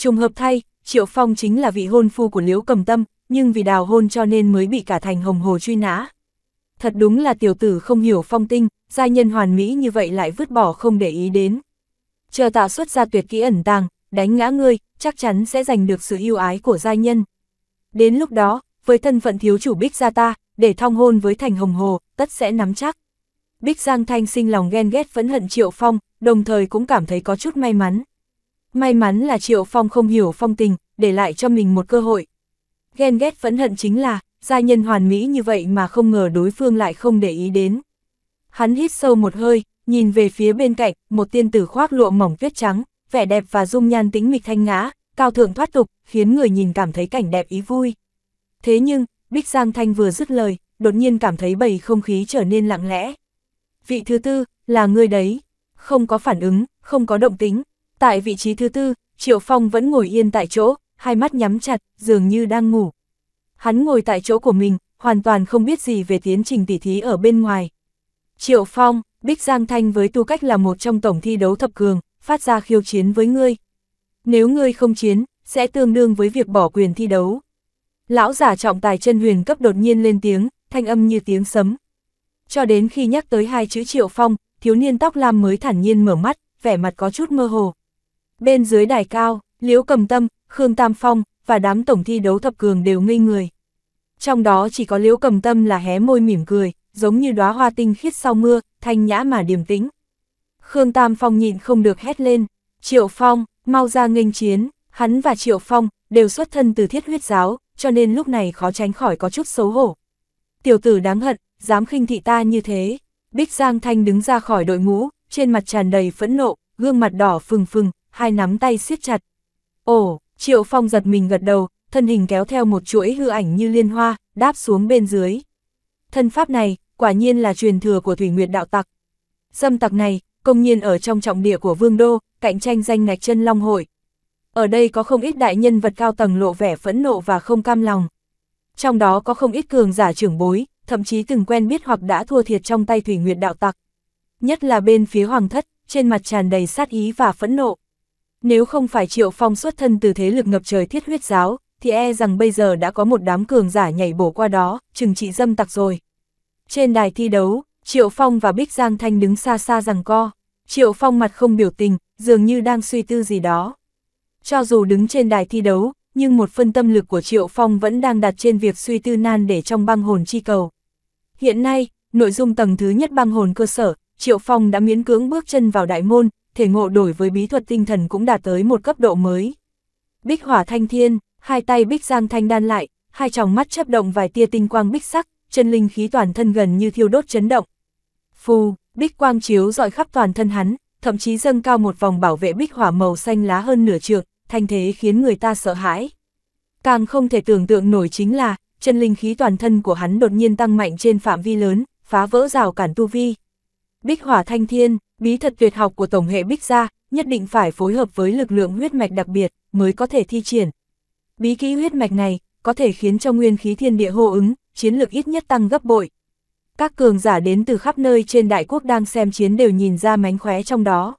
Trùng hợp thay, Triệu Phong chính là vị hôn phu của Liễu Cầm Tâm, nhưng vì đào hôn cho nên mới bị cả thành hồng hồ truy nã. Thật đúng là tiểu tử không hiểu phong tinh, giai nhân hoàn mỹ như vậy lại vứt bỏ không để ý đến. Chờ tạo xuất ra tuyệt kỹ ẩn tàng, đánh ngã ngươi, chắc chắn sẽ giành được sự yêu ái của giai nhân. Đến lúc đó, với thân phận thiếu chủ Bích gia ta, để thong hôn với thành hồng hồ, tất sẽ nắm chắc. Bích Giang Thanh sinh lòng ghen ghét phẫn hận Triệu Phong, đồng thời cũng cảm thấy có chút may mắn. May mắn là Triệu Phong không hiểu phong tình, để lại cho mình một cơ hội. Ghen ghét phẫn hận chính là, gia nhân hoàn mỹ như vậy mà không ngờ đối phương lại không để ý đến. Hắn hít sâu một hơi, nhìn về phía bên cạnh, một tiên tử khoác lụa mỏng tuyết trắng, vẻ đẹp và dung nhan tĩnh mịch thanh ngã, cao thượng thoát tục, khiến người nhìn cảm thấy cảnh đẹp ý vui. Thế nhưng, Bích Giang Thanh vừa dứt lời, đột nhiên cảm thấy bầy không khí trở nên lặng lẽ. Vị thứ tư, là người đấy. Không có phản ứng, không có động tính. Tại vị trí thứ tư, Triệu Phong vẫn ngồi yên tại chỗ, hai mắt nhắm chặt, dường như đang ngủ. Hắn ngồi tại chỗ của mình, hoàn toàn không biết gì về tiến trình tỉ thí ở bên ngoài. Triệu Phong, Bích Giang Thanh với tư cách là một trong tổng thi đấu thập cường, phát ra khiêu chiến với ngươi. Nếu ngươi không chiến, sẽ tương đương với việc bỏ quyền thi đấu. Lão giả trọng tài chân huyền cấp đột nhiên lên tiếng, thanh âm như tiếng sấm. Cho đến khi nhắc tới hai chữ Triệu Phong, thiếu niên tóc lam mới thản nhiên mở mắt, vẻ mặt có chút mơ hồ. Bên dưới đài cao, Liễu Cầm Tâm, Khương Tam Phong và đám tổng thi đấu thập cường đều ngây người. Trong đó chỉ có Liễu Cầm Tâm là hé môi mỉm cười, giống như đóa hoa tinh khiết sau mưa, thanh nhã mà điềm tĩnh. Khương Tam Phong nhịn không được hét lên, Triệu Phong, mau ra nghênh chiến, hắn và Triệu Phong đều xuất thân từ thiết huyết giáo, cho nên lúc này khó tránh khỏi có chút xấu hổ. Tiểu tử đáng hận, dám khinh thị ta như thế. Bích Giang Thanh đứng ra khỏi đội ngũ, trên mặt tràn đầy phẫn nộ, gương mặt đỏ phừng phừng, hai nắm tay siết chặt. Ồ, Triệu Phong giật mình gật đầu, thân hình kéo theo một chuỗi hư ảnh như liên hoa, đáp xuống bên dưới. Thân pháp này, quả nhiên là truyền thừa của Thủy Nguyệt đạo tặc. Dâm tặc này, công nhiên ở trong trọng địa của Vương Đô, cạnh tranh danh ngạch chân Long Hội. Ở đây có không ít đại nhân vật cao tầng lộ vẻ phẫn nộ và không cam lòng. Trong đó có không ít cường giả trưởng bối, thậm chí từng quen biết hoặc đã thua thiệt trong tay Thủy Nguyệt đạo tặc. Nhất là bên phía Hoàng thất, trên mặt tràn đầy sát ý và phẫn nộ. Nếu không phải Triệu Phong xuất thân từ thế lực ngập trời thiết huyết giáo, thì e rằng bây giờ đã có một đám cường giả nhảy bổ qua đó, chừng trị dâm tặc rồi. Trên đài thi đấu, Triệu Phong và Bích Giang Thanh đứng xa xa rằng co. Triệu Phong mặt không biểu tình, dường như đang suy tư gì đó. Cho dù đứng trên đài thi đấu, nhưng một phân tâm lực của Triệu Phong vẫn đang đặt trên việc suy tư nan để trong băng hồn chi cầu. Hiện nay, nội dung tầng thứ nhất băng hồn cơ sở, Triệu Phong đã miễn cưỡng bước chân vào đại môn, thể ngộ đổi với bí thuật tinh thần cũng đạt tới một cấp độ mới. Bích hỏa thanh thiên, hai tay bích giang thanh đan lại, hai tròng mắt chấp động vài tia tinh quang bích sắc, chân linh khí toàn thân gần như thiêu đốt chấn động. Phù, bích quang chiếu dọi khắp toàn thân hắn, thậm chí dâng cao một vòng bảo vệ bích hỏa màu xanh lá hơn nửa trượng, thanh thế khiến người ta sợ hãi. Càng không thể tưởng tượng nổi chính là, chân linh khí toàn thân của hắn đột nhiên tăng mạnh trên phạm vi lớn, phá vỡ rào cản tu vi. Bích hỏa thanh thiên, bí thuật tuyệt học của tổng hệ bích gia, nhất định phải phối hợp với lực lượng huyết mạch đặc biệt, mới có thể thi triển. Bí kỹ huyết mạch này, có thể khiến cho nguyên khí thiên địa hô ứng, chiến lực ít nhất tăng gấp bội. Các cường giả đến từ khắp nơi trên đại quốc đang xem chiến đều nhìn ra mánh khóe trong đó.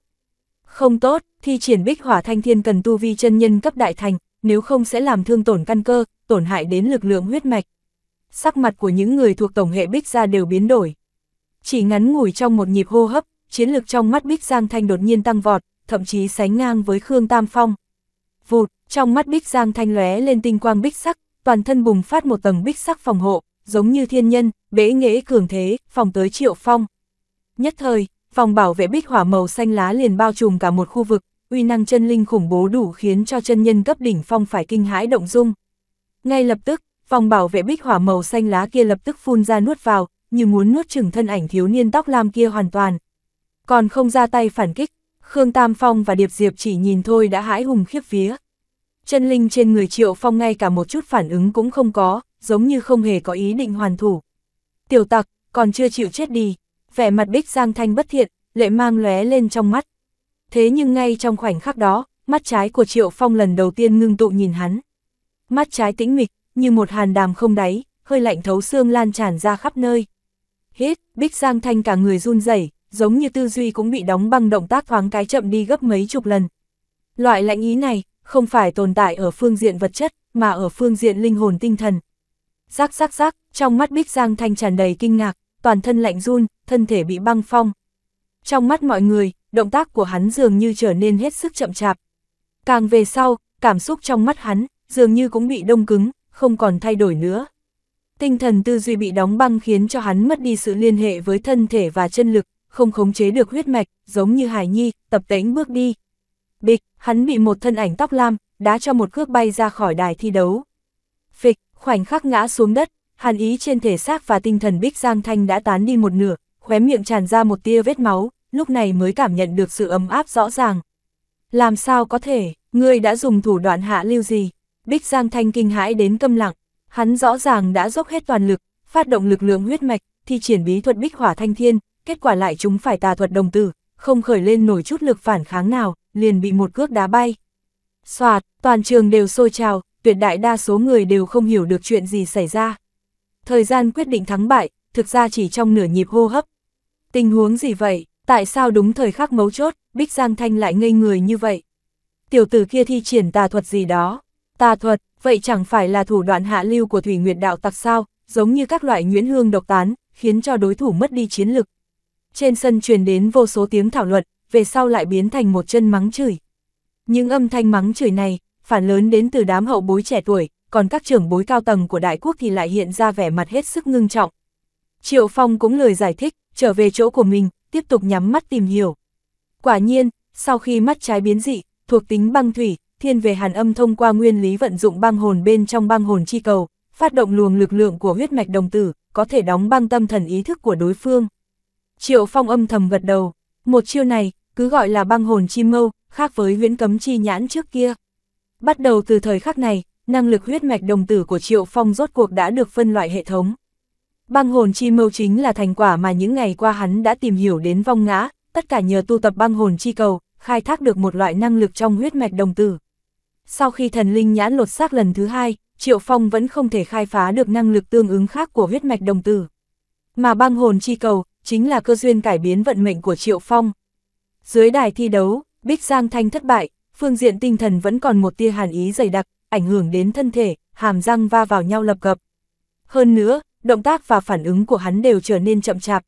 Không tốt, thi triển bích hỏa thanh thiên cần tu vi chân nhân cấp đại thành, nếu không sẽ làm thương tổn căn cơ, tổn hại đến lực lượng huyết mạch. Sắc mặt của những người thuộc tổng hệ bích gia đều biến đổi. Chỉ ngắn ngủi trong một nhịp hô hấp, chiến lực trong mắt bích giang thanh đột nhiên tăng vọt, thậm chí sánh ngang với Khương Tam Phong. Vụt, trong mắt bích giang thanh lóe lên tinh quang bích sắc, toàn thân bùng phát một tầng bích sắc phòng hộ, giống như thiên nhân, bế nghệ cường thế, phòng tới triệu phong. Nhất thời, phòng bảo vệ bích hỏa màu xanh lá liền bao trùm cả một khu vực, uy năng chân linh khủng bố đủ khiến cho chân nhân cấp đỉnh phong phải kinh hãi động dung. Ngay lập tức, phòng bảo vệ bích hỏa màu xanh lá kia lập tức phun ra nuốt vào, như muốn nuốt chừng thân ảnh thiếu niên tóc lam kia hoàn toàn. Còn không ra tay phản kích, Khương Tam Phong và Điệp Diệp chỉ nhìn thôi đã hãi hùng khiếp vía. Chân linh trên người Triệu Phong ngay cả một chút phản ứng cũng không có, giống như không hề có ý định hoàn thủ. Tiểu tặc, còn chưa chịu chết đi, vẻ mặt Bích Giang Thanh bất thiện, lệ mang lóe lên trong mắt. Thế nhưng ngay trong khoảnh khắc đó, mắt trái của Triệu Phong lần đầu tiên ngưng tụ nhìn hắn. Mắt trái tĩnh mịch, như một hàn đàm không đáy, hơi lạnh thấu xương lan tràn ra khắp nơi. Hít, Bích Giang Thanh cả người run rẩy, giống như tư duy cũng bị đóng băng động tác thoáng cái chậm đi gấp mấy chục lần. Loại lạnh ý này, không phải tồn tại ở phương diện vật chất, mà ở phương diện linh hồn tinh thần. Rắc rắc rắc, trong mắt Bích Giang Thanh tràn đầy kinh ngạc, toàn thân lạnh run, thân thể bị băng phong. Trong mắt mọi người, động tác của hắn dường như trở nên hết sức chậm chạp. Càng về sau, cảm xúc trong mắt hắn, dường như cũng bị đông cứng, không còn thay đổi nữa. Tinh thần tư duy bị đóng băng khiến cho hắn mất đi sự liên hệ với thân thể và chân lực, không khống chế được huyết mạch, giống như Hải Nhi, tập tễnh bước đi. Bịch, hắn bị một thân ảnh tóc lam, đá cho một cước bay ra khỏi đài thi đấu. Phịch, khoảnh khắc ngã xuống đất, hàn ý trên thể xác và tinh thần Bích Giang Thanh đã tán đi một nửa, khóe miệng tràn ra một tia vết máu, lúc này mới cảm nhận được sự ấm áp rõ ràng. Làm sao có thể, ngươi đã dùng thủ đoạn hạ lưu gì? Bích Giang Thanh kinh hãi đến câm lặng, hắn rõ ràng đã dốc hết toàn lực, phát động lực lượng huyết mạch, thi triển bí thuật Bích Hỏa Thanh Thiên, kết quả lại chúng phải tà thuật đồng tử, không khởi lên nổi chút lực phản kháng nào, liền bị một cước đá bay. Xoạt, toàn trường đều sôi trào, tuyệt đại đa số người đều không hiểu được chuyện gì xảy ra. Thời gian quyết định thắng bại, thực ra chỉ trong nửa nhịp hô hấp. Tình huống gì vậy, tại sao đúng thời khắc mấu chốt, Bích Giang Thanh lại ngây người như vậy? Tiểu tử kia thi triển tà thuật gì đó? Tà thuật, vậy chẳng phải là thủ đoạn hạ lưu của Thủy Nguyệt Đạo tặc sao, giống như các loại nguyễn hương độc tán, khiến cho đối thủ mất đi chiến lực. Trên sân truyền đến vô số tiếng thảo luận, về sau lại biến thành một chân mắng chửi. Những âm thanh mắng chửi này, phản lớn đến từ đám hậu bối trẻ tuổi, còn các trưởng bối cao tầng của đại quốc thì lại hiện ra vẻ mặt hết sức ngưng trọng. Triệu Phong cũng lời giải thích, trở về chỗ của mình, tiếp tục nhắm mắt tìm hiểu. Quả nhiên, sau khi mắt trái biến dị, thuộc tính băng thủy, thiên về hàn âm thông qua nguyên lý vận dụng băng hồn bên trong băng hồn chi cầu, phát động luồng lực lượng của huyết mạch đồng tử, có thể đóng băng tâm thần ý thức của đối phương. Triệu Phong âm thầm gật đầu, một chiêu này, cứ gọi là băng hồn chi mâu, khác với huyễn cấm chi nhãn trước kia. Bắt đầu từ thời khắc này, năng lực huyết mạch đồng tử của Triệu Phong rốt cuộc đã được phân loại hệ thống. Băng hồn chi mâu chính là thành quả mà những ngày qua hắn đã tìm hiểu đến vong ngã, tất cả nhờ tu tập băng hồn chi cầu, khai thác được một loại năng lực trong huyết mạch đồng tử. Sau khi thần linh nhãn lột xác lần thứ hai, Triệu Phong vẫn không thể khai phá được năng lực tương ứng khác của huyết mạch đồng tử. Mà băng hồn chi cầu, chính là cơ duyên cải biến vận mệnh của Triệu Phong. Dưới đài thi đấu, Bích Giang Thanh thất bại, phương diện tinh thần vẫn còn một tia hàn ý dày đặc, ảnh hưởng đến thân thể, hàm răng va vào nhau lập cập. Hơn nữa, động tác và phản ứng của hắn đều trở nên chậm chạp.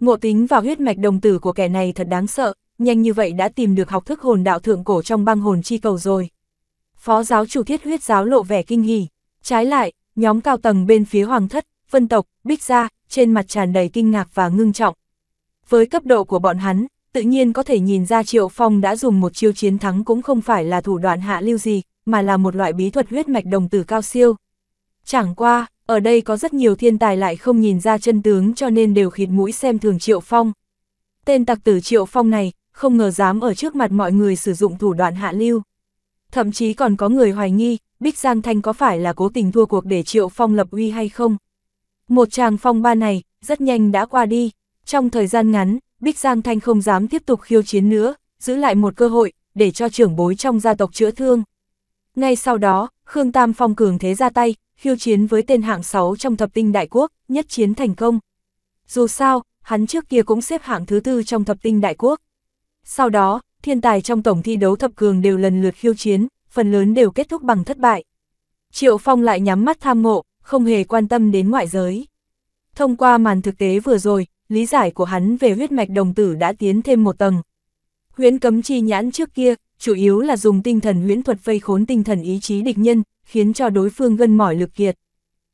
Ngộ tính và huyết mạch đồng tử của kẻ này thật đáng sợ, nhanh như vậy đã tìm được học thức hồn đạo thượng cổ trong băng hồn chi cầu rồi. Phó giáo chủ thiết huyết giáo lộ vẻ kinh hỉ. Trái lại, nhóm cao tầng bên phía hoàng thất, vân tộc, bích gia, trên mặt tràn đầy kinh ngạc và ngưng trọng. Với cấp độ của bọn hắn, tự nhiên có thể nhìn ra Triệu Phong đã dùng một chiêu chiến thắng cũng không phải là thủ đoạn hạ lưu gì, mà là một loại bí thuật huyết mạch đồng tử cao siêu. Chẳng qua, ở đây có rất nhiều thiên tài lại không nhìn ra chân tướng cho nên đều khịt mũi xem thường Triệu Phong. Tên tặc tử Triệu Phong này, không ngờ dám ở trước mặt mọi người sử dụng thủ đoạn hạ lưu. Thậm chí còn có người hoài nghi, Bích Giang Thanh có phải là cố tình thua cuộc để Triệu Phong lập uy hay không? Một chàng phong ba này, rất nhanh đã qua đi. Trong thời gian ngắn, Bích Giang Thanh không dám tiếp tục khiêu chiến nữa, giữ lại một cơ hội, để cho trưởng bối trong gia tộc chữa thương. Ngay sau đó, Khương Tam Phong cường thế ra tay, khiêu chiến với tên hạng 6 trong thập tinh đại quốc, nhất chiến thành công. Dù sao, hắn trước kia cũng xếp hạng thứ tư trong thập tinh đại quốc. Sau đó, thiên tài trong tổng thi đấu thập cường đều lần lượt khiêu chiến, phần lớn đều kết thúc bằng thất bại. Triệu Phong lại nhắm mắt tham ngộ, không hề quan tâm đến ngoại giới. Thông qua màn thực tế vừa rồi, lý giải của hắn về huyết mạch đồng tử đã tiến thêm một tầng. Huyễn cấm chi nhãn trước kia, chủ yếu là dùng tinh thần huyễn thuật vây khốn tinh thần ý chí địch nhân, khiến cho đối phương gân mỏi lực kiệt.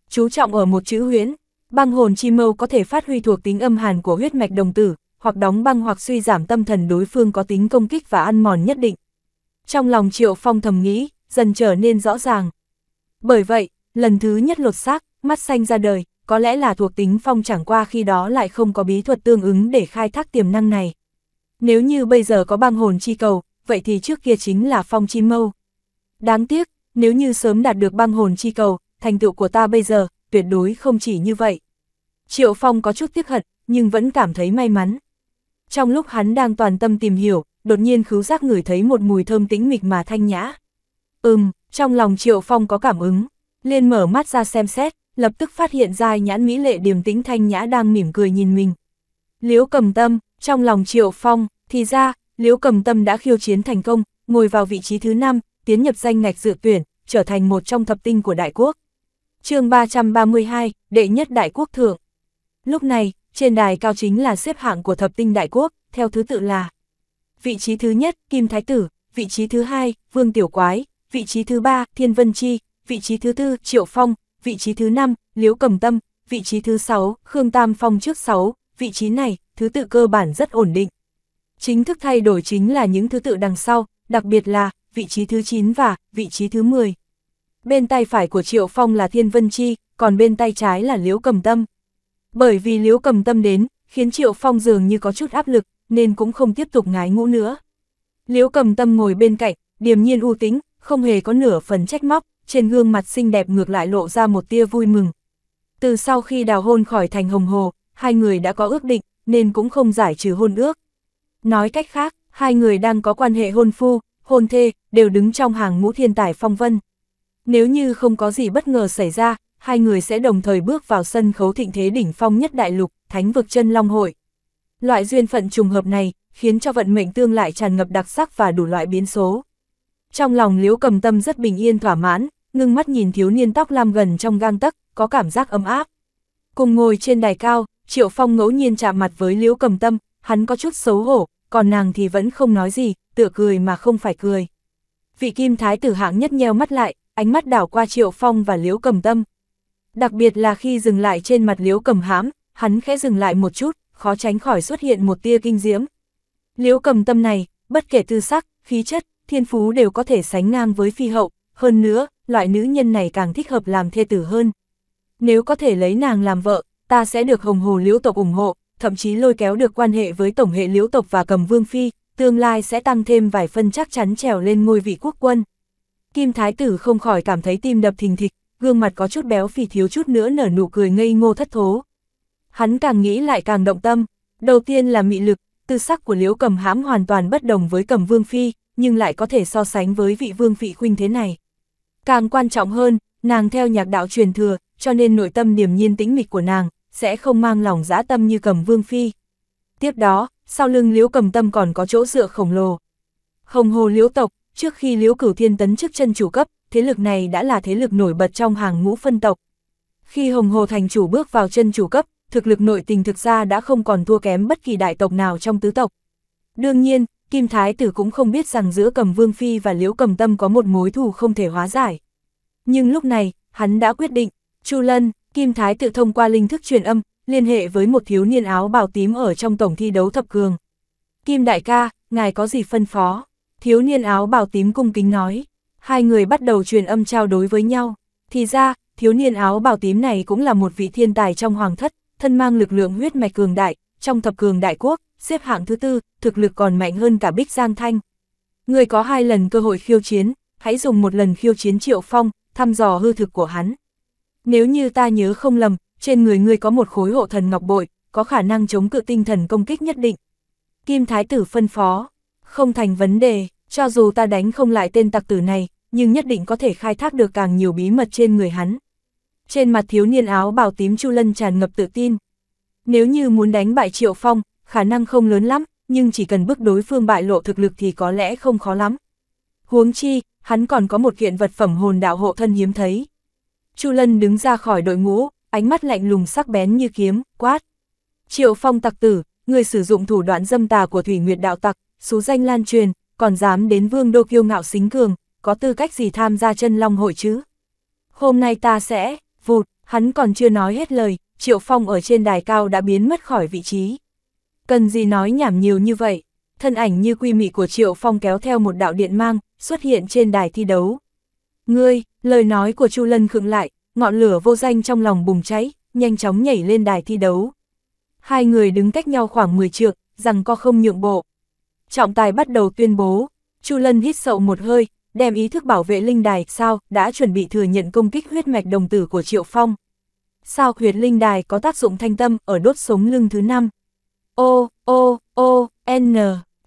Chú trọng ở một chữ huyễn, băng hồn chi mâu có thể phát huy thuộc tính âm hàn của huyết mạch đồng tử, hoặc đóng băng hoặc suy giảm tâm thần đối phương có tính công kích và ăn mòn nhất định. Trong lòng Triệu Phong thầm nghĩ, dần trở nên rõ ràng. Bởi vậy, lần thứ nhất lột xác, mắt xanh ra đời, có lẽ là thuộc tính Phong chẳng qua khi đó lại không có bí thuật tương ứng để khai thác tiềm năng này. Nếu như bây giờ có băng hồn chi cầu, vậy thì trước kia chính là Phong chi mâu. Đáng tiếc, nếu như sớm đạt được băng hồn chi cầu, thành tựu của ta bây giờ, tuyệt đối không chỉ như vậy. Triệu Phong có chút tiếc hận, nhưng vẫn cảm thấy may mắn. Trong lúc hắn đang toàn tâm tìm hiểu, đột nhiên khứu giác ngửi thấy một mùi thơm tĩnh mịch mà thanh nhã. Ừm, trong lòng Triệu Phong có cảm ứng, liền mở mắt ra xem xét, lập tức phát hiện ra nhãn mỹ lệ điềm tĩnh thanh nhã đang mỉm cười nhìn mình. Liễu cầm tâm, trong lòng Triệu Phong, thì ra, Liễu cầm tâm đã khiêu chiến thành công, ngồi vào vị trí thứ 5, tiến nhập danh ngạch dự tuyển, trở thành một trong thập tinh của đại quốc. chương 332, đệ nhất đại quốc thượng. Lúc này, trên đài cao chính là xếp hạng của thập tinh đại quốc, theo thứ tự là Vị trí thứ nhất, Kim Thái Tử, vị trí thứ hai, Vương Tiểu Quái, vị trí thứ ba, Thiên Vân Chi, vị trí thứ tư, Triệu Phong, vị trí thứ năm, Liễu Cầm Tâm, vị trí thứ sáu, Khương Tam Phong trước sáu, vị trí này, thứ tự cơ bản rất ổn định. Chính thức thay đổi chính là những thứ tự đằng sau, đặc biệt là vị trí thứ 9 và vị trí thứ 10. Bên tay phải của Triệu Phong là Thiên Vân Chi, còn bên tay trái là Liễu Cầm Tâm. Bởi vì Liễu Cầm Tâm đến, khiến Triệu Phong dường như có chút áp lực, nên cũng không tiếp tục ngái ngũ nữa. Liễu Cầm Tâm ngồi bên cạnh, điềm nhiên u tính không hề có nửa phần trách móc, trên gương mặt xinh đẹp ngược lại lộ ra một tia vui mừng. Từ sau khi đào hôn khỏi thành hồng hồ, hai người đã có ước định, nên cũng không giải trừ hôn ước. Nói cách khác, hai người đang có quan hệ hôn phu, hôn thê, đều đứng trong hàng ngũ thiên tài phong vân. Nếu như không có gì bất ngờ xảy ra, hai người sẽ đồng thời bước vào sân khấu thịnh thế đỉnh phong nhất đại lục, thánh vực chân long hội. Loại duyên phận trùng hợp này, khiến cho vận mệnh tương lại tràn ngập đặc sắc và đủ loại biến số. Trong lòng liễu cầm tâm rất bình yên thỏa mãn, ngưng mắt nhìn thiếu niên tóc lam gần trong gang tấc, có cảm giác ấm áp. Cùng ngồi trên đài cao, Triệu Phong ngẫu nhiên chạm mặt với liễu cầm tâm, hắn có chút xấu hổ, còn nàng thì vẫn không nói gì, tựa cười mà không phải cười. Vị kim thái tử hạng nhất nheo mắt lại, ánh mắt đảo qua Triệu Phong và liễu cầm tâm. Đặc biệt là khi dừng lại trên mặt liễu cầm hãm, hắn khẽ dừng lại một chút, khó tránh khỏi xuất hiện một tia kinh diễm. Liễu cầm tâm này, bất kể tư sắc, khí chất, thiên phú đều có thể sánh ngang với phi hậu, hơn nữa, loại nữ nhân này càng thích hợp làm thê tử hơn. Nếu có thể lấy nàng làm vợ, ta sẽ được hồng hồ liễu tộc ủng hộ, thậm chí lôi kéo được quan hệ với tổng hệ liễu tộc và cầm vương phi, tương lai sẽ tăng thêm vài phân chắc chắn trèo lên ngôi vị quốc quân. Kim Thái tử không khỏi cảm thấy tim đập thình thịch, gương mặt có chút béo phì thiếu chút nữa nở nụ cười ngây ngô thất thố. Hắn càng nghĩ lại càng động tâm, đầu tiên là mị lực, tư sắc của liễu cầm hãm hoàn toàn bất đồng với cầm vương phi, nhưng lại có thể so sánh với vị vương vị khuynh thế này. Càng quan trọng hơn, nàng theo nhạc đạo truyền thừa, cho nên nội tâm điềm nhiên tĩnh mịch của nàng, sẽ không mang lòng dã tâm như cầm vương phi. Tiếp đó, sau lưng liễu cầm tâm còn có chỗ dựa khổng lồ. Hồng hồ liễu tộc, trước khi liễu cửu thiên tấn chức chân chủ cấp, thế lực này đã là thế lực nổi bật trong hàng ngũ phân tộc. Khi hồng hồ thành chủ bước vào chân chủ cấp, thực lực nội tình thực ra đã không còn thua kém bất kỳ đại tộc nào trong tứ tộc. Đương nhiên, Kim Thái Tử cũng không biết rằng giữa cầm Vương Phi và Liễu Cầm Tâm có một mối thù không thể hóa giải. Nhưng lúc này, hắn đã quyết định, Chu Lân, Kim Thái Tử thông qua linh thức truyền âm, liên hệ với một thiếu niên áo bào tím ở trong tổng thi đấu thập cường. Kim Đại ca, ngài có gì phân phó? Thiếu niên áo bào tím cung kính nói. Hai người bắt đầu truyền âm trao đối với nhau. Thì ra, thiếu niên áo bào tím này cũng là một vị thiên tài trong hoàng thất, thân mang lực lượng huyết mạch cường đại, trong thập cường đại quốc, xếp hạng thứ tư, thực lực còn mạnh hơn cả Bích Giang Thanh. Người có hai lần cơ hội khiêu chiến, hãy dùng một lần khiêu chiến Triệu Phong, thăm dò hư thực của hắn. Nếu như ta nhớ không lầm, trên người ngươi có một khối hộ thần ngọc bội, có khả năng chống cự tinh thần công kích nhất định. Kim Thái tử phân phó, không thành vấn đề, cho dù ta đánh không lại tên tặc tử này, nhưng nhất định có thể khai thác được càng nhiều bí mật trên người hắn. Trên mặt thiếu niên áo bào tím Chu Lân tràn ngập tự tin. Nếu như muốn đánh bại Triệu Phong, khả năng không lớn lắm, nhưng chỉ cần bước đối phương bại lộ thực lực thì có lẽ không khó lắm. Huống chi, hắn còn có một kiện vật phẩm hồn đạo hộ thân hiếm thấy. Chu Lân đứng ra khỏi đội ngũ, ánh mắt lạnh lùng sắc bén như kiếm, quát. Triệu Phong tặc tử, người sử dụng thủ đoạn dâm tà của Thủy Nguyệt đạo tặc, số danh lan truyền, còn dám đến vương đô kiêu ngạo xính cường, có tư cách gì tham gia chân long hội chứ? Hôm nay ta sẽ, vụt, hắn còn chưa nói hết lời, Triệu Phong ở trên đài cao đã biến mất khỏi vị trí. Cần gì nói nhảm nhiều như vậy, thân ảnh như quy mị của Triệu Phong kéo theo một đạo điện mang, xuất hiện trên đài thi đấu. Ngươi, lời nói của Chu Lân khựng lại, ngọn lửa vô danh trong lòng bùng cháy, nhanh chóng nhảy lên đài thi đấu. Hai người đứng cách nhau khoảng 10 trượng, rằng co không nhượng bộ. Trọng tài bắt đầu tuyên bố, Chu Lân hít sậu một hơi, đem ý thức bảo vệ linh đài, sao, đã chuẩn bị thừa nhận công kích huyết mạch đồng tử của Triệu Phong. Sao huyệt linh đài có tác dụng thanh tâm ở đốt sống lưng thứ năm. O, O, O, N,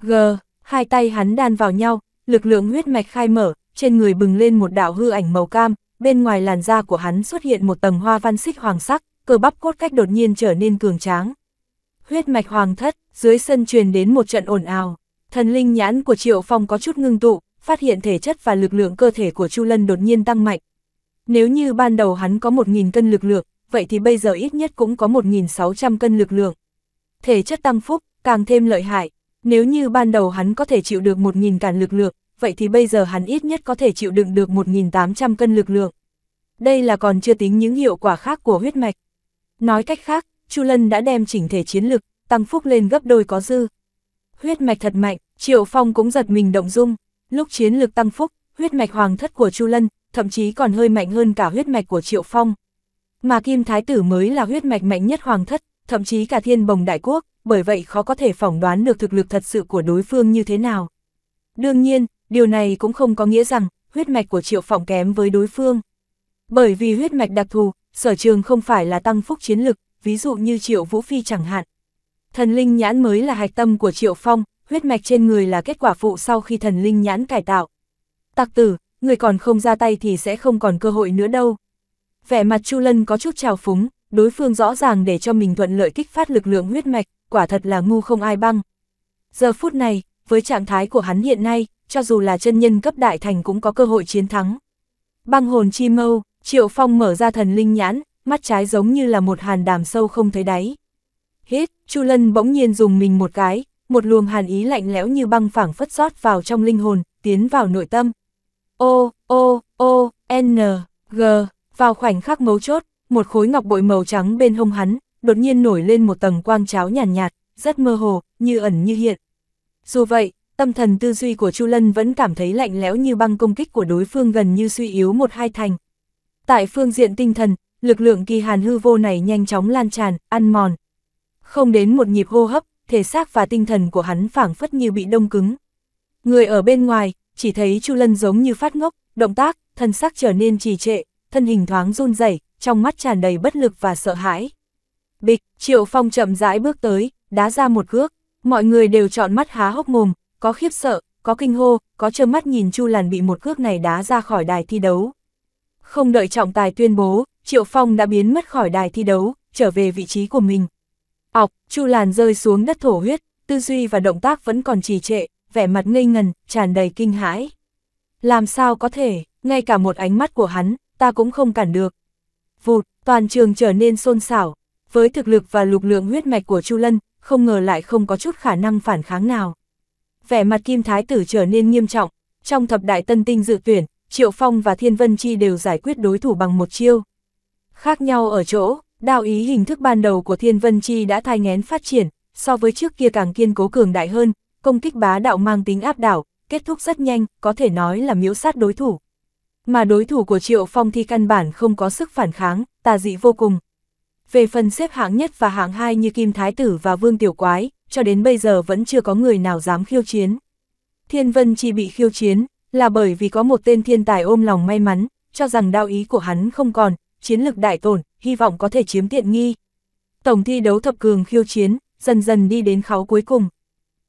G, hai tay hắn đan vào nhau, lực lượng huyết mạch khai mở, trên người bừng lên một đạo hư ảnh màu cam, bên ngoài làn da của hắn xuất hiện một tầng hoa văn xích hoàng sắc, cơ bắp cốt cách đột nhiên trở nên cường tráng. Huyết mạch hoàng thất, dưới sân truyền đến một trận ồn ào, thần linh nhãn của Triệu Phong có chút ngưng tụ, phát hiện thể chất và lực lượng cơ thể của Chu Lân đột nhiên tăng mạnh. Nếu như ban đầu hắn có 1.000 cân lực lượng, vậy thì bây giờ ít nhất cũng có 1.600 cân lực lượng. Thể chất tăng phúc, càng thêm lợi hại. Nếu như ban đầu hắn có thể chịu được 1.000 cản lực lượng, vậy thì bây giờ hắn ít nhất có thể chịu đựng được 1.800 cân lực lượng. Đây là còn chưa tính những hiệu quả khác của huyết mạch. Nói cách khác, Chu Lân đã đem chỉnh thể chiến lực, tăng phúc lên gấp đôi có dư. Huyết mạch thật mạnh, Triệu Phong cũng giật mình động dung, lúc chiến lực tăng phúc, huyết mạch hoàng thất của Chu Lân, thậm chí còn hơi mạnh hơn cả huyết mạch của Triệu Phong. Mà Kim Thái Tử mới là huyết mạch mạnh nhất hoàng thất, thậm chí cả thiên bồng đại quốc, bởi vậy khó có thể phỏng đoán được thực lực thật sự của đối phương như thế nào. Đương nhiên, điều này cũng không có nghĩa rằng, huyết mạch của Triệu Phong kém với đối phương. Bởi vì huyết mạch đặc thù, sở trường không phải là tăng phúc chiến lực, ví dụ như Triệu Vũ Phi chẳng hạn. Thần linh nhãn mới là hạch tâm của Triệu Phong, huyết mạch trên người là kết quả phụ sau khi thần linh nhãn cải tạo. Tặc tử, người còn không ra tay thì sẽ không còn cơ hội nữa đâu. Vẻ mặt Chu Lân có chút trào phúng, đối phương rõ ràng để cho mình thuận lợi kích phát lực lượng huyết mạch, quả thật là ngu không ai băng. Giờ phút này, với trạng thái của hắn hiện nay, cho dù là chân nhân cấp đại thành cũng có cơ hội chiến thắng. Băng hồn chi mâu, Triệu Phong mở ra thần linh nhãn, mắt trái giống như là một hàn đàm sâu không thấy đáy. Hít, Chu Lân bỗng nhiên dùng mình một cái, một luồng hàn ý lạnh lẽo như băng phẳng phất rót vào trong linh hồn, tiến vào nội tâm. O, O, O, N, G, vào khoảnh khắc mấu chốt, một khối ngọc bội màu trắng bên hông hắn, đột nhiên nổi lên một tầng quang cháo nhàn nhạt, nhạt, rất mơ hồ, như ẩn như hiện. Dù vậy, tâm thần tư duy của Chu Lân vẫn cảm thấy lạnh lẽo như băng công kích của đối phương gần như suy yếu một hai thành. Tại phương diện tinh thần, lực lượng kỳ hàn hư vô này nhanh chóng lan tràn, ăn mòn. Không đến một nhịp hô hấp, thể xác và tinh thần của hắn phảng phất như bị đông cứng. Người ở bên ngoài, chỉ thấy Chu Lân giống như phát ngốc, động tác, thân xác trở nên trì trệ, thân hình thoáng run rẩy, trong mắt tràn đầy bất lực và sợ hãi. Bịch, Triệu Phong chậm rãi bước tới, đá ra một cước, mọi người đều trọn mắt há hốc mồm, có khiếp sợ, có kinh hô, có trơ mắt nhìn Chu Làn bị một cước này đá ra khỏi đài thi đấu. Không đợi trọng tài tuyên bố, Triệu Phong đã biến mất khỏi đài thi đấu, trở về vị trí của mình. Ọc, Chu Làn rơi xuống đất thổ huyết, tư duy và động tác vẫn còn trì trệ, vẻ mặt ngây ngần, tràn đầy kinh hãi. Làm sao có thể, ngay cả một ánh mắt của hắn, ta cũng không cản được. Vụt, toàn trường trở nên xôn xảo, với thực lực và lục lượng huyết mạch của Chu Lân, không ngờ lại không có chút khả năng phản kháng nào. Vẻ mặt Kim Thái Tử trở nên nghiêm trọng, trong thập đại tân tinh dự tuyển, Triệu Phong và Thiên Vân Chi đều giải quyết đối thủ bằng một chiêu. Khác nhau ở chỗ, đao ý hình thức ban đầu của Thiên Vân Chi đã thai ngén phát triển, so với trước kia càng kiên cố cường đại hơn, công kích bá đạo mang tính áp đảo, kết thúc rất nhanh, có thể nói là miễu sát đối thủ. Mà đối thủ của Triệu Phong thì căn bản không có sức phản kháng, tà dị vô cùng. Về phần xếp hạng nhất và hạng hai như Kim Thái Tử và Vương Tiểu Quái, cho đến bây giờ vẫn chưa có người nào dám khiêu chiến. Thiên Vân chi bị khiêu chiến, là bởi vì có một tên thiên tài ôm lòng may mắn, cho rằng đao ý của hắn không còn, chiến lực đại tổn, hy vọng có thể chiếm tiện nghi. Tổng thi đấu thập cường khiêu chiến, dần dần đi đến kháo cuối cùng.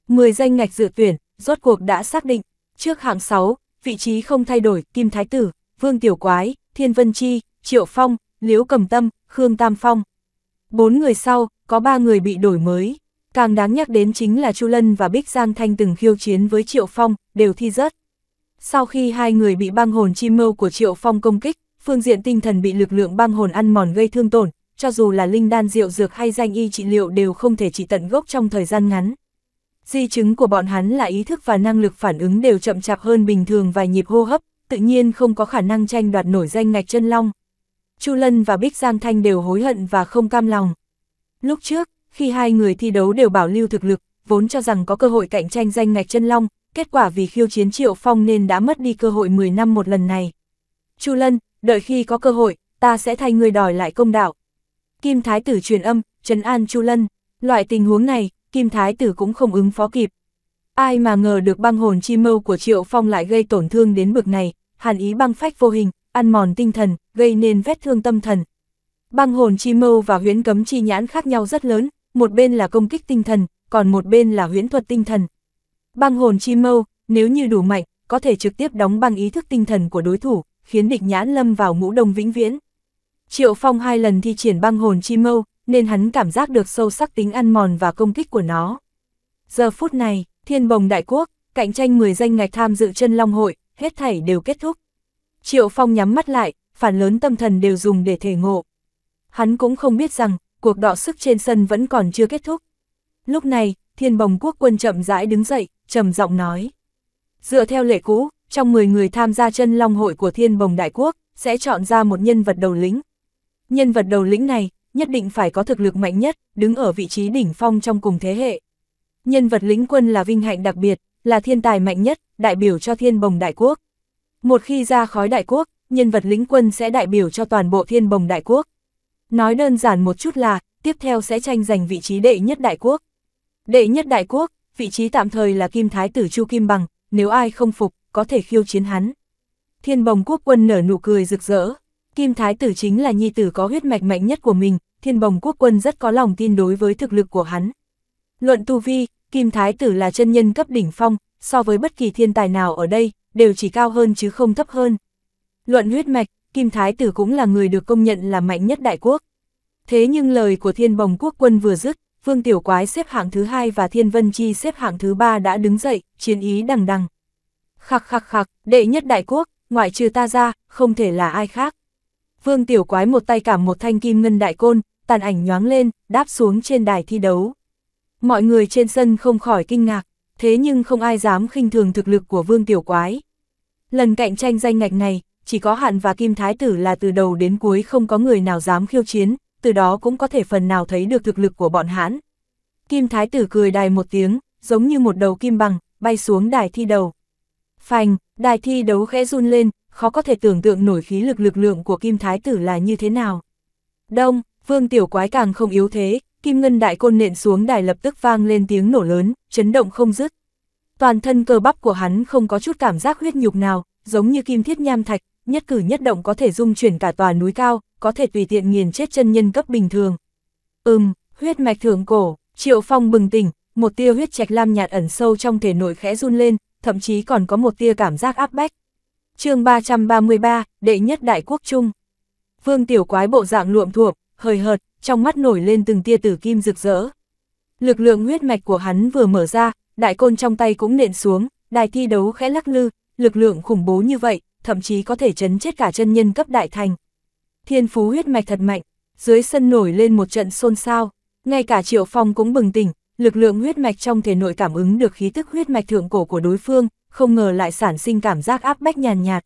10 danh ngạch dự tuyển, rốt cuộc đã xác định, trước hạng 6, vị trí không thay đổi, Kim Thái Tử, Vương Tiểu Quái, Thiên Vân Chi, Triệu Phong, Liễu Cầm Tâm, Khương Tam Phong. Bốn người sau, có ba người bị đổi mới. Càng đáng nhắc đến chính là Chu Lân và Bích Giang Thanh từng khiêu chiến với Triệu Phong, đều thi rớt. Sau khi hai người bị băng hồn chi mâu của Triệu Phong công kích, phương diện tinh thần bị lực lượng băng hồn ăn mòn gây thương tổn, cho dù là linh đan rượu dược hay danh y trị liệu đều không thể trị tận gốc trong thời gian ngắn. Di chứng của bọn hắn là ý thức và năng lực phản ứng đều chậm chạp hơn bình thường vài nhịp hô hấp, tự nhiên không có khả năng tranh đoạt nổi danh ngạch chân long. Chu Lân và Bích Giang Thanh đều hối hận và không cam lòng. Lúc trước, khi hai người thi đấu đều bảo lưu thực lực, vốn cho rằng có cơ hội cạnh tranh danh ngạch chân long, kết quả vì khiêu chiến Triệu Phong nên đã mất đi cơ hội 10 năm một lần này. Chu Lân, đợi khi có cơ hội, ta sẽ thay người đòi lại công đạo. Kim Thái tử truyền âm, trấn an Chu Lân, loại tình huống này, Kim Thái tử cũng không ứng phó kịp. Ai mà ngờ được băng hồn chi mâu của Triệu Phong lại gây tổn thương đến bực này, hàn ý băng phách vô hình, ăn mòn tinh thần, gây nên vết thương tâm thần. Băng hồn chi mâu và huyễn cấm chi nhãn khác nhau rất lớn, một bên là công kích tinh thần, còn một bên là huyễn thuật tinh thần. Băng hồn chi mâu, nếu như đủ mạnh, có thể trực tiếp đóng băng ý thức tinh thần của đối thủ, khiến địch nhãn lâm vào ngũ đông vĩnh viễn. Triệu Phong hai lần thi triển băng hồn chi mâu, nên hắn cảm giác được sâu sắc tính ăn mòn và công kích của nó. Giờ phút này, thiên bồng đại quốc, cạnh tranh 10 danh ngạch tham dự chân long hội, hết thảy đều kết thúc. Triệu Phong nhắm mắt lại, phản lớn tâm thần đều dùng để thể ngộ. Hắn cũng không biết rằng, cuộc đọ sức trên sân vẫn còn chưa kết thúc. Lúc này, thiên bồng quốc quân chậm rãi đứng dậy, trầm giọng nói. Dựa theo lệ cũ, trong 10 người tham gia chân long hội của thiên bồng đại quốc, sẽ chọn ra một nhân vật đầu lĩnh. Nhân vật đầu lĩnh này, nhất định phải có thực lực mạnh nhất, đứng ở vị trí đỉnh phong trong cùng thế hệ. Nhân vật lĩnh quân là vinh hạnh đặc biệt, là thiên tài mạnh nhất, đại biểu cho thiên bồng đại quốc. Một khi ra khói đại quốc, nhân vật lĩnh quân sẽ đại biểu cho toàn bộ thiên bồng đại quốc. Nói đơn giản một chút là, tiếp theo sẽ tranh giành vị trí đệ nhất đại quốc. Đệ nhất đại quốc, vị trí tạm thời là Kim Thái tử Chu Kim Bằng, nếu ai không phục, có thể khiêu chiến hắn. Thiên bồng quốc quân nở nụ cười rực rỡ. Kim Thái tử chính là nhi tử có huyết mạch mạnh nhất của mình, thiên bồng quốc quân rất có lòng tin đối với thực lực của hắn. Luận tu vi, Kim Thái tử là chân nhân cấp đỉnh phong, so với bất kỳ thiên tài nào ở đây, đều chỉ cao hơn chứ không thấp hơn. Luận huyết mạch, Kim Thái tử cũng là người được công nhận là mạnh nhất đại quốc. Thế nhưng lời của thiên bồng quốc quân vừa dứt, Vương Tiểu Quái xếp hạng thứ hai và Thiên Vân Chi xếp hạng thứ ba đã đứng dậy, chiến ý đằng đằng. Khắc khắc khắc, đệ nhất đại quốc, ngoại trừ ta ra, không thể là ai khác. Vương Tiểu Quái một tay cảm một thanh kim ngân đại côn, tàn ảnh nhoáng lên, đáp xuống trên đài thi đấu. Mọi người trên sân không khỏi kinh ngạc, thế nhưng không ai dám khinh thường thực lực của Vương Tiểu Quái. Lần cạnh tranh danh ngạch này, chỉ có Hạn và Kim Thái Tử là từ đầu đến cuối không có người nào dám khiêu chiến, từ đó cũng có thể phần nào thấy được thực lực của bọn hãn. Kim Thái Tử cười đài một tiếng, giống như một đầu kim bằng, bay xuống đài thi đầu. Phành, đài thi đấu khẽ run lên, khó có thể tưởng tượng nổi khí lực lực lượng của Kim Thái Tử là như thế nào. Đông, Vương Tiểu Quái càng không yếu thế, Kim Ngân Đại Côn nện xuống đài lập tức vang lên tiếng nổ lớn, chấn động không dứt. Toàn thân cơ bắp của hắn không có chút cảm giác huyết nhục nào, giống như kim thiết nham thạch, nhất cử nhất động có thể dung chuyển cả tòa núi cao, có thể tùy tiện nghiền chết chân nhân cấp bình thường. Ừm, huyết mạch thượng cổ, Triệu Phong bừng tỉnh, một tia huyết trạch lam nhạt ẩn sâu trong thể nội khẽ run lên, thậm chí còn có một tia cảm giác áp bách. chương 333, đệ nhất đại quốc trung. Vương tiểu quái bộ dạng luộm thuộm hời hợt, trong mắt nổi lên từng tia tử kim rực rỡ. Lực lượng huyết mạch của hắn vừa mở ra, đại côn trong tay cũng nện xuống, đài thi đấu khẽ lắc lư, lực lượng khủng bố như vậy, thậm chí có thể chấn chết cả chân nhân cấp đại thành. Thiên phú huyết mạch thật mạnh, dưới sân nổi lên một trận xôn xao, ngay cả Triệu Phong cũng bừng tỉnh, lực lượng huyết mạch trong thể nội cảm ứng được khí tức huyết mạch thượng cổ của đối phương, không ngờ lại sản sinh cảm giác áp bách nhàn nhạt.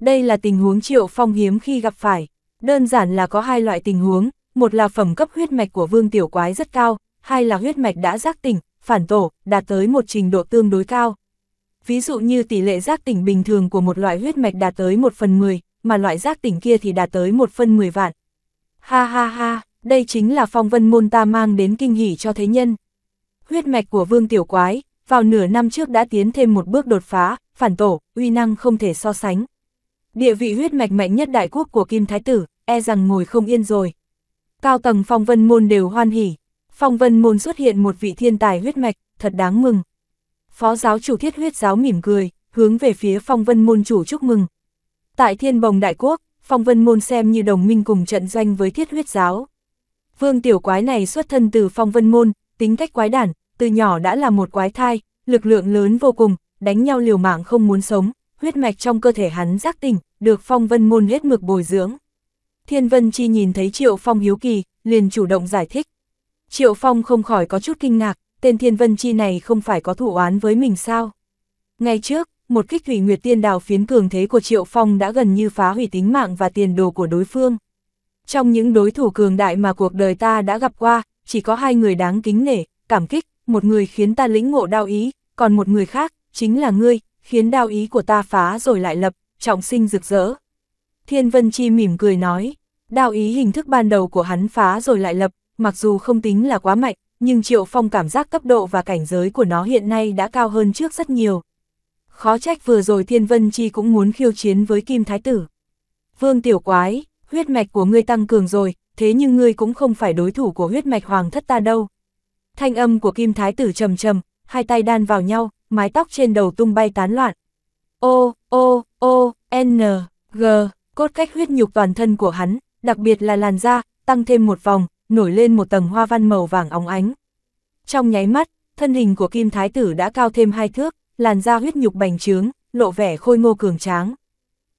Đây là tình huống Triệu Phong hiếm khi gặp phải, đơn giản là có hai loại tình huống, một là phẩm cấp huyết mạch của vương tiểu quái rất cao, hai là huyết mạch đã giác tỉnh, phản tổ, đạt tới một trình độ tương đối cao. Ví dụ như tỷ lệ giác tỉnh bình thường của một loại huyết mạch đạt tới 1 phần 10, mà loại giác tỉnh kia thì đạt tới 1 phần 10 vạn. Ha ha ha, đây chính là phong vân môn ta mang đến kinh hỉ cho thế nhân. Huyết mạch của vương tiểu quái, vào nửa năm trước đã tiến thêm một bước đột phá, phản tổ, uy năng không thể so sánh. Địa vị huyết mạch mạnh nhất đại quốc của Kim Thái Tử, e rằng ngồi không yên rồi. Cao tầng phong vân môn đều hoan hỉ, phong vân môn xuất hiện một vị thiên tài huyết mạch, thật đáng mừng. Phó giáo chủ thiết huyết giáo mỉm cười, hướng về phía phong vân môn chủ chúc mừng. Tại thiên bồng đại quốc, phong vân môn xem như đồng minh cùng trận doanh với thiết huyết giáo. Vương tiểu quái này xuất thân từ phong vân môn, tính cách quái đản, từ nhỏ đã là một quái thai, lực lượng lớn vô cùng, đánh nhau liều mạng không muốn sống, huyết mạch trong cơ thể hắn giác tỉnh, được phong vân môn hết mực bồi dưỡng. Thiên Vân Chi nhìn thấy Triệu Phong hiếu kỳ, liền chủ động giải thích. Triệu Phong không khỏi có chút kinh ngạc, tên Thiên Vân Chi này không phải có thủ oán với mình sao? Ngày trước, một kích thủy nguyệt tiên đào phiến cường thế của Triệu Phong đã gần như phá hủy tính mạng và tiền đồ của đối phương. Trong những đối thủ cường đại mà cuộc đời ta đã gặp qua, chỉ có hai người đáng kính nể, cảm kích, một người khiến ta lĩnh ngộ đao ý, còn một người khác, chính là ngươi, khiến đao ý của ta phá rồi lại lập, trọng sinh rực rỡ. Thiên Vân Chi mỉm cười nói, đao ý hình thức ban đầu của hắn phá rồi lại lập, mặc dù không tính là quá mạnh, nhưng Triệu Phong cảm giác cấp độ và cảnh giới của nó hiện nay đã cao hơn trước rất nhiều. Khó trách vừa rồi Thiên Vân Chi cũng muốn khiêu chiến với Kim Thái Tử. Vương Tiểu Quái, huyết mạch của ngươi tăng cường rồi, thế nhưng ngươi cũng không phải đối thủ của huyết mạch hoàng thất ta đâu. Thanh âm của Kim Thái Tử trầm trầm, hai tay đan vào nhau, mái tóc trên đầu tung bay tán loạn. O, O, O, N, G, cốt cách huyết nhục toàn thân của hắn, đặc biệt là làn da, tăng thêm một vòng, nổi lên một tầng hoa văn màu vàng óng ánh. Trong nháy mắt, thân hình của Kim Thái Tử đã cao thêm hai thước, làn da huyết nhục bành trướng, lộ vẻ khôi ngô cường tráng.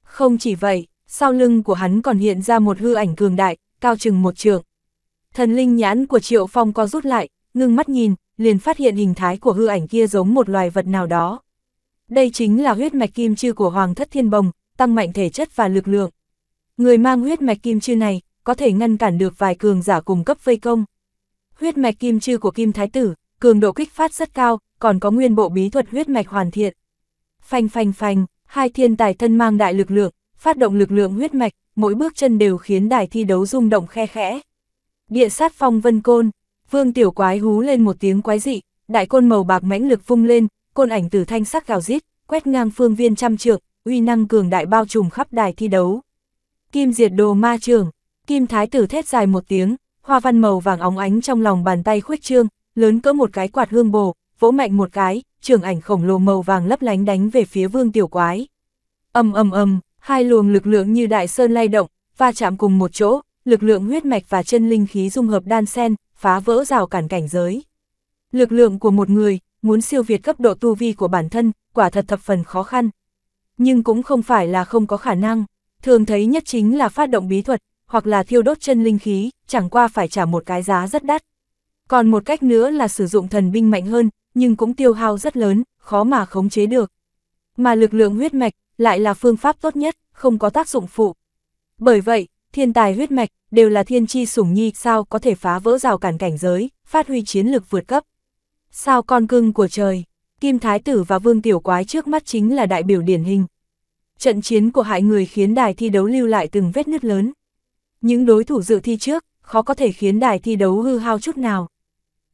Không chỉ vậy, sau lưng của hắn còn hiện ra một hư ảnh cường đại, cao chừng một trượng. Thần linh nhãn của Triệu Phong co rút lại, ngưng mắt nhìn, liền phát hiện hình thái của hư ảnh kia giống một loài vật nào đó. Đây chính là huyết mạch kim chư của Hoàng thất thiên bồng, tăng mạnh thể chất và lực lượng. Người mang huyết mạch kim chư này, có thể ngăn cản được vài cường giả cùng cấp vây công. Huyết mạch kim chư của kim thái tử, cường độ kích phát rất cao, còn có nguyên bộ bí thuật huyết mạch hoàn thiện. Phanh phanh phanh, hai thiên tài thân mang đại lực lượng, phát động lực lượng huyết mạch, mỗi bước chân đều khiến đài thi đấu rung động khe khẽ. Địa sát phong vân côn, vương tiểu quái hú lên một tiếng quái dị, đại côn màu bạc mãnh lực vung lên, côn ảnh tử thanh sắc gào rít, quét ngang phương viên trăm trượng, uy năng cường đại bao trùm khắp đài thi đấu. Kim diệt đồ ma trường, kim thái tử thét dài một tiếng, hoa văn màu vàng óng ánh trong lòng bàn tay khuếch trương, lớn cỡ một cái quạt hương bồ, vỗ mạnh một cái, trường ảnh khổng lồ màu vàng lấp lánh đánh về phía vương tiểu quái. Âm âm âm, hai luồng lực lượng như đại sơn lay động, va chạm cùng một chỗ, lực lượng huyết mạch và chân linh khí dung hợp đan sen, phá vỡ rào cản cảnh giới. Lực lượng của một người, muốn siêu việt cấp độ tu vi của bản thân, quả thật thập phần khó khăn. Nhưng cũng không phải là không có khả năng, thường thấy nhất chính là phát động bí thuật, hoặc là thiêu đốt chân linh khí, chẳng qua phải trả một cái giá rất đắt. Còn một cách nữa là sử dụng thần binh mạnh hơn, nhưng cũng tiêu hao rất lớn, khó mà khống chế được. Mà lực lượng huyết mạch lại là phương pháp tốt nhất, không có tác dụng phụ. Bởi vậy, thiên tài huyết mạch đều là thiên chi sủng nhi sao có thể phá vỡ rào cản cảnh giới, phát huy chiến lực vượt cấp. Sao con cưng của trời, Kim Thái Tử và Vương Tiểu Quái trước mắt chính là đại biểu điển hình. Trận chiến của hại người khiến đài thi đấu lưu lại từng vết nứt lớn. Những đối thủ dự thi trước, khó có thể khiến đài thi đấu hư hao chút nào.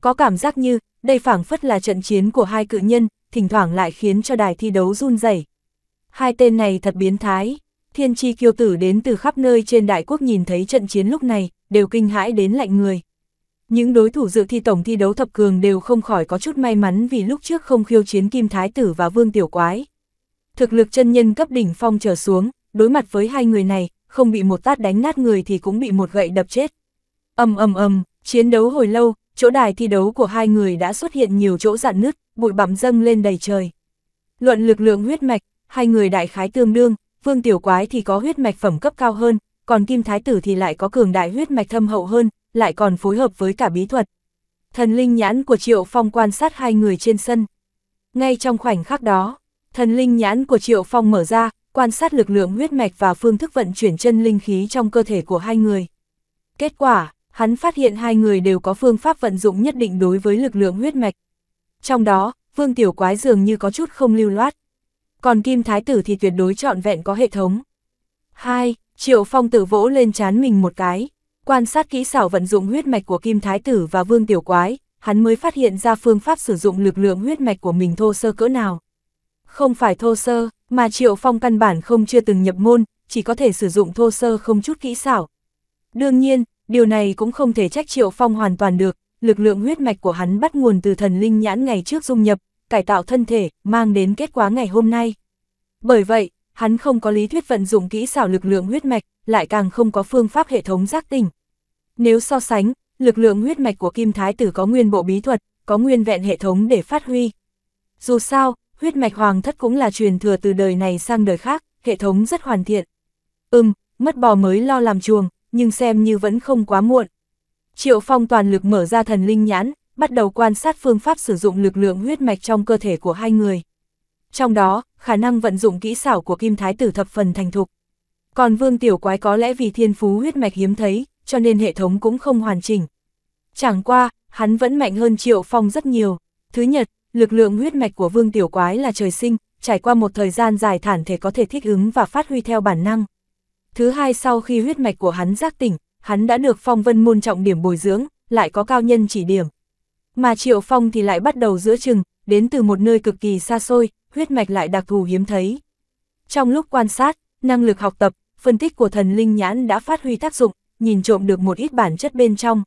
Có cảm giác như, đây phảng phất là trận chiến của hai cự nhân, thỉnh thoảng lại khiến cho đài thi đấu run rẩy. Hai tên này thật biến thái. Thiên chi kiêu tử đến từ khắp nơi trên đại quốc nhìn thấy trận chiến lúc này, đều kinh hãi đến lạnh người. Những đối thủ dự thi tổng thi đấu thập cường đều không khỏi có chút may mắn vì lúc trước không khiêu chiến Kim Thái Tử và Vương Tiểu Quái. Thực lực chân nhân cấp đỉnh phong trở xuống, đối mặt với hai người này, không bị một tát đánh nát người thì cũng bị một gậy đập chết. Âm âm âm, chiến đấu hồi lâu, chỗ đài thi đấu của hai người đã xuất hiện nhiều chỗ dạn nứt, bụi bặm dâng lên đầy trời. Luận lực lượng huyết mạch, hai người đại khái tương đương, Vương Tiểu Quái thì có huyết mạch phẩm cấp cao hơn, còn Kim Thái Tử thì lại có cường đại huyết mạch thâm hậu hơn, lại còn phối hợp với cả bí thuật. Thần linh nhãn của Triệu Phong quan sát hai người trên sân. Ngay trong khoảnh khắc đó, thần linh nhãn của Triệu Phong mở ra, quan sát lực lượng huyết mạch và phương thức vận chuyển chân linh khí trong cơ thể của hai người. Kết quả, hắn phát hiện hai người đều có phương pháp vận dụng nhất định đối với lực lượng huyết mạch. Trong đó, Vương Tiểu Quái dường như có chút không lưu loát. Còn Kim Thái Tử thì tuyệt đối trọn vẹn có hệ thống. 2. Triệu Phong tự vỗ lên chán mình một cái. Quan sát kỹ xảo vận dụng huyết mạch của Kim Thái Tử và Vương Tiểu Quái, hắn mới phát hiện ra phương pháp sử dụng lực lượng huyết mạch của mình thô sơ cỡ nào. Không phải thô sơ, mà Triệu Phong căn bản không chưa từng nhập môn, chỉ có thể sử dụng thô sơ không chút kỹ xảo. Đương nhiên, điều này cũng không thể trách Triệu Phong hoàn toàn được, lực lượng huyết mạch của hắn bắt nguồn từ thần linh nhãn ngày trước dung nhập, cải tạo thân thể, mang đến kết quả ngày hôm nay. Bởi vậy, hắn không có lý thuyết vận dụng kỹ xảo lực lượng huyết mạch, lại càng không có phương pháp hệ thống giác tỉnh. Nếu so sánh, lực lượng huyết mạch của Kim Thái Tử có nguyên bộ bí thuật, có nguyên vẹn hệ thống để phát huy. Dù sao, huyết mạch hoàng thất cũng là truyền thừa từ đời này sang đời khác, hệ thống rất hoàn thiện. Ừm, mất bò mới lo làm chuồng, nhưng xem như vẫn không quá muộn. Triệu Phong toàn lực mở ra thần linh nhãn, bắt đầu quan sát phương pháp sử dụng lực lượng huyết mạch trong cơ thể của hai người. Trong đó, khả năng vận dụng kỹ xảo của Kim Thái Tử thập phần thành thục. Còn Vương Tiểu Quái có lẽ vì thiên phú huyết mạch hiếm thấy, cho nên hệ thống cũng không hoàn chỉnh. Chẳng qua, hắn vẫn mạnh hơn Triệu Phong rất nhiều. Thứ nhất, lực lượng huyết mạch của Vương Tiểu Quái là trời sinh, trải qua một thời gian dài thản thể có thể thích ứng và phát huy theo bản năng. Thứ hai sau khi huyết mạch của hắn giác tỉnh, hắn đã được phong vân môn trọng điểm bồi dưỡng, lại có cao nhân chỉ điểm. Mà Triệu Phong thì lại bắt đầu giữa chừng, đến từ một nơi cực kỳ xa xôi, huyết mạch lại đặc thù hiếm thấy. Trong lúc quan sát, năng lực học tập, phân tích của thần linh nhãn đã phát huy tác dụng, nhìn trộm được một ít bản chất bên trong.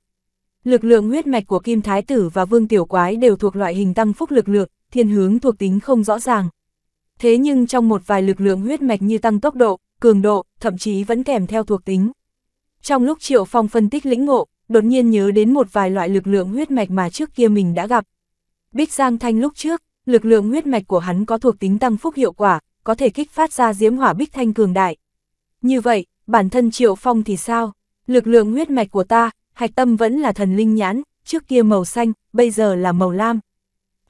Lực lượng huyết mạch của Kim Thái Tử và Vương Tiểu Quái đều thuộc loại hình tăng phúc lực lượng, thiên hướng thuộc tính không rõ ràng. Thế nhưng trong một vài lực lượng huyết mạch như tăng tốc độ, cường độ, thậm chí vẫn kèm theo thuộc tính. Trong lúc Triệu Phong phân tích lĩnh ngộ, đột nhiên nhớ đến một vài loại lực lượng huyết mạch mà trước kia mình đã gặp. Bích Giang Thanh lúc trước, lực lượng huyết mạch của hắn có thuộc tính tăng phúc hiệu quả, có thể kích phát ra diễm hỏa bích thanh cường đại. Như vậy, bản thân Triệu Phong thì sao? Lực lượng huyết mạch của ta, hạch tâm vẫn là thần linh nhãn, trước kia màu xanh, bây giờ là màu lam.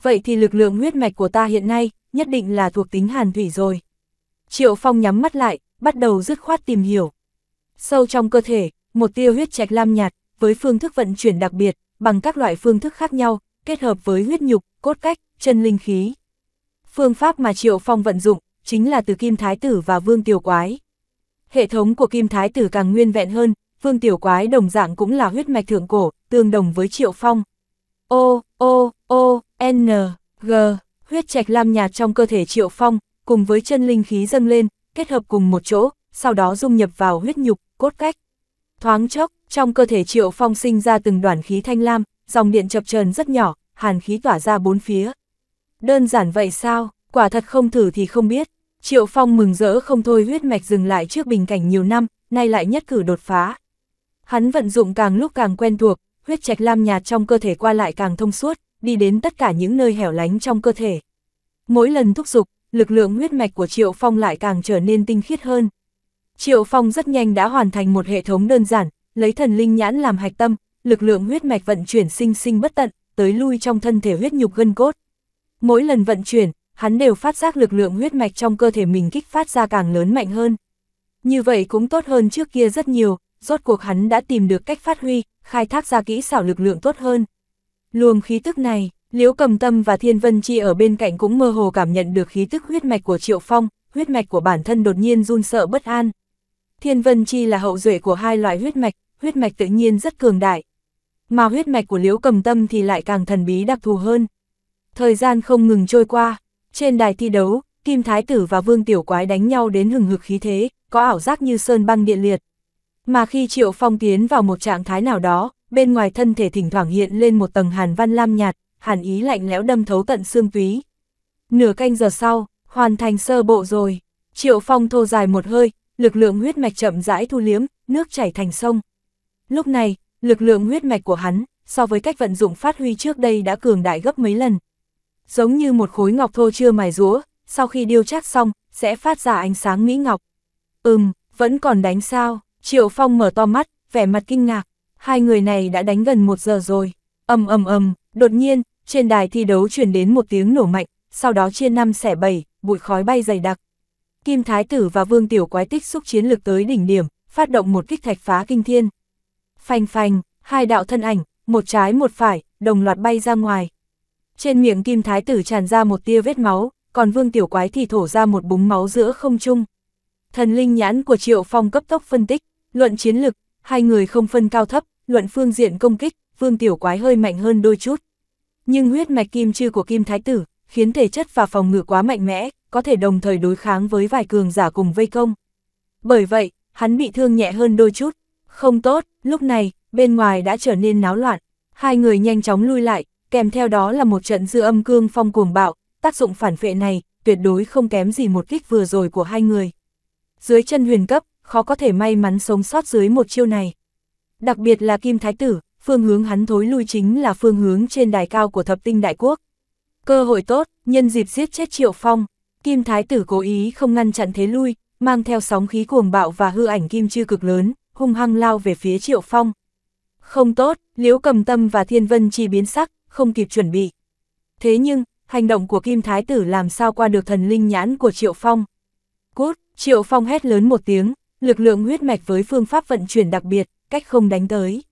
Vậy thì lực lượng huyết mạch của ta hiện nay, nhất định là thuộc tính hàn thủy rồi. Triệu Phong nhắm mắt lại, bắt đầu dứt khoát tìm hiểu. Sâu trong cơ thể, một tia huyết trạch lam nhạt, với phương thức vận chuyển đặc biệt, bằng các loại phương thức khác nhau, kết hợp với huyết nhục, cốt cách, chân linh khí. Phương pháp mà Triệu Phong vận dụng, chính là từ Kim Thái Tử và Vương Tiểu Quái. Hệ thống của Kim Thái Tử càng nguyên vẹn hơn, Vương Tiểu Quái đồng dạng cũng là huyết mạch thượng cổ, tương đồng với Triệu Phong. O, O, O, N, G, huyết trạch lam nhạt trong cơ thể Triệu Phong, cùng với chân linh khí dâng lên, kết hợp cùng một chỗ, sau đó dung nhập vào huyết nhục, cốt cách. Thoáng chốc, trong cơ thể Triệu Phong sinh ra từng đoàn khí thanh lam, dòng điện chập chờn rất nhỏ, hàn khí tỏa ra bốn phía. Đơn giản vậy sao, quả thật không thử thì không biết. Triệu Phong mừng rỡ không thôi huyết mạch dừng lại trước bình cảnh nhiều năm, nay lại nhất cử đột phá. Hắn vận dụng càng lúc càng quen thuộc, huyết trạch lam nhạt trong cơ thể qua lại càng thông suốt, đi đến tất cả những nơi hẻo lánh trong cơ thể. Mỗi lần thúc giục, lực lượng huyết mạch của Triệu Phong lại càng trở nên tinh khiết hơn. Triệu Phong rất nhanh đã hoàn thành một hệ thống đơn giản, lấy thần linh nhãn làm hạch tâm, lực lượng huyết mạch vận chuyển sinh sinh bất tận, tới lui trong thân thể huyết nhục gân cốt. Mỗi lần vận chuyển, hắn đều phát giác lực lượng huyết mạch trong cơ thể mình kích phát ra càng lớn mạnh hơn. Như vậy cũng tốt hơn trước kia rất nhiều, rốt cuộc hắn đã tìm được cách phát huy, khai thác ra kỹ xảo lực lượng tốt hơn. Luồng khí tức này, Liễu Cầm Tâm và Thiên Vân Chi ở bên cạnh cũng mơ hồ cảm nhận được khí tức huyết mạch của Triệu Phong, huyết mạch của bản thân đột nhiên run sợ bất an. Thiên Vân Chi là hậu duệ của hai loại huyết mạch, huyết mạch tự nhiên rất cường đại. Mà huyết mạch của Liễu Cầm Tâm thì lại càng thần bí đặc thù hơn. Thời gian không ngừng trôi qua, trên đài thi đấu, Kim Thái Tử và Vương Tiểu Quái đánh nhau đến hừng hực khí thế, có ảo giác như sơn băng điện liệt. Mà khi Triệu Phong tiến vào một trạng thái nào đó, bên ngoài thân thể thỉnh thoảng hiện lên một tầng hàn văn lam nhạt, hàn ý lạnh lẽo đâm thấu tận xương túy. Nửa canh giờ sau, hoàn thành sơ bộ rồi. Triệu Phong thô dài một hơi, lực lượng huyết mạch chậm rãi thu liếm, nước chảy thành sông. Lúc này, lực lượng huyết mạch của hắn, so với cách vận dụng phát huy trước đây đã cường đại gấp mấy lần. Giống như một khối ngọc thô chưa mài rúa, sau khi điêu chắc xong, sẽ phát ra ánh sáng mỹ ngọc. Ừm, vẫn còn đánh sao? Triệu Phong mở to mắt, vẻ mặt kinh ngạc. Hai người này đã đánh gần một giờ rồi. ầm ầm ầm, đột nhiên, trên đài thi đấu truyền đến một tiếng nổ mạnh, sau đó chia năm xẻ bảy, bụi khói bay dày đặc. Kim Thái Tử và Vương Tiểu Quái tích xúc chiến lực tới đỉnh điểm, phát động một kích thạch phá kinh thiên. Phanh phanh, hai đạo thân ảnh, một trái một phải, đồng loạt bay ra ngoài. Trên miệng Kim Thái Tử tràn ra một tia vết máu, còn Vương Tiểu Quái thì thổ ra một búng máu giữa không trung. Thần linh nhãn của Triệu Phong cấp tốc phân tích, luận chiến lực, hai người không phân cao thấp, luận phương diện công kích, Vương Tiểu Quái hơi mạnh hơn đôi chút. Nhưng huyết mạch kim chư của Kim Thái Tử, khiến thể chất và phòng ngự quá mạnh mẽ, có thể đồng thời đối kháng với vài cường giả cùng vây công. Bởi vậy, hắn bị thương nhẹ hơn đôi chút. Không tốt, lúc này, bên ngoài đã trở nên náo loạn. Hai người nhanh chóng lui lại, kèm theo đó là một trận dư âm cương phong cuồng bạo, tác dụng phản vệ này, tuyệt đối không kém gì một kích vừa rồi của hai người. Dưới chân huyền cấp, khó có thể may mắn sống sót dưới một chiêu này. Đặc biệt là Kim Thái Tử, phương hướng hắn thối lui chính là phương hướng trên đài cao của thập tinh đại quốc. Cơ hội tốt, nhân dịp giết chết Triệu Phong, Kim Thái Tử cố ý không ngăn chặn thế lui, mang theo sóng khí cuồng bạo và hư ảnh kim chư cực lớn, hung hăng lao về phía Triệu Phong. Không tốt, Liễu Cầm Tâm và Thiên Vân chi biến sắc, không kịp chuẩn bị. Thế nhưng, hành động của Kim Thái Tử làm sao qua được thần linh nhãn của Triệu Phong. Cút, Triệu Phong hét lớn một tiếng, lực lượng huyết mạch với phương pháp vận chuyển đặc biệt, cách không đánh tới.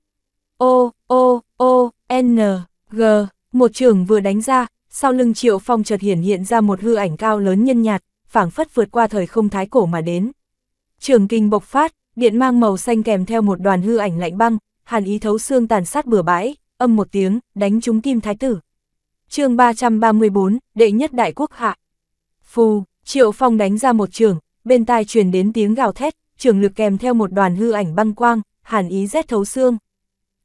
O, O, O, N, G, một trường vừa đánh ra, sau lưng Triệu Phong chợt hiển hiện ra một hư ảnh cao lớn nhân nhạt, phảng phất vượt qua thời không thái cổ mà đến. Trường kinh bộc phát, điện mang màu xanh kèm theo một đoàn hư ảnh lạnh băng, hàn ý thấu xương tàn sát bừa bãi, âm một tiếng, đánh trúng kim thái tử. chương 334, đệ nhất đại quốc hạ. Phù, Triệu Phong đánh ra một trường, bên tai truyền đến tiếng gào thét, trường lực kèm theo một đoàn hư ảnh băng quang, hàn ý rét thấu xương.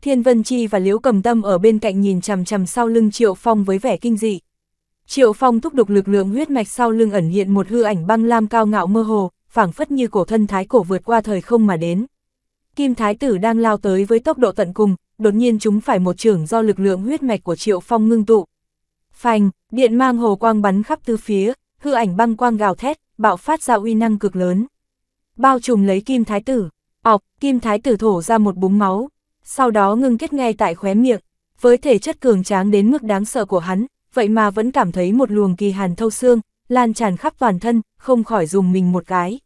Thiên Vân Chi và Liễu Cầm Tâm ở bên cạnh nhìn chằm chằm sau lưng Triệu Phong với vẻ kinh dị. Triệu Phong thúc đục lực lượng huyết mạch sau lưng ẩn hiện một hư ảnh băng lam cao ngạo mơ hồ, phảng phất như cổ thân thái cổ vượt qua thời không mà đến. Kim Thái tử đang lao tới với tốc độ tận cùng, đột nhiên chúng phải một trường do lực lượng huyết mạch của Triệu Phong ngưng tụ. Phành, điện mang hồ quang bắn khắp tứ phía, hư ảnh băng quang gào thét, bạo phát ra uy năng cực lớn. Bao trùm lấy kim thái tử, ọc, kim thái tử thổ ra một búng máu, sau đó ngưng kết ngay tại khóe miệng, với thể chất cường tráng đến mức đáng sợ của hắn, vậy mà vẫn cảm thấy một luồng kỳ hàn thâu xương, lan tràn khắp toàn thân, không khỏi dùng mình một cái.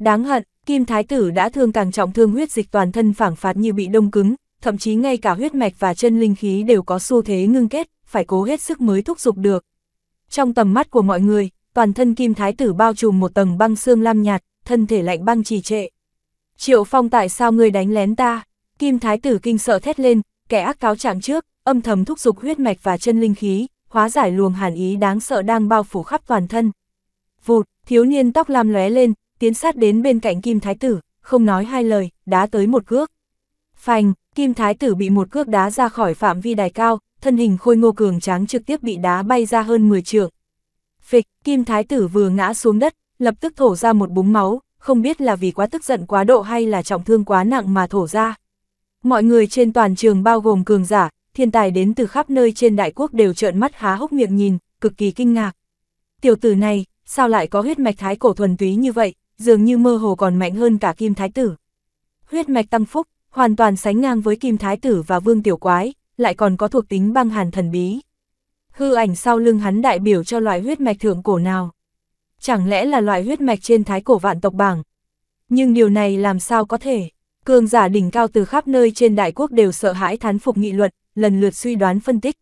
Đáng hận, kim thái tử đã thương càng trọng thương huyết dịch toàn thân phảng phạt như bị đông cứng, thậm chí ngay cả huyết mạch và chân linh khí đều có xu thế ngưng kết, phải cố hết sức mới thúc giục được. Trong tầm mắt của mọi người, toàn thân kim thái tử bao trùm một tầng băng xương lam nhạt, thân thể lạnh băng trì trệ. Triệu Phong tại sao ngươi đánh lén ta? Kim thái tử kinh sợ thét lên, kẻ ác cáo trạng trước, âm thầm thúc giục huyết mạch và chân linh khí, hóa giải luồng hàn ý đáng sợ đang bao phủ khắp toàn thân. Vụt, thiếu niên tóc lam lóe lên, tiến sát đến bên cạnh Kim Thái Tử, không nói hai lời, đá tới một cước. Phành, Kim Thái Tử bị một cước đá ra khỏi phạm vi đài cao, thân hình khôi ngô cường tráng trực tiếp bị đá bay ra hơn 10 trượng. Phịch, Kim Thái Tử vừa ngã xuống đất, lập tức thổ ra một búng máu, không biết là vì quá tức giận quá độ hay là trọng thương quá nặng mà thổ ra. Mọi người trên toàn trường bao gồm cường giả, thiên tài đến từ khắp nơi trên đại quốc đều trợn mắt há hốc miệng nhìn, cực kỳ kinh ngạc. Tiểu tử này, sao lại có huyết mạch thái cổ thuần túy như vậy, dường như mơ hồ còn mạnh hơn cả kim thái tử. Huyết mạch tăng phúc, hoàn toàn sánh ngang với kim thái tử và vương tiểu quái, lại còn có thuộc tính băng hàn thần bí. Hư ảnh sau lưng hắn đại biểu cho loại huyết mạch thượng cổ nào? Chẳng lẽ là loại huyết mạch trên thái cổ vạn tộc bảng? Nhưng điều này làm sao có thể? Cường giả đỉnh cao từ khắp nơi trên đại quốc đều sợ hãi thán phục nghị luận, lần lượt suy đoán phân tích.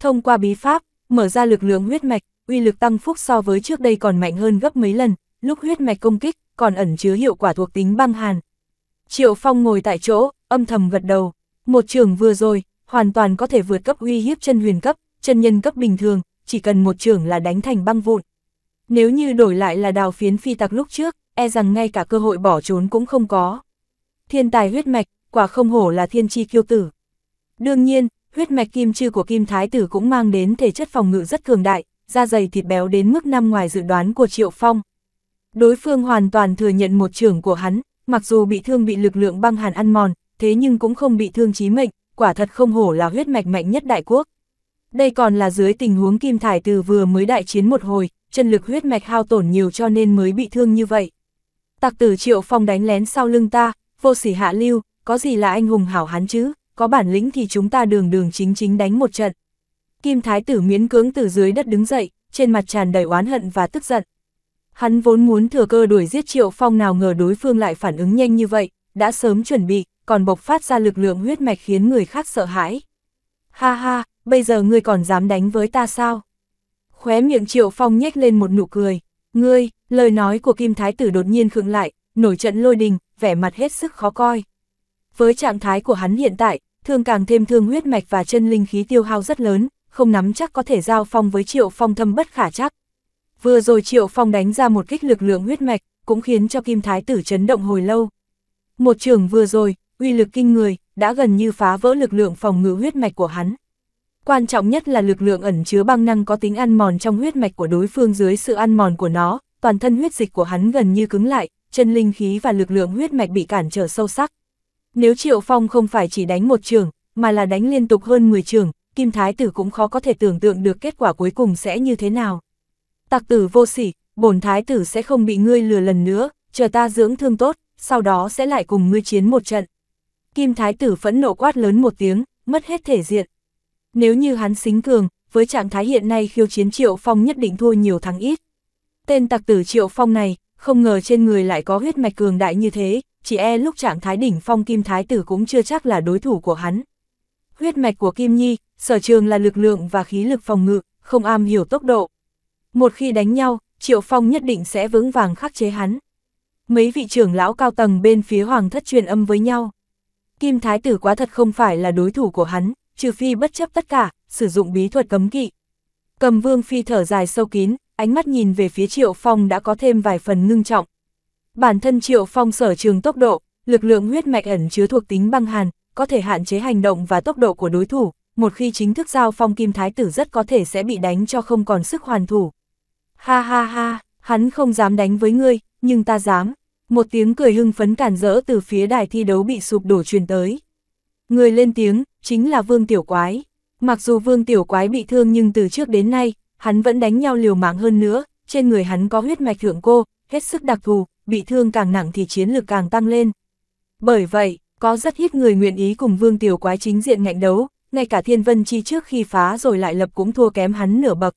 Thông qua bí pháp, mở ra lực lượng huyết mạch, uy lực tăng phúc so với trước đây còn mạnh hơn gấp mấy lần, lúc huyết mạch công kích, còn ẩn chứa hiệu quả thuộc tính băng hàn. Triệu Phong ngồi tại chỗ, âm thầm gật đầu, một trường vừa rồi, hoàn toàn có thể vượt cấp uy hiếp chân huyền cấp, chân nhân cấp bình thường, chỉ cần một trường là đánh thành băng vụn. Nếu như đổi lại là đào phiến phi tặc lúc trước, e rằng ngay cả cơ hội bỏ trốn cũng không có. Thiên tài huyết mạch, quả không hổ là thiên chi kiêu tử. Đương nhiên, huyết mạch kim chư của kim thái tử cũng mang đến thể chất phòng ngự rất cường đại, da dày thịt béo đến mức năm ngoài dự đoán của Triệu Phong. Đối phương hoàn toàn thừa nhận một trưởng của hắn, mặc dù bị thương bị lực lượng băng hàn ăn mòn, thế nhưng cũng không bị thương chí mệnh, quả thật không hổ là huyết mạch mạnh nhất đại quốc. Đây còn là dưới tình huống Kim Thải Từ vừa mới đại chiến một hồi, chân lực huyết mạch hao tổn nhiều cho nên mới bị thương như vậy. Tặc tử Triệu Phong đánh lén sau lưng ta, vô sỉ hạ lưu, có gì là anh hùng hảo hán chứ, có bản lĩnh thì chúng ta đường đường chính chính đánh một trận. Kim Thái tử miễn cưỡng từ dưới đất đứng dậy, trên mặt tràn đầy oán hận và tức giận. Hắn vốn muốn thừa cơ đuổi giết Triệu Phong nào ngờ đối phương lại phản ứng nhanh như vậy, đã sớm chuẩn bị, còn bộc phát ra lực lượng huyết mạch khiến người khác sợ hãi. Ha ha, bây giờ ngươi còn dám đánh với ta sao? Khóe miệng Triệu Phong nhếch lên một nụ cười. Ngươi, lời nói của Kim Thái tử đột nhiên khựng lại, nổi trận lôi đình, vẻ mặt hết sức khó coi. Với trạng thái của hắn hiện tại, thương càng thêm thương huyết mạch và chân linh khí tiêu hao rất lớn, không nắm chắc có thể giao phong với Triệu Phong thâm bất khả chắc. Vừa rồi Triệu Phong đánh ra một kích lực lượng huyết mạch, cũng khiến cho Kim Thái tử chấn động hồi lâu. Một trường vừa rồi, uy lực kinh người, đã gần như phá vỡ lực lượng phòng ngự huyết mạch của hắn. Quan trọng nhất là lực lượng ẩn chứa băng năng có tính ăn mòn trong huyết mạch của đối phương dưới sự ăn mòn của nó, toàn thân huyết dịch của hắn gần như cứng lại, chân linh khí và lực lượng huyết mạch bị cản trở sâu sắc. Nếu Triệu Phong không phải chỉ đánh một trường, mà là đánh liên tục hơn 10 trường, Kim Thái tử cũng khó có thể tưởng tượng được kết quả cuối cùng sẽ như thế nào. Tặc tử vô sỉ, bổn thái tử sẽ không bị ngươi lừa lần nữa, chờ ta dưỡng thương tốt, sau đó sẽ lại cùng ngươi chiến một trận. Kim thái tử phẫn nộ quát lớn một tiếng, mất hết thể diện. Nếu như hắn xính cường, với trạng thái hiện nay khiêu chiến Triệu Phong nhất định thua nhiều thắng ít. Tên tặc tử Triệu Phong này, không ngờ trên người lại có huyết mạch cường đại như thế, chỉ e lúc trạng thái đỉnh phong Kim Thái tử cũng chưa chắc là đối thủ của hắn. Huyết mạch của Kim Nhi, sở trường là lực lượng và khí lực phòng ngự, không am hiểu tốc độ. Một khi đánh nhau, Triệu Phong nhất định sẽ vững vàng khắc chế hắn. Mấy vị trưởng lão cao tầng bên phía hoàng thất truyền âm với nhau. Kim Thái tử quá thật không phải là đối thủ của hắn, trừ phi bất chấp tất cả, sử dụng bí thuật cấm kỵ. Cầm vương phi thở dài sâu kín, ánh mắt nhìn về phía Triệu Phong đã có thêm vài phần ngưng trọng. Bản thân Triệu Phong sở trường tốc độ, lực lượng huyết mạch ẩn chứa thuộc tính băng hàn, có thể hạn chế hành động và tốc độ của đối thủ, một khi chính thức giao phong kim thái tử rất có thể sẽ bị đánh cho không còn sức hoàn thủ. Ha ha ha, hắn không dám đánh với ngươi, nhưng ta dám. Một tiếng cười hưng phấn cản rỡ từ phía đài thi đấu bị sụp đổ truyền tới. Người lên tiếng, chính là Vương Tiểu Quái. Mặc dù vương tiểu quái bị thương nhưng từ trước đến nay, hắn vẫn đánh nhau liều mạng hơn nữa, trên người hắn có huyết mạch thượng cô, hết sức đặc thù, bị thương càng nặng thì chiến lực càng tăng lên. Bởi vậy, có rất ít người nguyện ý cùng vương tiểu quái chính diện ngạnh đấu, ngay cả thiên vân chi trước khi phá rồi lại lập cũng thua kém hắn nửa bậc.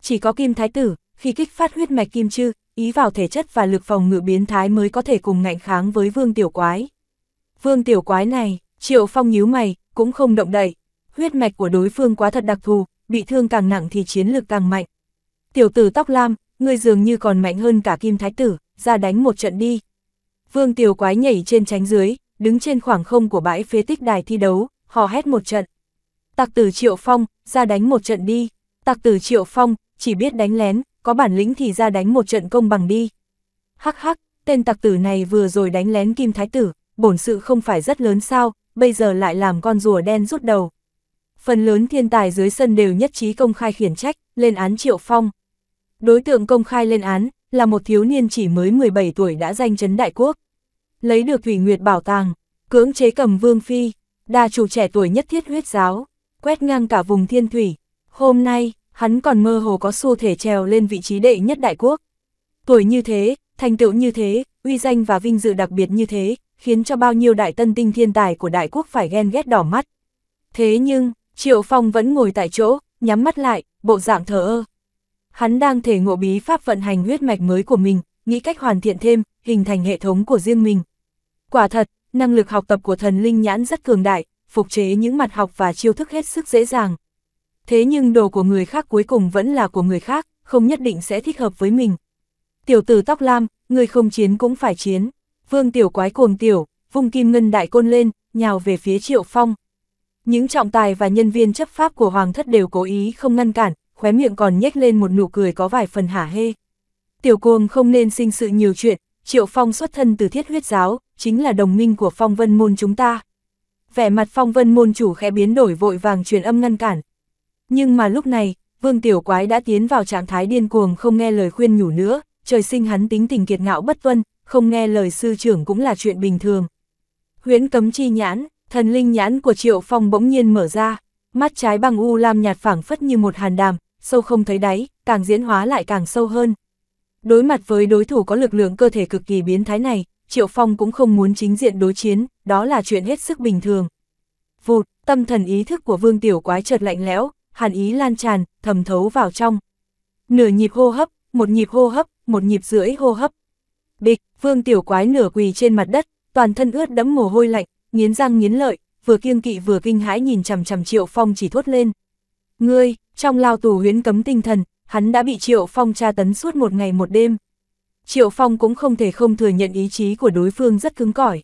Chỉ có kim thái tử, khi kích phát huyết mạch kim chư, ý vào thể chất và lực phòng ngự biến thái mới có thể cùng ngạnh kháng với vương tiểu quái. Vương tiểu quái này, triệu phong nhíu mày, cũng không động đậy. Huyết mạch của đối phương quá thật đặc thù, bị thương càng nặng thì chiến lực càng mạnh. Tiểu tử tóc lam, người dường như còn mạnh hơn cả kim thái tử, ra đánh một trận đi. Vương tiểu quái nhảy trên tránh dưới, đứng trên khoảng không của bãi phế tích đài thi đấu, hò hét một trận. Tặc tử Triệu Phong, ra đánh một trận đi. Tặc tử Triệu Phong, chỉ biết đánh lén, có bản lĩnh thì ra đánh một trận công bằng đi. Hắc hắc, tên tặc tử này vừa rồi đánh lén Kim Thái Tử, bổn sự không phải rất lớn sao, bây giờ lại làm con rùa đen rút đầu. Phần lớn thiên tài dưới sân đều nhất trí công khai khiển trách, lên án Triệu Phong. Đối tượng công khai lên án, là một thiếu niên chỉ mới 17 tuổi đã danh chấn đại quốc. Lấy được Thủy Nguyệt bảo tàng, cưỡng chế cầm Vương Phi, đa chủ trẻ tuổi nhất thiết huyết giáo, quét ngang cả vùng thiên thủy. Hôm nay, hắn còn mơ hồ có xu thể trèo lên vị trí đệ nhất đại quốc. Tuổi như thế, thành tựu như thế, uy danh và vinh dự đặc biệt như thế, khiến cho bao nhiêu đại tân tinh thiên tài của đại quốc phải ghen ghét đỏ mắt. Thế nhưng, Triệu Phong vẫn ngồi tại chỗ, nhắm mắt lại, bộ dạng thờ ơ. Hắn đang thể ngộ bí pháp vận hành huyết mạch mới của mình, nghĩ cách hoàn thiện thêm, hình thành hệ thống của riêng mình. Quả thật, năng lực học tập của thần linh nhãn rất cường đại, phục chế những mặt học và chiêu thức hết sức dễ dàng. Thế nhưng đồ của người khác cuối cùng vẫn là của người khác, không nhất định sẽ thích hợp với mình. Tiểu tử tóc lam, người không chiến cũng phải chiến. Vương tiểu quái cuồng tiểu, vung kim ngân đại côn lên, nhào về phía triệu phong. Những trọng tài và nhân viên chấp pháp của Hoàng thất đều cố ý không ngăn cản, khóe miệng còn nhếch lên một nụ cười có vài phần hả hê. Tiểu cuồng không nên sinh sự nhiều chuyện, triệu phong xuất thân từ thiết huyết giáo, chính là đồng minh của phong vân môn chúng ta vẻ mặt phong vân môn chủ khẽ biến đổi vội vàng truyền âm ngăn cản. Nhưng mà lúc này, vương tiểu quái đã tiến vào trạng thái điên cuồng không nghe lời khuyên nhủ nữa, trời sinh hắn tính tình kiệt ngạo bất tuân, không nghe lời sư trưởng cũng là chuyện bình thường. Huyễn cấm chi nhãn, thần linh nhãn của triệu phong bỗng nhiên mở ra, mắt trái bằng u lam nhạt phảng phất như một hàn đàm, sâu không thấy đáy, càng diễn hóa lại càng sâu hơn. Đối mặt với đối thủ có lực lượng cơ thể cực kỳ biến thái này, Triệu Phong cũng không muốn chính diện đối chiến, đó là chuyện hết sức bình thường. Vụt, tâm thần ý thức của vương tiểu quái chợt lạnh lẽo, hàn ý lan tràn, thầm thấu vào trong. Nửa nhịp hô hấp, một nhịp hô hấp, một nhịp rưỡi hô hấp. Bịch, vương tiểu quái nửa quỳ trên mặt đất, toàn thân ướt đẫm mồ hôi lạnh, nghiến răng nghiến lợi, vừa kiêng kỵ vừa kinh hãi nhìn chằm chằm Triệu Phong chỉ thốt lên. Ngươi, trong lao tù huyến cấm tinh thần, hắn đã bị Triệu Phong tra tấn suốt một ngày một đêm. Triệu Phong cũng không thể không thừa nhận ý chí của đối phương rất cứng cỏi.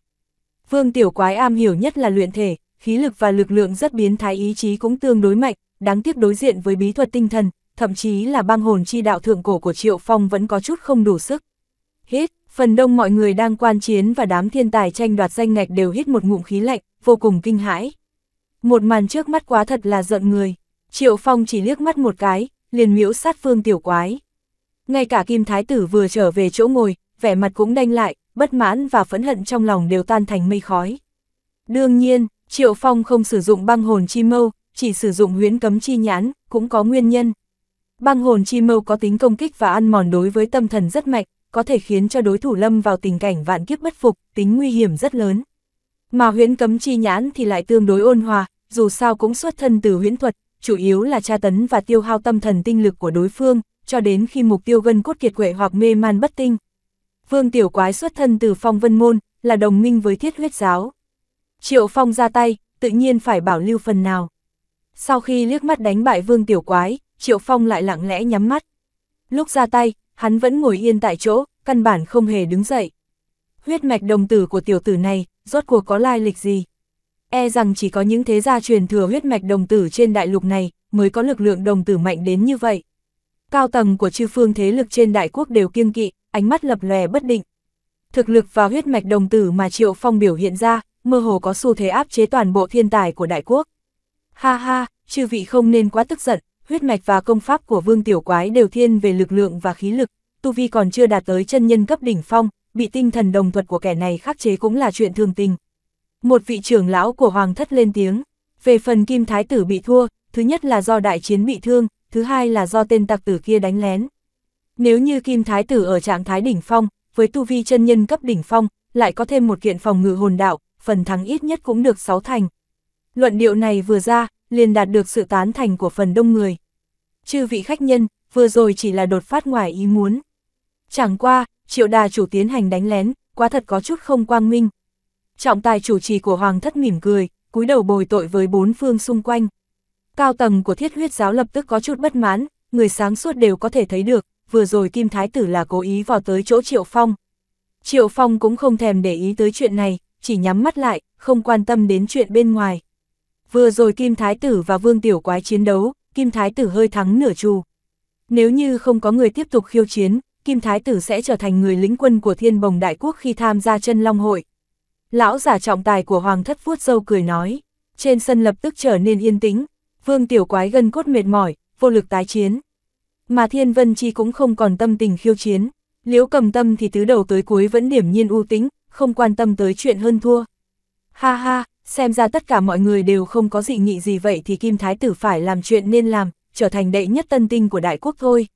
Vương Tiểu Quái am hiểu nhất là luyện thể, khí lực và lực lượng rất biến thái ý chí cũng tương đối mạnh, đáng tiếc đối diện với bí thuật tinh thần, thậm chí là băng hồn chi đạo thượng cổ của Triệu Phong vẫn có chút không đủ sức. Hít, phần đông mọi người đang quan chiến và đám thiên tài tranh đoạt danh ngạch đều hít một ngụm khí lạnh, vô cùng kinh hãi. Một màn trước mắt quá thật là giận người, Triệu Phong chỉ liếc mắt một cái, liền miễu sát phương Tiểu Quái. Ngay cả Kim Thái Tử vừa trở về chỗ ngồi, vẻ mặt cũng đanh lại, bất mãn và phẫn hận trong lòng đều tan thành mây khói. Đương nhiên, Triệu Phong không sử dụng băng hồn chi mâu, chỉ sử dụng huyến cấm chi nhãn, cũng có nguyên nhân. Băng hồn chi mâu có tính công kích và ăn mòn đối với tâm thần rất mạnh, có thể khiến cho đối thủ lâm vào tình cảnh vạn kiếp bất phục, tính nguy hiểm rất lớn. Mà huyễn cấm chi nhãn thì lại tương đối ôn hòa, dù sao cũng xuất thân từ huyễn thuật, chủ yếu là tra tấn và tiêu hao tâm thần tinh lực của đối phương, cho đến khi mục tiêu gân cốt kiệt quệ hoặc mê man bất tinh. Vương Tiểu Quái xuất thân từ phong vân môn, là đồng minh với thiết huyết giáo. Triệu Phong ra tay, tự nhiên phải bảo lưu phần nào. Sau khi liếc mắt đánh bại Vương Tiểu Quái, Triệu Phong lại lặng lẽ nhắm mắt. Lúc ra tay, hắn vẫn ngồi yên tại chỗ, căn bản không hề đứng dậy. Huyết mạch đồng tử của tiểu tử này, rốt cuộc có lai lịch gì? E rằng chỉ có những thế gia truyền thừa huyết mạch đồng tử trên đại lục này, mới có lực lượng đồng tử mạnh đến như vậy cao tầng của chư phương thế lực trên đại quốc đều kiêng kỵ, ánh mắt lập lòe bất định. Thực lực và huyết mạch đồng tử mà Triệu Phong biểu hiện ra, mơ hồ có xu thế áp chế toàn bộ thiên tài của đại quốc. Ha ha, chư vị không nên quá tức giận, huyết mạch và công pháp của vương tiểu quái đều thiên về lực lượng và khí lực, tu vi còn chưa đạt tới chân nhân cấp đỉnh phong, bị tinh thần đồng thuật của kẻ này khắc chế cũng là chuyện thường tình. Một vị trưởng lão của hoàng thất lên tiếng, về phần kim thái tử bị thua, thứ nhất là do đại chiến bị thương, thứ hai là do tên tặc tử kia đánh lén. Nếu như Kim Thái Tử ở trạng thái đỉnh phong, với tu vi chân nhân cấp đỉnh phong, lại có thêm một kiện phòng ngự hồn đạo, phần thắng ít nhất cũng được 6 thành. Luận điệu này vừa ra, liền đạt được sự tán thành của phần đông người. Chư vị khách nhân, vừa rồi chỉ là đột phát ngoài ý muốn. Chẳng qua, triệu đà chủ tiến hành đánh lén, quá thật có chút không quang minh. Trọng tài chủ trì của Hoàng thất mỉm cười, cúi đầu bồi tội với bốn phương xung quanh. Cao tầng của thiết huyết giáo lập tức có chút bất mãn, người sáng suốt đều có thể thấy được, vừa rồi Kim Thái Tử là cố ý vào tới chỗ Triệu Phong. Triệu Phong cũng không thèm để ý tới chuyện này, chỉ nhắm mắt lại, không quan tâm đến chuyện bên ngoài. Vừa rồi Kim Thái Tử và Vương Tiểu Quái chiến đấu, Kim Thái Tử hơi thắng nửa trù. Nếu như không có người tiếp tục khiêu chiến, Kim Thái Tử sẽ trở thành người lính quân của Thiên Bồng Đại Quốc khi tham gia chân Long Hội. Lão giả trọng tài của Hoàng thất vuốt dâu cười nói, trên sân lập tức trở nên yên tĩnh, Vương Tiểu Quái gân cốt mệt mỏi, vô lực tái chiến. Mà Thiên Vân Chi cũng không còn tâm tình khiêu chiến, liễu cầm tâm thì từ đầu tới cuối vẫn điểm nhiên ưu tính, không quan tâm tới chuyện hơn thua. Ha ha, xem ra tất cả mọi người đều không có dị nghị gì vậy thì Kim Thái Tử phải làm chuyện nên làm, trở thành đệ nhất tân tinh của đại quốc thôi.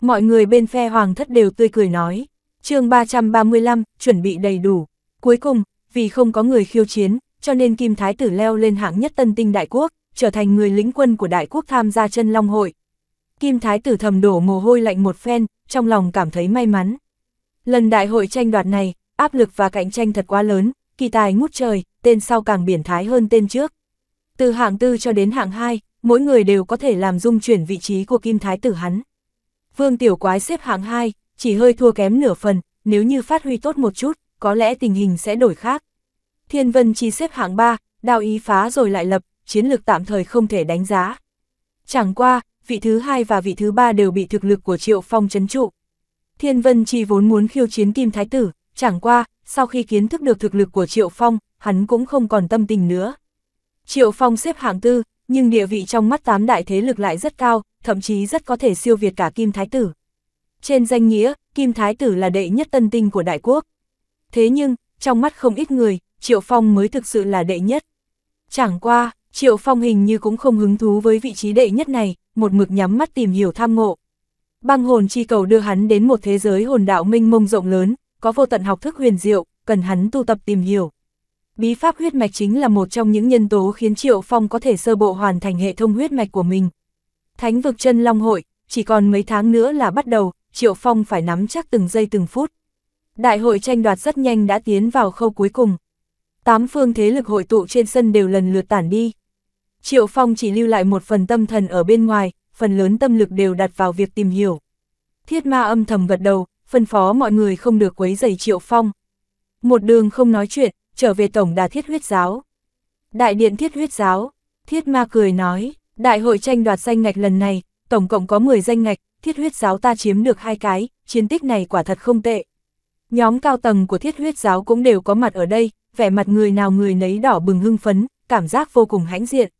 Mọi người bên phe hoàng thất đều tươi cười nói, chương 335, chuẩn bị đầy đủ. Cuối cùng, vì không có người khiêu chiến, cho nên Kim Thái Tử leo lên hạng nhất tân tinh đại quốc, trở thành người lính quân của đại quốc tham gia chân long hội. Kim Thái Tử thầm đổ mồ hôi lạnh một phen, trong lòng cảm thấy may mắn. Lần đại hội tranh đoạt này, áp lực và cạnh tranh thật quá lớn, kỳ tài ngút trời, tên sau càng biển thái hơn tên trước. Từ hạng tư cho đến hạng 2, mỗi người đều có thể làm dung chuyển vị trí của Kim Thái Tử hắn. Vương Tiểu Quái xếp hạng 2, chỉ hơi thua kém nửa phần, nếu như phát huy tốt một chút, có lẽ tình hình sẽ đổi khác. Thiên Vân Chi xếp hạng 3, đao ý phá rồi lại lập, chiến lược tạm thời không thể đánh giá. Chẳng qua, vị thứ hai và vị thứ ba đều bị thực lực của Triệu Phong chấn trụ. Thiên Vân Chi vốn muốn khiêu chiến Kim Thái Tử, chẳng qua, sau khi kiến thức được thực lực của Triệu Phong, hắn cũng không còn tâm tình nữa. Triệu Phong xếp hạng tư, nhưng địa vị trong mắt tám đại thế lực lại rất cao, thậm chí rất có thể siêu việt cả Kim Thái Tử. Trên danh nghĩa, Kim Thái Tử là đệ nhất tân tinh của đại quốc. Thế nhưng, trong mắt không ít người, Triệu Phong mới thực sự là đệ nhất. Chẳng qua, Triệu Phong hình như cũng không hứng thú với vị trí đệ nhất này, một mực nhắm mắt tìm hiểu tham ngộ. Băng hồn chi cầu đưa hắn đến một thế giới hồn đạo minh mông rộng lớn, có vô tận học thức huyền diệu, cần hắn tu tập tìm hiểu. Bí pháp huyết mạch chính là một trong những nhân tố khiến Triệu Phong có thể sơ bộ hoàn thành hệ thống huyết mạch của mình. Thánh vực chân Long hội, chỉ còn mấy tháng nữa là bắt đầu, Triệu Phong phải nắm chắc từng giây từng phút. Đại hội tranh đoạt rất nhanh đã tiến vào khâu cuối cùng. Tám phương thế lực hội tụ trên sân đều lần lượt tản đi. Triệu Phong chỉ lưu lại một phần tâm thần ở bên ngoài, phần lớn tâm lực đều đặt vào việc tìm hiểu. Thiết ma âm thầm gật đầu, phân phó mọi người không được quấy giày Triệu Phong. Một đường không nói chuyện, trở về tổng đà thiết huyết giáo. Đại điện thiết huyết giáo, thiết ma cười nói, đại hội tranh đoạt danh ngạch lần này, tổng cộng có 10 danh ngạch, thiết huyết giáo ta chiếm được hai cái, chiến tích này quả thật không tệ. Nhóm cao tầng của thiết huyết giáo cũng đều có mặt ở đây, vẻ mặt người nào người nấy đỏ bừng hưng phấn, cảm giác vô cùng hãnh diện.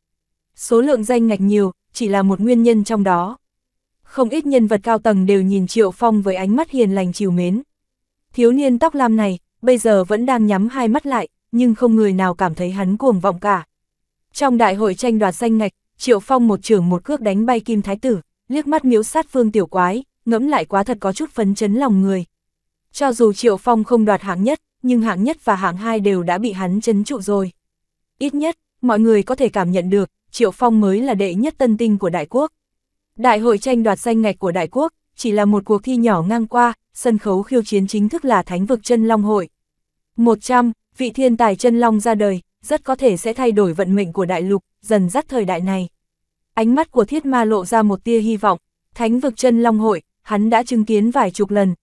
Số lượng danh ngạch nhiều, chỉ là một nguyên nhân trong đó. Không ít nhân vật cao tầng đều nhìn Triệu Phong với ánh mắt hiền lành chiều mến. Thiếu niên tóc lam này, bây giờ vẫn đang nhắm hai mắt lại, nhưng không người nào cảm thấy hắn cuồng vọng cả. Trong đại hội tranh đoạt danh ngạch, Triệu Phong một trưởng một cước đánh bay Kim Thái Tử, liếc mắt miếu sát phương tiểu quái, ngẫm lại quá thật có chút phấn chấn lòng người. Cho dù Triệu Phong không đoạt hạng nhất, nhưng hạng nhất và hạng hai đều đã bị hắn chấn trụ rồi. Ít nhất, mọi người có thể cảm nhận được, Triệu Phong mới là đệ nhất tân tinh của đại quốc. Đại hội tranh đoạt danh ngạch của đại quốc, chỉ là một cuộc thi nhỏ ngang qua, sân khấu khiêu chiến chính thức là Thánh vực chân Long hội. 100, vị thiên tài chân Long ra đời, rất có thể sẽ thay đổi vận mệnh của đại lục, dần dắt thời đại này. Ánh mắt của thiết ma lộ ra một tia hy vọng, Thánh vực chân Long hội, hắn đã chứng kiến vài chục lần.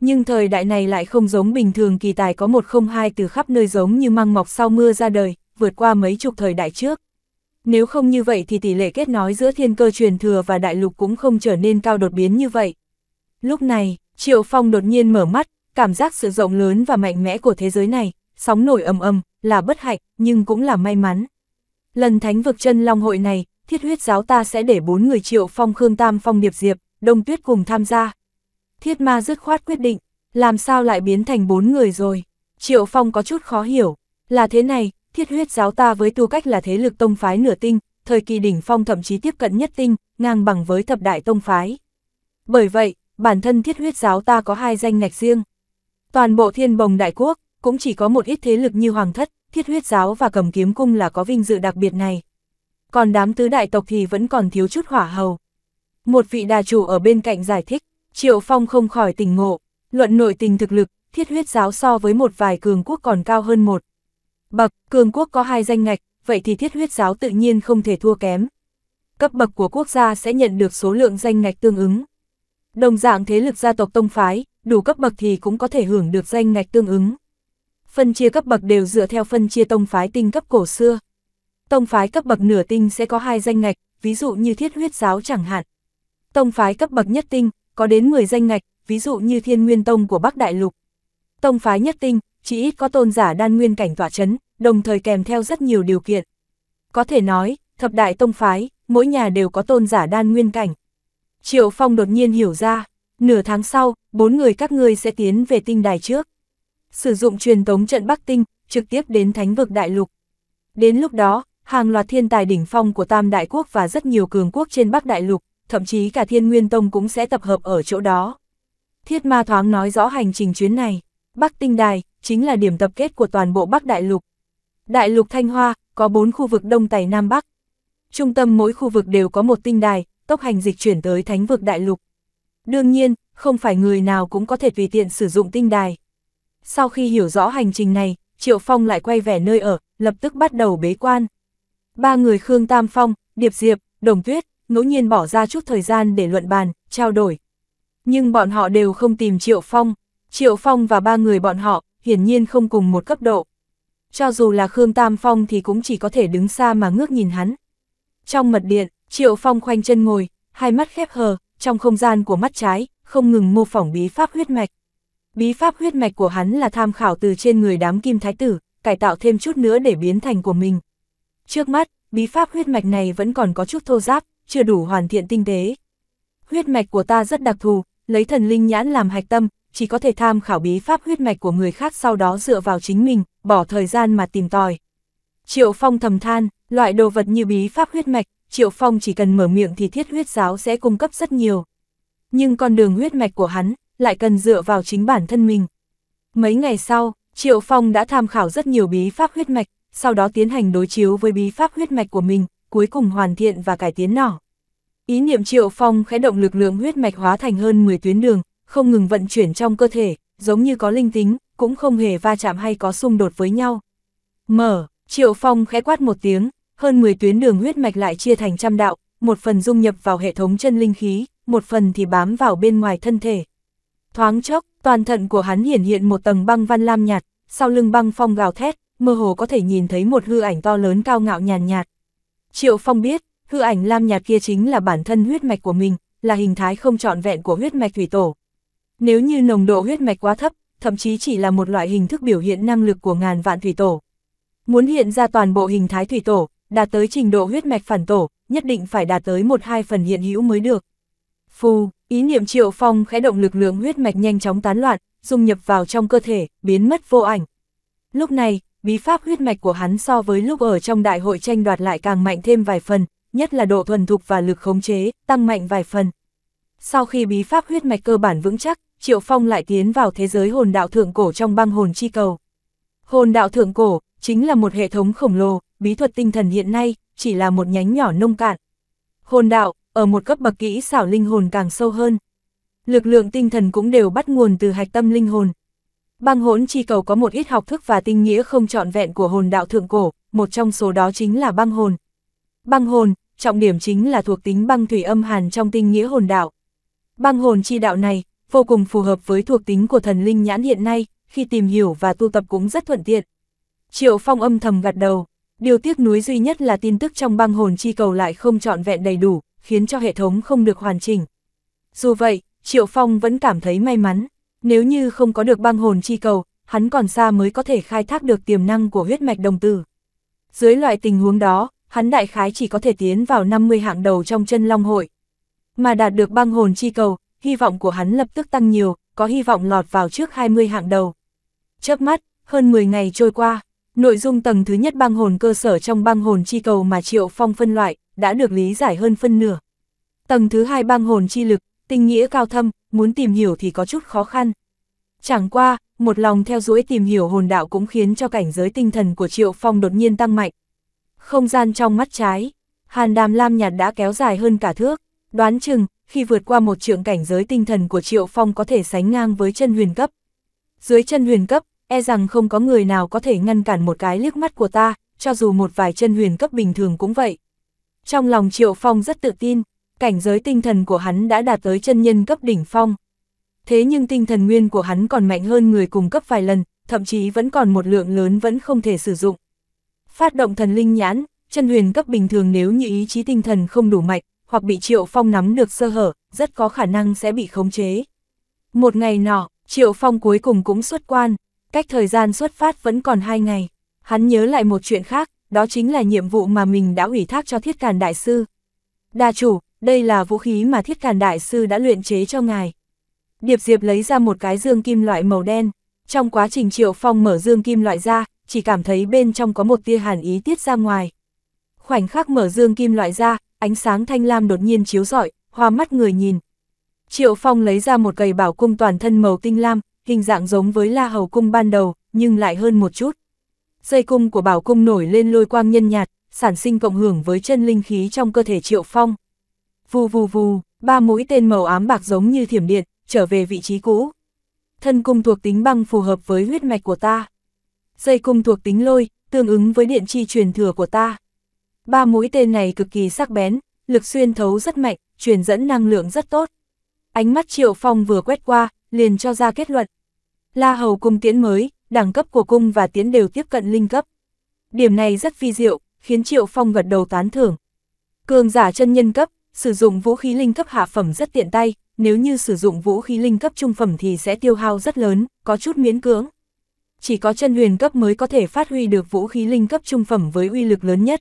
Nhưng thời đại này lại không giống bình thường kỳ tài có một không hai từ khắp nơi giống như măng mọc sau mưa ra đời, vượt qua mấy chục thời đại trước. Nếu không như vậy thì tỷ lệ kết nối giữa thiên cơ truyền thừa và đại lục cũng không trở nên cao đột biến như vậy. Lúc này, Triệu Phong đột nhiên mở mắt, cảm giác sự rộng lớn và mạnh mẽ của thế giới này, sóng nổi ầm ầm, là bất hạnh, nhưng cũng là may mắn. Lần thánh vực chân long hội này, thiết huyết giáo ta sẽ để bốn người Triệu Phong Khương Tam Phong Điệp Diệp, Đông Tuyết cùng tham gia. Thiết ma dứt khoát quyết định, làm sao lại biến thành bốn người rồi. Triệu Phong có chút khó hiểu, là thế này, thiết huyết giáo ta với tư cách là thế lực tông phái nửa tinh, thời kỳ đỉnh phong thậm chí tiếp cận nhất tinh, ngang bằng với thập đại tông phái. Bởi vậy, bản thân thiết huyết giáo ta có hai danh ngạch riêng. Toàn bộ thiên bồng đại quốc, cũng chỉ có một ít thế lực như Hoàng Thất, Thiết huyết giáo và cầm kiếm cung là có vinh dự đặc biệt này. Còn đám tứ đại tộc thì vẫn còn thiếu chút hỏa hầu. Một vị đà chủ ở bên cạnh giải thích, Triệu Phong không khỏi tình ngộ, luận nội tình thực lực, thiết huyết giáo so với một vài cường quốc còn cao hơn một. Bậc, cường quốc có hai danh ngạch, vậy thì thiết huyết giáo tự nhiên không thể thua kém. Cấp bậc của quốc gia sẽ nhận được số lượng danh ngạch tương ứng. Đồng dạng thế lực gia tộc tông phái, đủ cấp bậc thì cũng có thể hưởng được danh ngạch tương ứng phân chia cấp bậc đều dựa theo phân chia tông phái tinh cấp cổ xưa. Tông phái cấp bậc nửa tinh sẽ có hai danh ngạch, ví dụ như thiết huyết giáo chẳng hạn. Tông phái cấp bậc nhất tinh, có đến 10 danh ngạch, ví dụ như thiên nguyên tông của Bắc Đại Lục. Tông phái nhất tinh, chỉ ít có tôn giả đan nguyên cảnh tỏa chấn, đồng thời kèm theo rất nhiều điều kiện. Có thể nói, thập đại tông phái, mỗi nhà đều có tôn giả đan nguyên cảnh. Triệu Phong đột nhiên hiểu ra, nửa tháng sau, bốn người các ngươi sẽ tiến về tinh đài trước sử dụng truyền tống trận Bắc Tinh, trực tiếp đến thánh vực đại lục. Đến lúc đó, hàng loạt thiên tài đỉnh phong của Tam Đại Quốc và rất nhiều cường quốc trên Bắc Đại Lục, thậm chí cả Thiên Nguyên Tông cũng sẽ tập hợp ở chỗ đó. Thiết ma thoáng nói rõ hành trình chuyến này, Bắc Tinh Đài, chính là điểm tập kết của toàn bộ Bắc Đại Lục. Đại Lục Thanh Hoa, có 4 khu vực Đông Tây Nam Bắc. Trung tâm mỗi khu vực đều có một tinh đài, tốc hành dịch chuyển tới thánh vực Đại Lục. Đương nhiên, không phải người nào cũng có thể tùy tiện sử dụng tinh đài. Sau khi hiểu rõ hành trình này, Triệu Phong lại quay về nơi ở, lập tức bắt đầu bế quan. Ba người Khương Tam Phong, Điệp Diệp, Đồng Tuyết, ngẫu nhiên bỏ ra chút thời gian để luận bàn, trao đổi. Nhưng bọn họ đều không tìm Triệu Phong. Triệu Phong và ba người bọn họ, hiển nhiên không cùng một cấp độ. Cho dù là Khương Tam Phong thì cũng chỉ có thể đứng xa mà ngước nhìn hắn. Trong mật điện, Triệu Phong khoanh chân ngồi, hai mắt khép hờ, trong không gian của mắt trái, không ngừng mô phỏng bí pháp huyết mạch. Bí pháp huyết mạch của hắn là tham khảo từ trên người đám kim thái tử, cải tạo thêm chút nữa để biến thành của mình. Trước mắt, bí pháp huyết mạch này vẫn còn có chút thô giáp, chưa đủ hoàn thiện tinh tế. Huyết mạch của ta rất đặc thù, lấy thần linh nhãn làm hạch tâm, chỉ có thể tham khảo bí pháp huyết mạch của người khác sau đó dựa vào chính mình, bỏ thời gian mà tìm tòi. Triệu Phong thầm than, loại đồ vật như bí pháp huyết mạch, Triệu Phong chỉ cần mở miệng thì thiết huyết giáo sẽ cung cấp rất nhiều. Nhưng con đường huyết mạch của hắn, lại cần dựa vào chính bản thân mình. Mấy ngày sau, Triệu Phong đã tham khảo rất nhiều bí pháp huyết mạch, sau đó tiến hành đối chiếu với bí pháp huyết mạch của mình, cuối cùng hoàn thiện và cải tiến nỏ. Ý niệm Triệu Phong khẽ động lực lượng huyết mạch hóa thành hơn 10 tuyến đường, không ngừng vận chuyển trong cơ thể, giống như có linh tính, cũng không hề va chạm hay có xung đột với nhau. Mở, Triệu Phong khẽ quát một tiếng, hơn 10 tuyến đường huyết mạch lại chia thành trăm đạo, một phần dung nhập vào hệ thống chân linh khí, một phần thì bám vào bên ngoài thân thể. Thoáng chốc, toàn thận của hắn hiển hiện một tầng băng văn lam nhạt, sau lưng băng phong gào thét, mơ hồ có thể nhìn thấy một hư ảnh to lớn cao ngạo nhàn nhạt. Triệu Phong biết, hư ảnh lam nhạt kia chính là bản thân huyết mạch của mình, là hình thái không trọn vẹn của huyết mạch thủy tổ. Nếu như nồng độ huyết mạch quá thấp, thậm chí chỉ là một loại hình thức biểu hiện năng lực của ngàn vạn thủy tổ. Muốn hiện ra toàn bộ hình thái thủy tổ, đạt tới trình độ huyết mạch phản tổ, nhất định phải đạt tới một hai phần hiện hữu mới được. Phù, Ý niệm Triệu Phong khẽ động lực lượng huyết mạch nhanh chóng tán loạn, dung nhập vào trong cơ thể, biến mất vô ảnh. Lúc này, bí pháp huyết mạch của hắn so với lúc ở trong đại hội tranh đoạt lại càng mạnh thêm vài phần, nhất là độ thuần thục và lực khống chế, tăng mạnh vài phần. Sau khi bí pháp huyết mạch cơ bản vững chắc, Triệu Phong lại tiến vào thế giới hồn đạo thượng cổ trong băng hồn chi cầu. Hồn đạo thượng cổ, chính là một hệ thống khổng lồ, bí thuật tinh thần hiện nay, chỉ là một nhánh nhỏ nông cạn. Hồn đạo, ở một cấp bậc kỹ xảo linh hồn càng sâu hơn. Lực lượng tinh thần cũng đều bắt nguồn từ hạch tâm linh hồn. Băng hỗn chi cầu có một ít học thức và tinh nghĩa không trọn vẹn của hồn đạo thượng cổ, một trong số đó chính là băng hồn. Băng hồn, trọng điểm chính là thuộc tính băng thủy âm hàn trong tinh nghĩa hồn đạo. Băng hồn chi đạo này, vô cùng phù hợp với thuộc tính của thần linh nhãn hiện nay, khi tìm hiểu và tu tập cũng rất thuận tiện. Triệu Phong âm thầm gật đầu, điều tiếc nuối duy nhất là tin tức trong băng hồn chi cầu lại không trọn vẹn đầy đủ, khiến cho hệ thống không được hoàn chỉnh. Dù vậy, Triệu Phong vẫn cảm thấy may mắn, nếu như không có được băng hồn chi cầu, hắn còn xa mới có thể khai thác được tiềm năng của huyết mạch đồng tử. Dưới loại tình huống đó, hắn đại khái chỉ có thể tiến vào 50 hạng đầu trong chân long hội. Mà đạt được băng hồn chi cầu, hy vọng của hắn lập tức tăng nhiều, có hy vọng lọt vào trước 20 hạng đầu. Chớp mắt, hơn 10 ngày trôi qua, Nội dung tầng thứ nhất băng hồn cơ sở trong băng hồn chi cầu mà Triệu Phong phân loại, đã được lý giải hơn phân nửa. Tầng thứ hai băng hồn chi lực, tinh nghĩa cao thâm, muốn tìm hiểu thì có chút khó khăn. Chẳng qua, một lòng theo dõi tìm hiểu hồn đạo cũng khiến cho cảnh giới tinh thần của Triệu Phong đột nhiên tăng mạnh. Không gian trong mắt trái, hàn đàm lam nhạt đã kéo dài hơn cả thước, đoán chừng, khi vượt qua một trượng cảnh giới tinh thần của Triệu Phong có thể sánh ngang với chân huyền cấp. Dưới chân huyền cấp, e rằng không có người nào có thể ngăn cản một cái liếc mắt của ta, cho dù một vài chân huyền cấp bình thường cũng vậy. Trong lòng Triệu Phong rất tự tin, cảnh giới tinh thần của hắn đã đạt tới chân nhân cấp đỉnh phong. Thế nhưng tinh thần nguyên của hắn còn mạnh hơn người cùng cấp vài lần, thậm chí vẫn còn một lượng lớn vẫn không thể sử dụng. Phát động thần linh nhãn, chân huyền cấp bình thường nếu như ý chí tinh thần không đủ mạnh, hoặc bị Triệu Phong nắm được sơ hở, rất có khả năng sẽ bị khống chế. Một ngày nọ, Triệu Phong cuối cùng cũng xuất quan, cách thời gian xuất phát vẫn còn hai ngày. Hắn nhớ lại một chuyện khác, đó chính là nhiệm vụ mà mình đã ủy thác cho Thiết Càn Đại Sư. Đa chủ, đây là vũ khí mà Thiết Càn Đại Sư đã luyện chế cho ngài. Điệp Diệp lấy ra một cái dương kim loại màu đen, trong quá trình Triệu Phong mở dương kim loại ra, chỉ cảm thấy bên trong có một tia hàn ý tiết ra ngoài. Khoảnh khắc mở dương kim loại ra, ánh sáng thanh lam đột nhiên chiếu rọi, hoa mắt người nhìn. Triệu Phong lấy ra một cây bảo cung toàn thân màu tinh lam, hình dạng giống với la hầu cung ban đầu, nhưng lại hơn một chút. Dây cung của bảo cung nổi lên lôi quang nhân nhạt, sản sinh cộng hưởng với chân linh khí trong cơ thể Triệu Phong. Vù vù vù, ba mũi tên màu ám bạc giống như thiểm điện, trở về vị trí cũ. Thân cung thuộc tính băng phù hợp với huyết mạch của ta. Dây cung thuộc tính lôi, tương ứng với điện chi truyền thừa của ta. Ba mũi tên này cực kỳ sắc bén, lực xuyên thấu rất mạnh, truyền dẫn năng lượng rất tốt. Ánh mắt Triệu Phong vừa quét qua, liền cho ra kết luận. La Hầu cung tiễn mới, đẳng cấp của cung và tiễn đều tiếp cận linh cấp. Điểm này rất phi diệu, khiến Triệu Phong gật đầu tán thưởng. Cường giả chân nhân cấp, sử dụng vũ khí linh cấp hạ phẩm rất tiện tay, nếu như sử dụng vũ khí linh cấp trung phẩm thì sẽ tiêu hao rất lớn, có chút miễn cưỡng. Chỉ có chân huyền cấp mới có thể phát huy được vũ khí linh cấp trung phẩm với uy lực lớn nhất.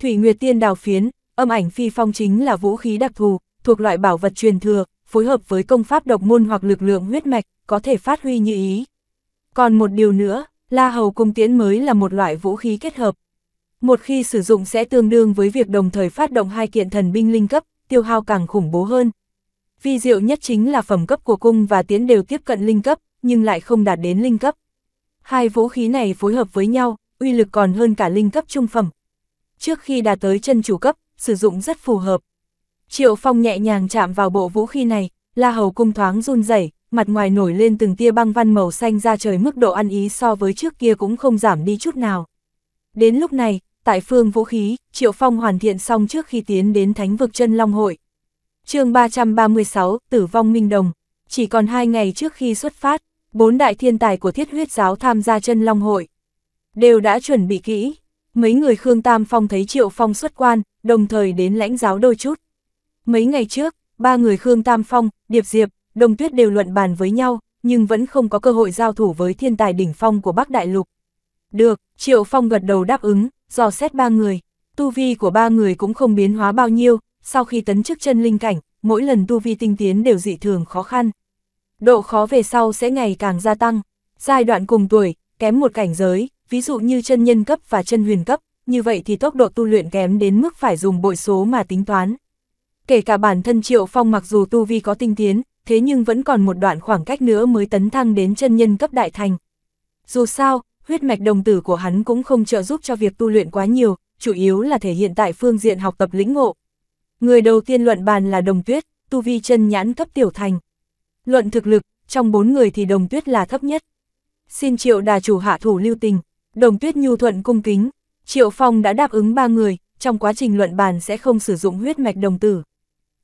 Thủy Nguyệt Tiên đào phiến, âm ảnh phi phong chính là vũ khí đặc thù, thuộc loại bảo vật truyền thừa, phối hợp với công pháp độc môn hoặc lực lượng huyết mạch, có thể phát huy như ý. Còn một điều nữa, La Hầu Cung Tiễn mới là một loại vũ khí kết hợp. Một khi sử dụng sẽ tương đương với việc đồng thời phát động hai kiện thần binh linh cấp, tiêu hao càng khủng bố hơn. Vi diệu nhất chính là phẩm cấp của cung và tiễn đều tiếp cận linh cấp, nhưng lại không đạt đến linh cấp. Hai vũ khí này phối hợp với nhau, uy lực còn hơn cả linh cấp trung phẩm. Trước khi đạt tới chân chủ cấp, sử dụng rất phù hợp. Triệu Phong nhẹ nhàng chạm vào bộ vũ khí này, la hầu cung thoáng run rẩy, mặt ngoài nổi lên từng tia băng văn màu xanh ra trời mức độ ăn ý so với trước kia cũng không giảm đi chút nào. Đến lúc này, tại phương vũ khí, Triệu Phong hoàn thiện xong trước khi tiến đến thánh vực chân Long Hội. chương 336, Tử vong Minh Đồng, chỉ còn hai ngày trước khi xuất phát, bốn đại thiên tài của thiết huyết giáo tham gia chân Long Hội. Đều đã chuẩn bị kỹ, mấy người Khương Tam Phong thấy Triệu Phong xuất quan, đồng thời đến lãnh giáo đôi chút. Mấy ngày trước, ba người Khương Tam Phong, Điệp Diệp, Đồng Tuyết đều luận bàn với nhau, nhưng vẫn không có cơ hội giao thủ với thiên tài đỉnh phong của Bắc Đại Lục. Được, Triệu Phong gật đầu đáp ứng, dò xét ba người. Tu vi của ba người cũng không biến hóa bao nhiêu, sau khi tấn chức chân linh cảnh, mỗi lần tu vi tinh tiến đều dị thường khó khăn. Độ khó về sau sẽ ngày càng gia tăng. Giai đoạn cùng tuổi, kém một cảnh giới, ví dụ như chân nhân cấp và chân huyền cấp, như vậy thì tốc độ tu luyện kém đến mức phải dùng bội số mà tính toán. Kể cả bản thân Triệu Phong mặc dù tu vi có tinh tiến, thế nhưng vẫn còn một đoạn khoảng cách nữa mới tấn thăng đến chân nhân cấp đại thành. Dù sao, huyết mạch đồng tử của hắn cũng không trợ giúp cho việc tu luyện quá nhiều, chủ yếu là thể hiện tại phương diện học tập lĩnh ngộ. Người đầu tiên luận bàn là đồng tuyết, tu vi chân nhãn cấp tiểu thành. Luận thực lực, trong bốn người thì đồng tuyết là thấp nhất. Xin triệu đà chủ hạ thủ lưu tình, đồng tuyết nhu thuận cung kính, triệu phong đã đáp ứng ba người, trong quá trình luận bàn sẽ không sử dụng huyết mạch đồng tử.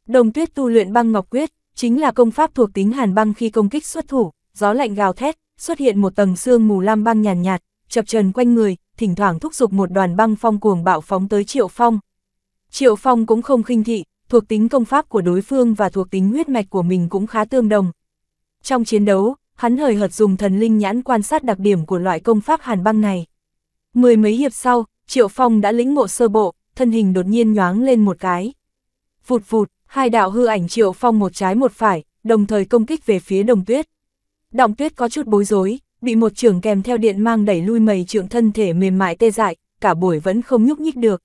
Đồng tuyết tu luyện băng ngọc quyết, chính là công pháp thuộc tính hàn băng khi công kích xuất thủ, gió lạnh gào thét, xuất hiện một tầng xương mù lam băng nhàn nhạt, nhạt, chập trần quanh người, thỉnh thoảng thúc giục một đoàn băng phong cuồng bạo phóng tới Triệu Phong. Triệu Phong cũng không khinh thị, thuộc tính công pháp của đối phương và thuộc tính huyết mạch của mình cũng khá tương đồng. Trong chiến đấu, hắn hời hợt dùng thần linh nhãn quan sát đặc điểm của loại công pháp hàn băng này. Mười mấy hiệp sau, Triệu Phong đã lĩnh ngộ sơ bộ, thân hình đột nhiên nhoáng lên một cái. Vụt vụt, hai đạo hư ảnh Triệu Phong một trái một phải, đồng thời công kích về phía đồng tuyết. Động tuyết có chút bối rối, bị một trường kèm theo điện mang đẩy lui mầy trượng thân thể mềm mại tê dại, cả buổi vẫn không nhúc nhích được.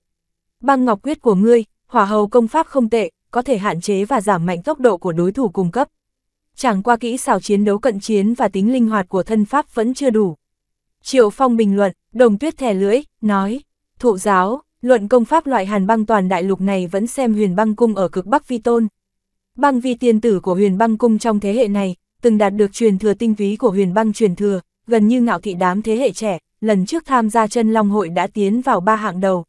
Băng ngọc quyết của ngươi, hỏa hầu công pháp không tệ, có thể hạn chế và giảm mạnh tốc độ của đối thủ cung cấp. Chẳng qua kỹ xảo chiến đấu cận chiến và tính linh hoạt của thân pháp vẫn chưa đủ. Triệu Phong bình luận, đồng tuyết thẻ lưỡi, nói, thụ giáo, luận công pháp loại hàn băng toàn đại lục này vẫn xem huyền băng cung ở cực Bắc Vi Tôn. Băng vi tiên tử của huyền băng cung trong thế hệ này, từng đạt được truyền thừa tinh túy của huyền băng truyền thừa, gần như ngạo thị đám thế hệ trẻ, lần trước tham gia chân long hội đã tiến vào ba hạng đầu.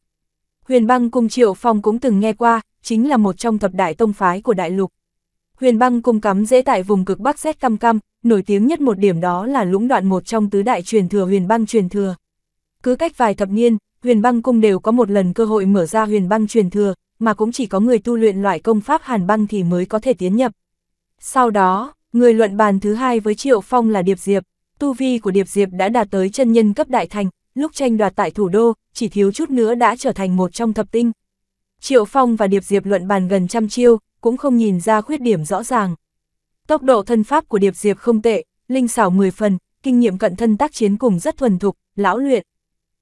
Huyền băng cung Triệu Phong cũng từng nghe qua, chính là một trong thập đại tông phái của đại lục. Huyền băng cung cắm dễ tại vùng cực Bắc rét căm căm, nổi tiếng nhất một điểm đó là lũng đoạn một trong tứ đại truyền thừa huyền băng truyền thừa. Cứ cách vài thập niên, huyền băng cung đều có một lần cơ hội mở ra huyền băng truyền thừa, mà cũng chỉ có người tu luyện loại công pháp hàn băng thì mới có thể tiến nhập. Sau đó, người luận bàn thứ hai với Triệu Phong là Điệp Diệp, tu vi của Điệp Diệp đã đạt tới chân nhân cấp đại thành, lúc tranh đoạt tại thủ đô, chỉ thiếu chút nữa đã trở thành một trong thập tinh. Triệu Phong và Điệp Diệp luận bàn gần trăm chiêu, cũng không nhìn ra khuyết điểm rõ ràng. Tốc độ thân pháp của Điệp Diệp không tệ, linh xảo 10 phần, kinh nghiệm cận thân tác chiến cùng rất thuần thục, lão luyện.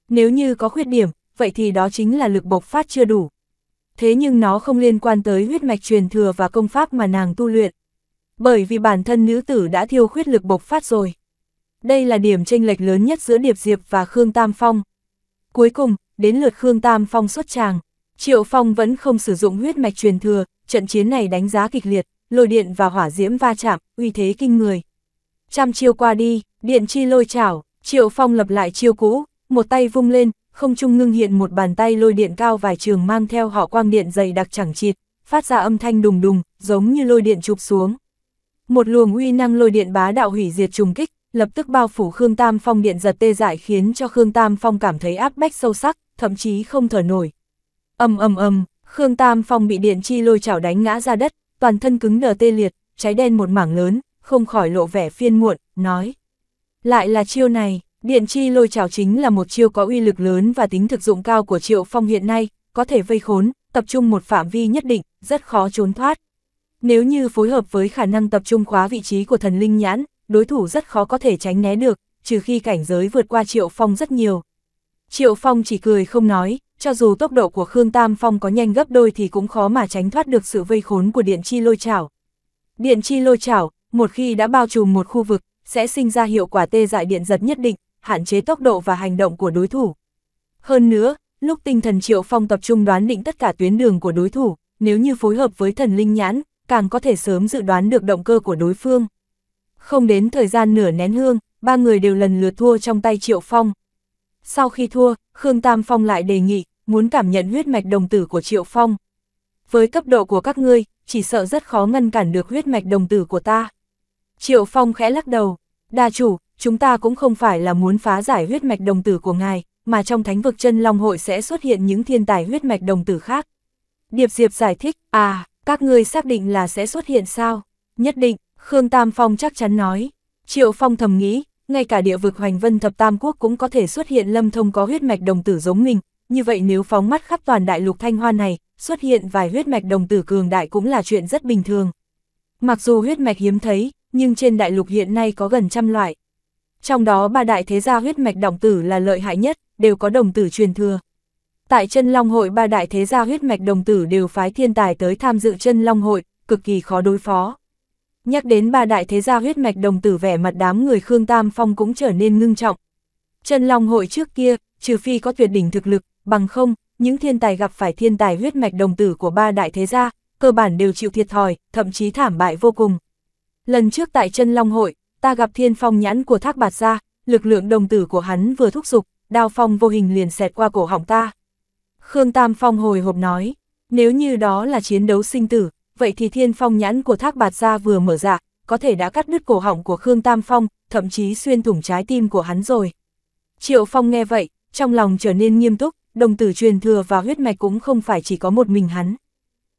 Nếu như có khuyết điểm, vậy thì đó chính là lực bộc phát chưa đủ. Thế nhưng nó không liên quan tới huyết mạch truyền thừa và công pháp mà nàng tu luyện. Bởi vì bản thân nữ tử đã thiêu khuyết lực bộc phát rồi. Đây là điểm tranh lệch lớn nhất giữa Điệp Diệp và Khương Tam Phong. Cuối cùng, đến lượt Khương Tam Phong xuất tràng. Triệu Phong vẫn không sử dụng huyết mạch truyền thừa, trận chiến này đánh giá kịch liệt, lôi điện và hỏa diễm va chạm, uy thế kinh người. Trăm chiêu qua đi, điện chi lôi chảo, Triệu Phong lập lại chiêu cũ, một tay vung lên, không trung ngưng hiện một bàn tay lôi điện cao vài trường mang theo họ quang điện dày đặc chẳng chịt, phát ra âm thanh đùng đùng, giống như lôi điện chụp xuống. Một luồng uy năng lôi điện bá đạo hủy diệt trùng kích, lập tức bao phủ Khương Tam Phong điện giật tê dại khiến cho Khương Tam Phong cảm thấy áp bách sâu sắc, thậm chí không thở nổi. âm âm âm Khương Tam Phong bị điện chi lôi chảo đánh ngã ra đất, toàn thân cứng đờ tê liệt, cháy đen một mảng lớn, không khỏi lộ vẻ phiên muộn, nói. Lại là chiêu này, điện chi lôi chảo chính là một chiêu có uy lực lớn và tính thực dụng cao của Triệu Phong hiện nay, có thể vây khốn, tập trung một phạm vi nhất định, rất khó trốn thoát. Nếu như phối hợp với khả năng tập trung khóa vị trí của thần linh nhãn, đối thủ rất khó có thể tránh né được, trừ khi cảnh giới vượt qua Triệu Phong rất nhiều. Triệu Phong chỉ cười không nói, cho dù tốc độ của Khương Tam Phong có nhanh gấp đôi thì cũng khó mà tránh thoát được sự vây khốn của điện chi lôi chảo. Điện chi lôi chảo, một khi đã bao trùm một khu vực, sẽ sinh ra hiệu quả tê dại điện giật nhất định, hạn chế tốc độ và hành động của đối thủ. Hơn nữa, lúc tinh thần Triệu Phong tập trung đoán định tất cả tuyến đường của đối thủ, nếu như phối hợp với thần linh nhãn, càng có thể sớm dự đoán được động cơ của đối phương. Không đến thời gian nửa nén hương, ba người đều lần lượt thua trong tay Triệu Phong. Sau khi thua, Khương Tam Phong lại đề nghị, muốn cảm nhận huyết mạch đồng tử của Triệu Phong. Với cấp độ của các ngươi, chỉ sợ rất khó ngăn cản được huyết mạch đồng tử của ta. Triệu Phong khẽ lắc đầu, đa chủ, chúng ta cũng không phải là muốn phá giải huyết mạch đồng tử của ngài, mà trong thánh vực chân long hội sẽ xuất hiện những thiên tài huyết mạch đồng tử khác. Điệp Diệp giải thích, à, các ngươi xác định là sẽ xuất hiện sao? Nhất định, Khương Tam Phong chắc chắn nói. Triệu Phong thầm nghĩ, ngay cả địa vực hoành vân thập tam quốc cũng có thể xuất hiện lâm thông có huyết mạch đồng tử giống mình, như vậy nếu phóng mắt khắp toàn đại lục thanh hoa này, xuất hiện vài huyết mạch đồng tử cường đại cũng là chuyện rất bình thường. Mặc dù huyết mạch hiếm thấy, nhưng trên đại lục hiện nay có gần trăm loại. Trong đó ba đại thế gia huyết mạch đồng tử là lợi hại nhất, đều có đồng tử truyền thừa. Tại chân long hội ba đại thế gia huyết mạch đồng tử đều phái thiên tài tới tham dự chân long hội, cực kỳ khó đối phó. Nhắc đến ba đại thế gia huyết mạch đồng tử vẻ mặt đám người Khương Tam Phong cũng trở nên ngưng trọng. Chân long hội trước kia, trừ phi có tuyệt đỉnh thực lực, bằng không, những thiên tài gặp phải thiên tài huyết mạch đồng tử của ba đại thế gia, cơ bản đều chịu thiệt thòi, thậm chí thảm bại vô cùng. Lần trước tại chân long hội, ta gặp thiên phong nhãn của thác bạt gia, lực lượng đồng tử của hắn vừa thúc giục, đao phong vô hình liền xẹt qua cổ họng ta. Khương Tam Phong hồi hộp nói, nếu như đó là chiến đấu sinh tử, vậy thì thiên phong nhãn của thác bạt gia vừa mở ra, có thể đã cắt đứt cổ họng của Khương Tam Phong, thậm chí xuyên thủng trái tim của hắn rồi. Triệu Phong nghe vậy, trong lòng trở nên nghiêm túc, đồng tử truyền thừa và huyết mạch cũng không phải chỉ có một mình hắn.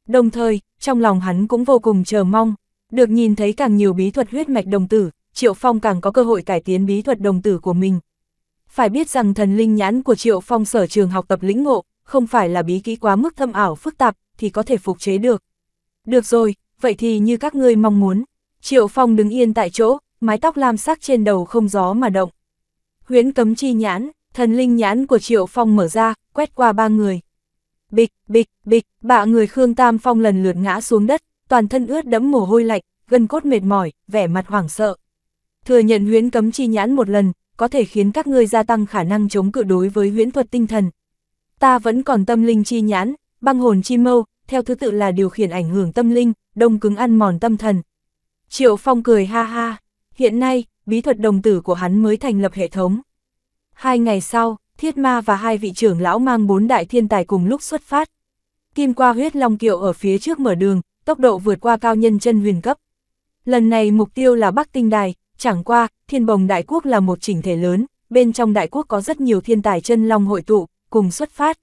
Đồng thời, trong lòng hắn cũng vô cùng chờ mong, được nhìn thấy càng nhiều bí thuật huyết mạch đồng tử, Triệu Phong càng có cơ hội cải tiến bí thuật đồng tử của mình. Phải biết rằng thần linh nhãn của Triệu Phong sở trường học tập lĩnh ngộ, không phải là bí kỹ quá mức thâm ảo phức tạp, thì có thể phục chế được. Được rồi, vậy thì như các ngươi mong muốn. Triệu Phong đứng yên tại chỗ, mái tóc lam sắc trên đầu không gió mà động. huyễn cấm chi nhãn, thần linh nhãn của Triệu Phong mở ra, quét qua ba người. Bịch, bịch, bịch, bạ người Khương Tam Phong lần lượt ngã xuống đất, toàn thân ướt đẫm mồ hôi lạnh, gân cốt mệt mỏi, vẻ mặt hoảng sợ. Thừa nhận huyễn cấm chi nhãn một lần, có thể khiến các ngươi gia tăng khả năng chống cự đối với huyễn thuật tinh thần. Ta vẫn còn tâm linh chi nhãn, băng hồn chi mâu, theo thứ tự là điều khiển ảnh hưởng tâm linh, đông cứng ăn mòn tâm thần. Triệu Phong cười ha ha, hiện nay, bí thuật đồng tử của hắn mới thành lập hệ thống. Hai ngày sau, Thiết Ma và hai vị trưởng lão mang bốn đại thiên tài cùng lúc xuất phát. Kim qua huyết long kiệu ở phía trước mở đường, tốc độ vượt qua cao nhân chân huyền cấp. Lần này mục tiêu là Bắc Tinh Đài, chẳng qua, thiên bồng đại quốc là một chỉnh thể lớn, bên trong đại quốc có rất nhiều thiên tài chân long hội tụ, cùng xuất phát.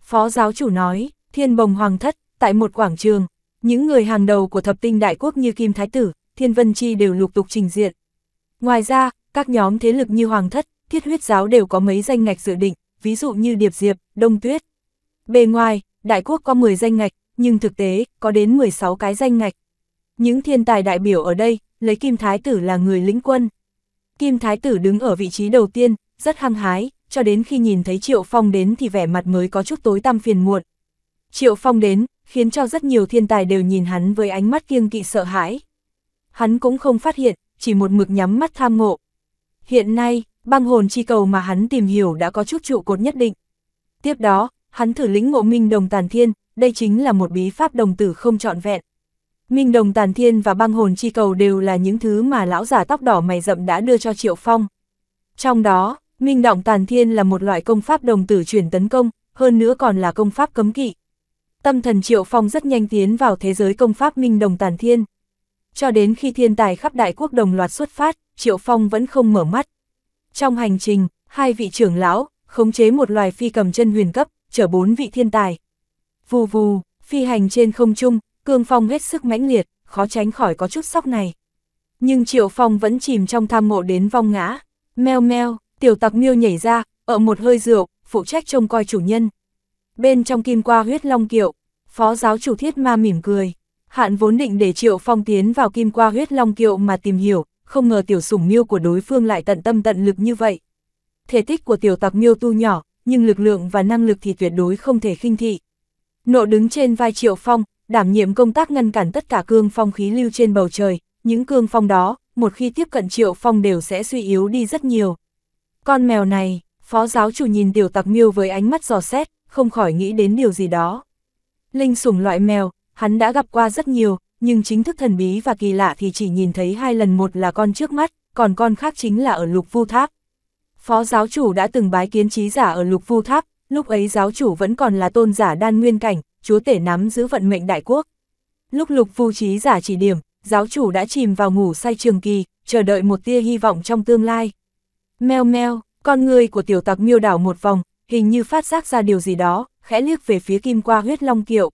Phó giáo chủ nói, thiên bồng hoàng thất, tại một quảng trường, những người hàng đầu của thập tinh đại quốc như Kim Thái Tử, Thiên Vân Chi đều lục tục trình diện. Ngoài ra, các nhóm thế lực như Hoàng Thất, Thiết Huyết Giáo đều có mấy danh ngạch dự định, ví dụ như Điệp Diệp, Đông Tuyết. Bề ngoài, đại quốc có 10 danh ngạch, nhưng thực tế, có đến 16 cái danh ngạch. Những thiên tài đại biểu ở đây, lấy Kim Thái Tử là người lĩnh quân. Kim Thái Tử đứng ở vị trí đầu tiên, rất hăng hái, cho đến khi nhìn thấy Triệu Phong đến thì vẻ mặt mới có chút tối tăm phiền muộn. Triệu Phong đến, khiến cho rất nhiều thiên tài đều nhìn hắn với ánh mắt kiêng kỵ sợ hãi. Hắn cũng không phát hiện, chỉ một mực nhắm mắt tham ngộ. Hiện nay, băng hồn chi cầu mà hắn tìm hiểu đã có chút trụ cột nhất định. Tiếp đó, hắn thử lĩnh ngộ minh đồng tàn thiên, đây chính là một bí pháp đồng tử không trọn vẹn. Minh đồng tàn thiên và băng hồn chi cầu đều là những thứ mà lão giả tóc đỏ mày rậm đã đưa cho Triệu Phong. Trong đó, Minh động tàn thiên là một loại công pháp đồng tử chuyển tấn công, hơn nữa còn là công pháp cấm kỵ. Tâm thần Triệu Phong rất nhanh tiến vào thế giới công pháp Minh đồng tàn thiên. Cho đến khi thiên tài khắp đại quốc đồng loạt xuất phát, Triệu Phong vẫn không mở mắt. Trong hành trình, hai vị trưởng lão, khống chế một loài phi cầm chân huyền cấp, chở bốn vị thiên tài. Vù vù, phi hành trên không trung, cương phong hết sức mãnh liệt, khó tránh khỏi có chút sóc này. Nhưng Triệu Phong vẫn chìm trong tham mộ đến vong ngã. Meo meo, tiểu tặc miêu nhảy ra, ở một hơi rượu, phụ trách trông coi chủ nhân. Bên trong kim qua huyết long kiệu, phó giáo chủ thiết ma mỉm cười. Hạn vốn định để Triệu Phong tiến vào kim qua huyết long kiệu mà tìm hiểu, không ngờ tiểu sủng miêu của đối phương lại tận tâm tận lực như vậy. Thể tích của tiểu tặc miêu tu nhỏ, nhưng lực lượng và năng lực thì tuyệt đối không thể khinh thị. Nộ đứng trên vai Triệu Phong, đảm nhiệm công tác ngăn cản tất cả cương phong khí lưu trên bầu trời, những cương phong đó, một khi tiếp cận Triệu Phong đều sẽ suy yếu đi rất nhiều. Con mèo này, phó giáo chủ nhìn tiểu tặc miêu với ánh mắt giò xét, không khỏi nghĩ đến điều gì đó. Linh sủng loại mèo, hắn đã gặp qua rất nhiều, nhưng chính thức thần bí và kỳ lạ thì chỉ nhìn thấy hai lần một là con trước mắt, còn con khác chính là ở lục vu tháp. Phó giáo chủ đã từng bái kiến trí giả ở lục vu tháp, lúc ấy giáo chủ vẫn còn là tôn giả đan nguyên cảnh, chúa tể nắm giữ vận mệnh đại quốc. Lúc lục vu trí giả chỉ điểm, giáo chủ đã chìm vào ngủ say trường kỳ, chờ đợi một tia hy vọng trong tương lai. Meo meo, con người của tiểu tặc miêu đảo một vòng, hình như phát giác ra điều gì đó, khẽ liếc về phía kim qua huyết long kiệu.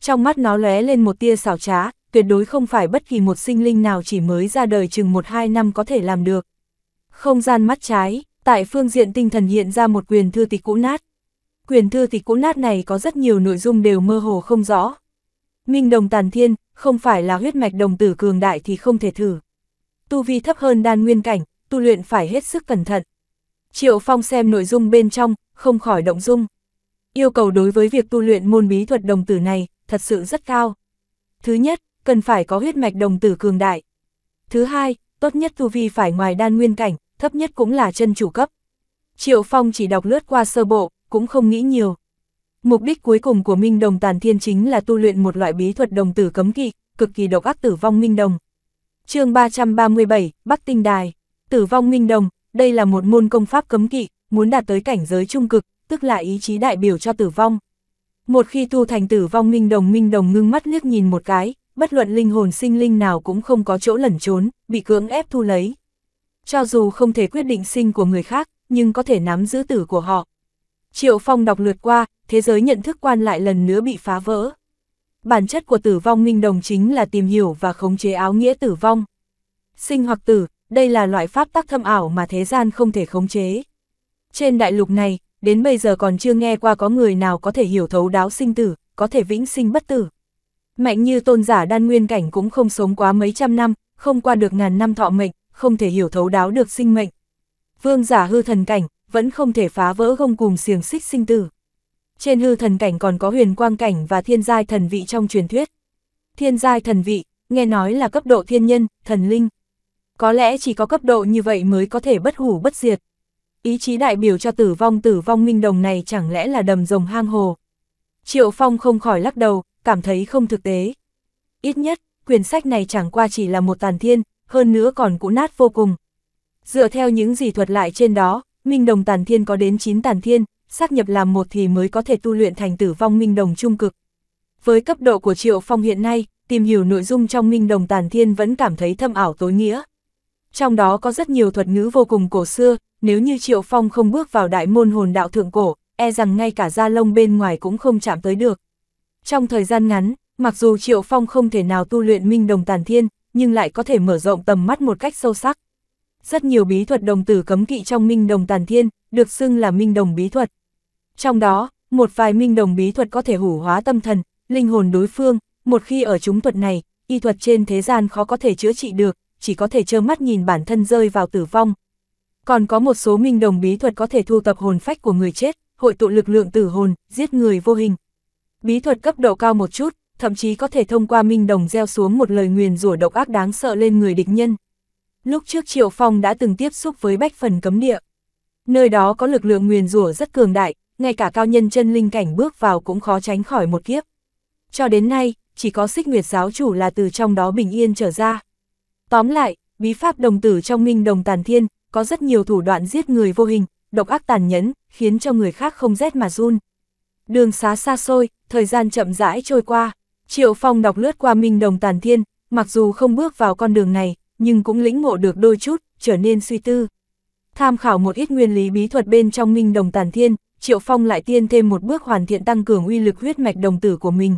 Trong mắt nó lóe lên một tia xảo trá, tuyệt đối không phải bất kỳ một sinh linh nào chỉ mới ra đời chừng 1-2 năm có thể làm được. Không gian mắt trái, tại phương diện tinh thần hiện ra một quyền thư tịch cũ nát. Quyền thư tịch cũ nát này có rất nhiều nội dung đều mơ hồ không rõ. Minh đồng tàn thiên, không phải là huyết mạch đồng tử cường đại thì không thể thử. Tu vi thấp hơn đan nguyên cảnh, tu luyện phải hết sức cẩn thận. Triệu Phong xem nội dung bên trong, không khỏi động dung. Yêu cầu đối với việc tu luyện môn bí thuật đồng tử này, thật sự rất cao. Thứ nhất, cần phải có huyết mạch đồng tử cường đại. Thứ hai, tốt nhất tu vi phải ngoài đan nguyên cảnh, thấp nhất cũng là chân chủ cấp. Triệu Phong chỉ đọc lướt qua sơ bộ, cũng không nghĩ nhiều. Mục đích cuối cùng của Minh Đồng Tàn Thiên chính là tu luyện một loại bí thuật đồng tử cấm kỵ, cực kỳ độc ác tử vong Minh Đồng. chương 337, Bắc Tinh Đài, tử vong Minh Đồng, đây là một môn công pháp cấm kỵ, muốn đạt tới cảnh giới trung cực, tức là ý chí đại biểu cho tử vong. Một khi tu thành tử vong Minh Đồng Minh Đồng ngưng mắt liếc nhìn một cái, bất luận linh hồn sinh linh nào cũng không có chỗ lẩn trốn, bị cưỡng ép thu lấy. Cho dù không thể quyết định sinh của người khác, nhưng có thể nắm giữ tử của họ. Triệu Phong đọc lượt qua, thế giới nhận thức quan lại lần nữa bị phá vỡ. Bản chất của tử vong minh đồng chính là tìm hiểu và khống chế áo nghĩa tử vong. Sinh hoặc tử, đây là loại pháp tắc thâm ảo mà thế gian không thể khống chế. Trên đại lục này, đến bây giờ còn chưa nghe qua có người nào có thể hiểu thấu đáo sinh tử, có thể vĩnh sinh bất tử. Mạnh như tôn giả đan nguyên cảnh cũng không sống quá mấy trăm năm, không qua được ngàn năm thọ mệnh, không thể hiểu thấu đáo được sinh mệnh. vương giả hư thần cảnh, vẫn không thể phá vỡ gông cùng xiềng xích sinh tử. Trên hư thần cảnh còn có huyền quang cảnh và thiên giai thần vị trong truyền thuyết. Thiên giai thần vị, nghe nói là cấp độ thiên nhân, thần linh. Có lẽ chỉ có cấp độ như vậy mới có thể bất hủ bất diệt. Ý chí đại biểu cho tử vong tử vong minh đồng này chẳng lẽ là đầm rồng hang hồ. Triệu Phong không khỏi lắc đầu, cảm thấy không thực tế. Ít nhất, quyển sách này chẳng qua chỉ là một tàn thiên, hơn nữa còn cũ nát vô cùng. Dựa theo những gì thuật lại trên đó, minh đồng tàn thiên có đến 9 tàn thiên, xác nhập làm một thì mới có thể tu luyện thành tử vong minh đồng trung cực. Với cấp độ của Triệu Phong hiện nay, tìm hiểu nội dung trong minh đồng tàn thiên vẫn cảm thấy thâm ảo tối nghĩa. Trong đó có rất nhiều thuật ngữ vô cùng cổ xưa, nếu như Triệu Phong không bước vào đại môn hồn đạo thượng cổ, e rằng ngay cả da lông bên ngoài cũng không chạm tới được. Trong thời gian ngắn, mặc dù Triệu Phong không thể nào tu luyện minh đồng tàn thiên, nhưng lại có thể mở rộng tầm mắt một cách sâu sắc. Rất nhiều bí thuật đồng tử cấm kỵ trong minh đồng tàn thiên, được xưng là minh đồng bí thuật. Trong đó, một vài minh đồng bí thuật có thể hủ hóa tâm thần, linh hồn đối phương, một khi ở chúng thuật này, y thuật trên thế gian khó có thể chữa trị được, chỉ có thể trơ mắt nhìn bản thân rơi vào tử vong. Còn có một số minh đồng bí thuật có thể thu tập hồn phách của người chết, hội tụ lực lượng tử hồn, giết người vô hình. Bí thuật cấp độ cao một chút, thậm chí có thể thông qua minh đồng gieo xuống một lời nguyền rủa độc ác đáng sợ lên người địch nhân. Lúc trước Triệu Phong đã từng tiếp xúc với bách phần cấm địa. Nơi đó có lực lượng nguyền rủa rất cường đại, ngay cả cao nhân chân linh cảnh bước vào cũng khó tránh khỏi một kiếp. Cho đến nay, chỉ có xích nguyệt giáo chủ là từ trong đó bình yên trở ra. Tóm lại, bí pháp đồng tử trong minh đồng tàn thiên, có rất nhiều thủ đoạn giết người vô hình, độc ác tàn nhẫn, khiến cho người khác không rét mà run. Đường xá xa xôi, thời gian chậm rãi trôi qua, Triệu Phong đọc lướt qua minh đồng tàn thiên, mặc dù không bước vào con đường này, nhưng cũng lĩnh ngộ được đôi chút, trở nên suy tư. Tham khảo một ít nguyên lý bí thuật bên trong minh đồng tàn thiên, Triệu Phong lại tiên thêm một bước hoàn thiện tăng cường uy lực huyết mạch đồng tử của mình.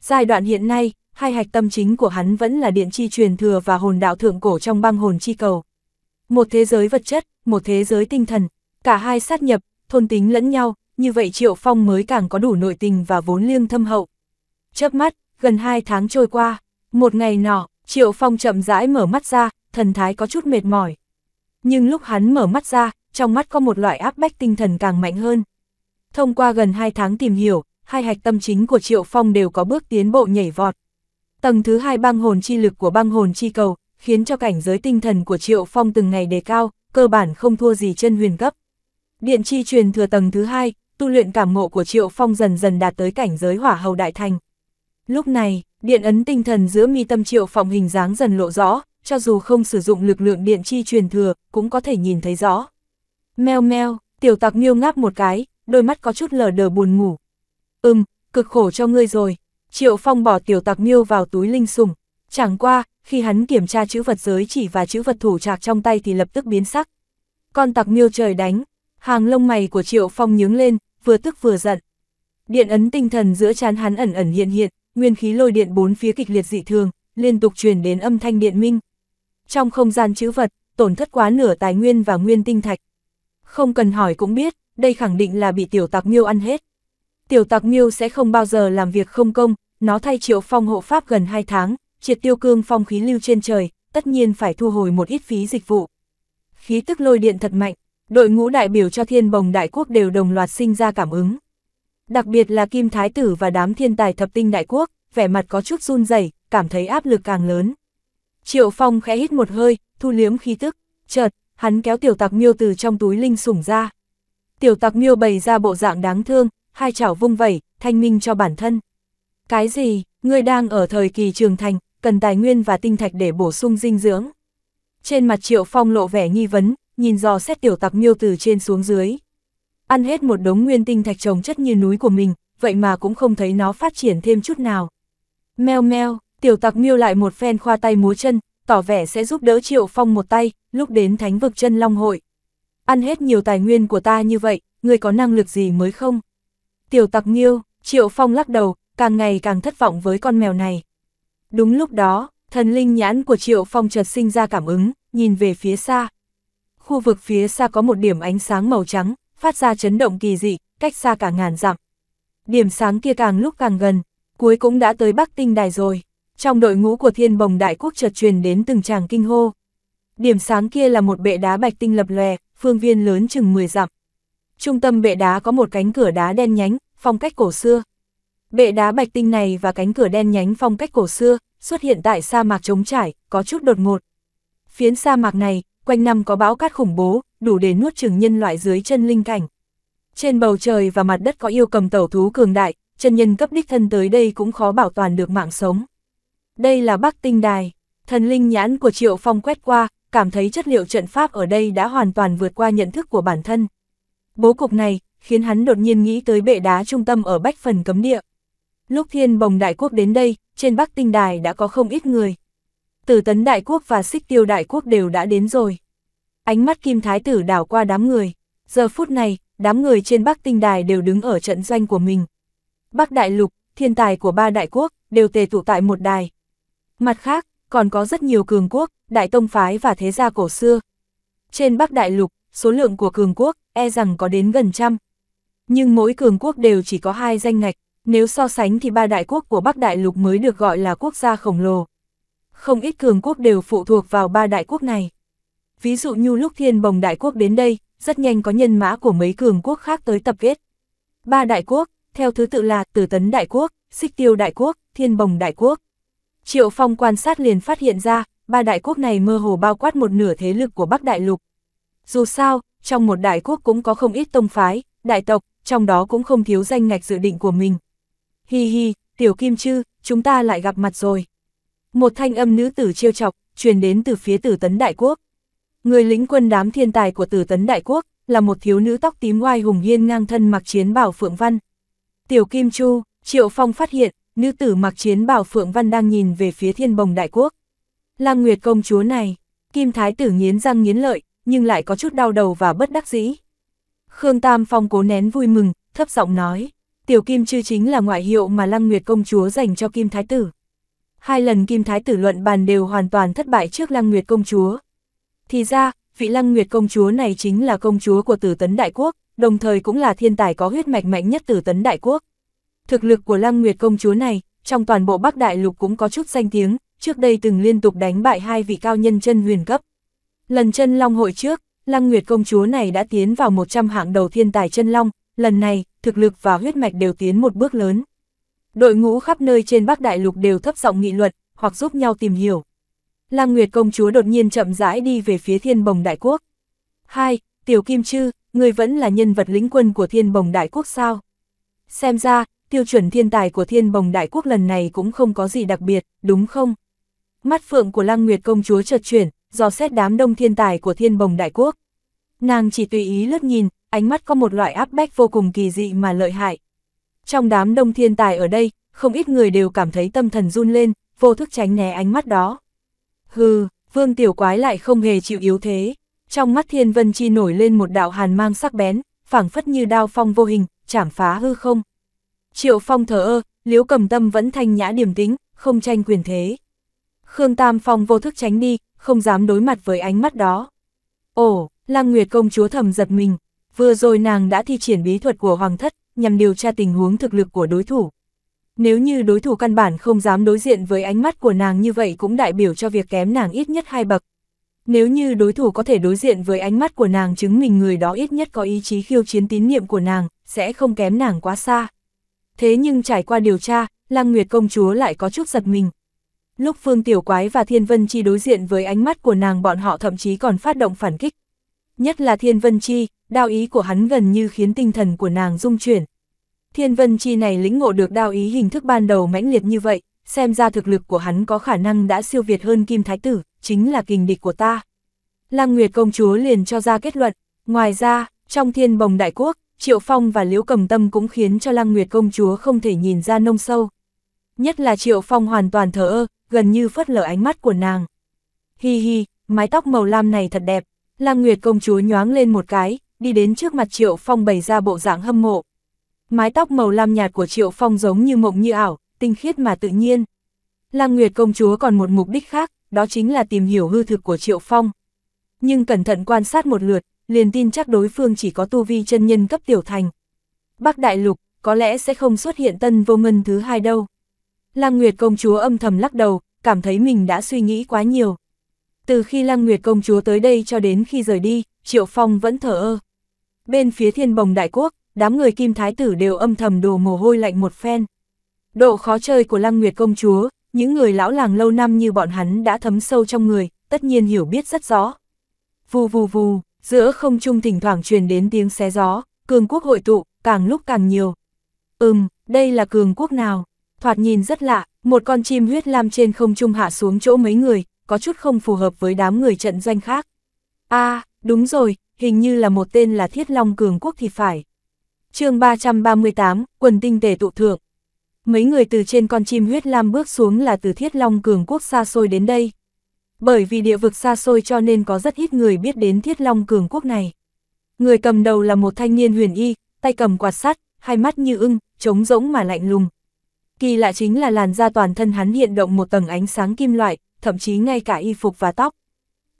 Giai đoạn hiện nay, hai hạch tâm chính của hắn vẫn là điện chi truyền thừa và hồn đạo thượng cổ trong băng hồn chi cầu. Một thế giới vật chất, một thế giới tinh thần, cả hai sát nhập, thôn tính lẫn nhau, như vậy Triệu Phong mới càng có đủ nội tình và vốn liêng thâm hậu. Chớp mắt, gần hai tháng trôi qua, một ngày nọ, Triệu Phong chậm rãi mở mắt ra, thần thái có chút mệt mỏi. Nhưng lúc hắn mở mắt ra, trong mắt có một loại áp bách tinh thần càng mạnh hơn. Thông qua gần hai tháng tìm hiểu, hai hạch tâm chính của Triệu Phong đều có bước tiến bộ nhảy vọt. Tầng thứ hai băng hồn chi lực của băng hồn chi cầu, khiến cho cảnh giới tinh thần của Triệu Phong từng ngày đề cao, cơ bản không thua gì chân huyền cấp. Điện chi truyền thừa tầng thứ hai, tu luyện cảm ngộ của Triệu Phong dần dần đạt tới cảnh giới hỏa hầu đại thành. Lúc này, điện ấn tinh thần giữa mi tâm Triệu Phong hình dáng dần lộ rõ, cho dù không sử dụng lực lượng điện chi truyền thừa, cũng có thể nhìn thấy rõ. Meo meo, tiểu tặc miêu ngáp một cái, đôi mắt có chút lờ đờ buồn ngủ. Ừm, cực khổ cho ngươi rồi. Triệu Phong bỏ tiểu tặc miêu vào túi linh sùng. Chẳng qua, khi hắn kiểm tra chữ vật giới chỉ và chữ vật thủ trạc trong tay thì lập tức biến sắc. Con tặc miêu trời đánh, hàng lông mày của Triệu Phong nhướng lên, vừa tức vừa giận. Điện ấn tinh thần giữa chán hắn ẩn ẩn hiện hiện, nguyên khí lôi điện bốn phía kịch liệt dị thường, liên tục truyền đến âm thanh điện minh. Trong không gian chữ vật, tổn thất quá nửa tài nguyên và nguyên tinh thạch. Không cần hỏi cũng biết, đây khẳng định là bị tiểu tặc miêu ăn hết. Tiểu tặc miêu sẽ không bao giờ làm việc không công, nó thay triệu phong hộ pháp gần 2 tháng, triệt tiêu cương phong khí lưu trên trời, tất nhiên phải thu hồi một ít phí dịch vụ. Khí tức lôi điện thật mạnh, đội ngũ đại biểu cho thiên bồng đại quốc đều đồng loạt sinh ra cảm ứng. Đặc biệt là Kim Thái Tử và đám thiên tài thập tinh đại quốc, vẻ mặt có chút run rẩy, cảm thấy áp lực càng lớn. Triệu Phong khẽ hít một hơi, thu liếm khí tức, chợt, hắn kéo tiểu tặc miêu từ trong túi linh sủng ra. Tiểu tặc miêu bày ra bộ dạng đáng thương, hai chảo vung vẩy, thanh minh cho bản thân. Cái gì, ngươi đang ở thời kỳ trường thành, cần tài nguyên và tinh thạch để bổ sung dinh dưỡng. Trên mặt Triệu Phong lộ vẻ nghi vấn, nhìn dò xét tiểu tặc miêu từ trên xuống dưới. Ăn hết một đống nguyên tinh thạch trồng chất như núi của mình, vậy mà cũng không thấy nó phát triển thêm chút nào. Meo meo, tiểu tặc miêu lại một phen khoa tay múa chân, tỏ vẻ sẽ giúp đỡ Triệu Phong một tay, lúc đến thánh vực chân long hội. Ăn hết nhiều tài nguyên của ta như vậy, người có năng lực gì mới không? Tiểu tặc nghiêu, Triệu Phong lắc đầu, càng ngày càng thất vọng với con mèo này. Đúng lúc đó, thần linh nhãn của Triệu Phong chợt sinh ra cảm ứng, nhìn về phía xa. Khu vực phía xa có một điểm ánh sáng màu trắng, phát ra chấn động kỳ dị, cách xa cả ngàn dặm. Điểm sáng kia càng lúc càng gần, cuối cũng đã tới Bắc Tinh Đài rồi. Trong đội ngũ của thiên bồng đại quốc chợt truyền đến từng tràng kinh hô. Điểm sáng kia là một bệ đá bạch tinh lập lòe, phương viên lớn chừng 10 dặm. Trung tâm bệ đá có một cánh cửa đá đen nhánh, phong cách cổ xưa. Bệ đá bạch tinh này và cánh cửa đen nhánh phong cách cổ xưa, xuất hiện tại sa mạc trống trải, có chút đột ngột. Phiến sa mạc này, quanh năm có bão cát khủng bố, đủ để nuốt chừng nhân loại dưới chân linh cảnh. Trên bầu trời và mặt đất có yêu cầm tẩu thú cường đại, chân nhân cấp đích thân tới đây cũng khó bảo toàn được mạng sống. Đây là Bắc Tinh Đài, thần linh nhãn của Triệu Phong quét qua, cảm thấy chất liệu trận pháp ở đây đã hoàn toàn vượt qua nhận thức của bản thân. Bố cục này, khiến hắn đột nhiên nghĩ tới bệ đá trung tâm ở bách phần cấm địa. Lúc thiên bồng đại quốc đến đây, trên Bắc Tinh Đài đã có không ít người. Tử tấn đại quốc và xích tiêu đại quốc đều đã đến rồi. Ánh mắt kim thái tử đảo qua đám người. Giờ phút này, đám người trên Bắc Tinh Đài đều đứng ở trận doanh của mình. Bắc Đại Lục, thiên tài của ba đại quốc, đều tề tụ tại một đài. Mặt khác, còn có rất nhiều cường quốc, đại tông phái và thế gia cổ xưa. Trên Bắc Đại Lục, số lượng của cường quốc, e rằng có đến gần trăm. Nhưng mỗi cường quốc đều chỉ có hai danh ngạch, nếu so sánh thì ba đại quốc của Bắc Đại Lục mới được gọi là quốc gia khổng lồ. Không ít cường quốc đều phụ thuộc vào ba đại quốc này. Ví dụ như lúc thiên bồng đại quốc đến đây, rất nhanh có nhân mã của mấy cường quốc khác tới tập kết. Ba đại quốc, theo thứ tự là Tử Tấn Đại Quốc, Xích Tiêu Đại Quốc, Thiên Bồng Đại Quốc. Triệu Phong quan sát liền phát hiện ra, ba đại quốc này mơ hồ bao quát một nửa thế lực của Bắc Đại Lục. Dù sao, trong một đại quốc cũng có không ít tông phái, đại tộc, trong đó cũng không thiếu danh ngạch dự định của mình. Hi hi, Tiểu Kim Chư, chúng ta lại gặp mặt rồi. Một thanh âm nữ tử trêu chọc, truyền đến từ phía tử tấn đại quốc. Người lính quân đám thiên tài của tử tấn đại quốc, là một thiếu nữ tóc tím oai hùng hiên ngang thân mặc chiến bảo phượng văn. Tiểu Kim Chu, Triệu Phong phát hiện, nữ tử mặc chiến bảo Phượng Văn đang nhìn về phía thiên bồng đại quốc. Lang Nguyệt công chúa này, Kim Thái tử nghiến răng nghiến lợi, nhưng lại có chút đau đầu và bất đắc dĩ. Khương Tam Phong cố nén vui mừng, thấp giọng nói, Tiểu Kim Chư chính là ngoại hiệu mà Lăng Nguyệt công chúa dành cho Kim Thái tử. Hai lần Kim Thái tử luận bàn đều hoàn toàn thất bại trước Lăng Nguyệt công chúa. Thì ra, vị Lăng Nguyệt công chúa này chính là công chúa của Tử Tấn Đại Quốc, đồng thời cũng là thiên tài có huyết mạch mạnh nhất Tử Tấn Đại Quốc. Thực lực của Lăng Nguyệt công chúa này, trong toàn bộ Bắc Đại Lục cũng có chút danh tiếng, trước đây từng liên tục đánh bại hai vị cao nhân chân huyền cấp. Lần chân long hội trước, Lăng Nguyệt công chúa này đã tiến vào 100 hạng đầu thiên tài chân long, lần này, thực lực và huyết mạch đều tiến một bước lớn. Đội ngũ khắp nơi trên Bắc Đại Lục đều thấp giọng nghị luật, hoặc giúp nhau tìm hiểu. Lăng Nguyệt công chúa đột nhiên chậm rãi đi về phía Thiên Bồng Đại Quốc. Hai, Tiểu Kim Chư, người vẫn là nhân vật lĩnh quân của Thiên Bồng Đại Quốc sao? Xem ra, tiêu chuẩn thiên tài của Thiên Bồng Đại Quốc lần này cũng không có gì đặc biệt, đúng không? Mắt phượng của Lăng Nguyệt công chúa chợt chuyển, dò xét đám đông thiên tài của Thiên Bồng Đại Quốc. Nàng chỉ tùy ý lướt nhìn, ánh mắt có một loại áp bách vô cùng kỳ dị mà lợi hại. Trong đám đông thiên tài ở đây, không ít người đều cảm thấy tâm thần run lên, vô thức tránh né ánh mắt đó. Hừ, vương tiểu quái lại không hề chịu yếu thế. Trong mắt thiên vân chi nổi lên một đạo hàn mang sắc bén, phảng phất như đao phong vô hình, chảm phá hư không. Triệu phong thờ ơ, liếu cầm tâm vẫn thanh nhã điềm tính, không tranh quyền thế. Khương Tam Phong vô thức tránh đi, không dám đối mặt với ánh mắt đó. Ồ, Lăng Nguyệt công chúa thầm giật mình, vừa rồi nàng đã thi triển bí thuật của Hoàng thất, nhằm điều tra tình huống thực lực của đối thủ. Nếu như đối thủ căn bản không dám đối diện với ánh mắt của nàng như vậy cũng đại biểu cho việc kém nàng ít nhất hai bậc. Nếu như đối thủ có thể đối diện với ánh mắt của nàng chứng minh người đó ít nhất có ý chí khiêu chiến tín niệm của nàng, sẽ không kém nàng quá xa. Thế nhưng trải qua điều tra, Lăng Nguyệt công chúa lại có chút giật mình. Lúc Phương Tiểu Quái và Thiên Vân Chi đối diện với ánh mắt của nàng bọn họ thậm chí còn phát động phản kích. Nhất là Thiên Vân Chi, đao ý của hắn gần như khiến tinh thần của nàng rung chuyển. Thiên Vân Chi này lĩnh ngộ được đao ý hình thức ban đầu mãnh liệt như vậy, xem ra thực lực của hắn có khả năng đã siêu việt hơn Kim Thái Tử, chính là kình địch của ta. Lăng Nguyệt công chúa liền cho ra kết luận, ngoài ra, trong thiên bồng đại quốc, Triệu Phong và Liễu Cầm Tâm cũng khiến cho Lăng Nguyệt công chúa không thể nhìn ra nông sâu. Nhất là Triệu Phong hoàn toàn thờ ơ, gần như phớt lờ ánh mắt của nàng. Hi hi, mái tóc màu lam này thật đẹp, Lam Nguyệt công chúa nhoáng lên một cái, đi đến trước mặt Triệu Phong bày ra bộ dạng hâm mộ. Mái tóc màu lam nhạt của Triệu Phong giống như mộng như ảo, tinh khiết mà tự nhiên. Lam Nguyệt công chúa còn một mục đích khác, đó chính là tìm hiểu hư thực của Triệu Phong. Nhưng cẩn thận quan sát một lượt, liền tin chắc đối phương chỉ có tu vi chân nhân cấp tiểu thành. Bắc Đại Lục, có lẽ sẽ không xuất hiện tân vô ngân thứ hai đâu. Lăng Nguyệt công chúa âm thầm lắc đầu, cảm thấy mình đã suy nghĩ quá nhiều. Từ khi Lăng Nguyệt công chúa tới đây cho đến khi rời đi, Triệu Phong vẫn thở ơ. Bên phía thiên bồng đại quốc, đám người kim thái tử đều âm thầm đồ mồ hôi lạnh một phen. Độ khó chơi của Lăng Nguyệt công chúa, những người lão làng lâu năm như bọn hắn đã thấm sâu trong người, tất nhiên hiểu biết rất rõ. Vù vù vù, giữa không trung thỉnh thoảng truyền đến tiếng xé gió, cường quốc hội tụ, càng lúc càng nhiều. Ừm, đây là cường quốc nào? Thoạt nhìn rất lạ, một con chim huyết lam trên không trung hạ xuống chỗ mấy người, có chút không phù hợp với đám người trận doanh khác. a à, đúng rồi, hình như là một tên là Thiết Long Cường Quốc thì phải. chương 338, quần tinh tề tụ thượng. Mấy người từ trên con chim huyết lam bước xuống là từ Thiết Long Cường Quốc xa xôi đến đây. Bởi vì địa vực xa xôi cho nên có rất ít người biết đến Thiết Long Cường Quốc này. Người cầm đầu là một thanh niên huyền y, tay cầm quạt sắt, hai mắt như ưng, trống rỗng mà lạnh lùng. Kỳ lạ chính là làn da toàn thân hắn hiện động một tầng ánh sáng kim loại, thậm chí ngay cả y phục và tóc.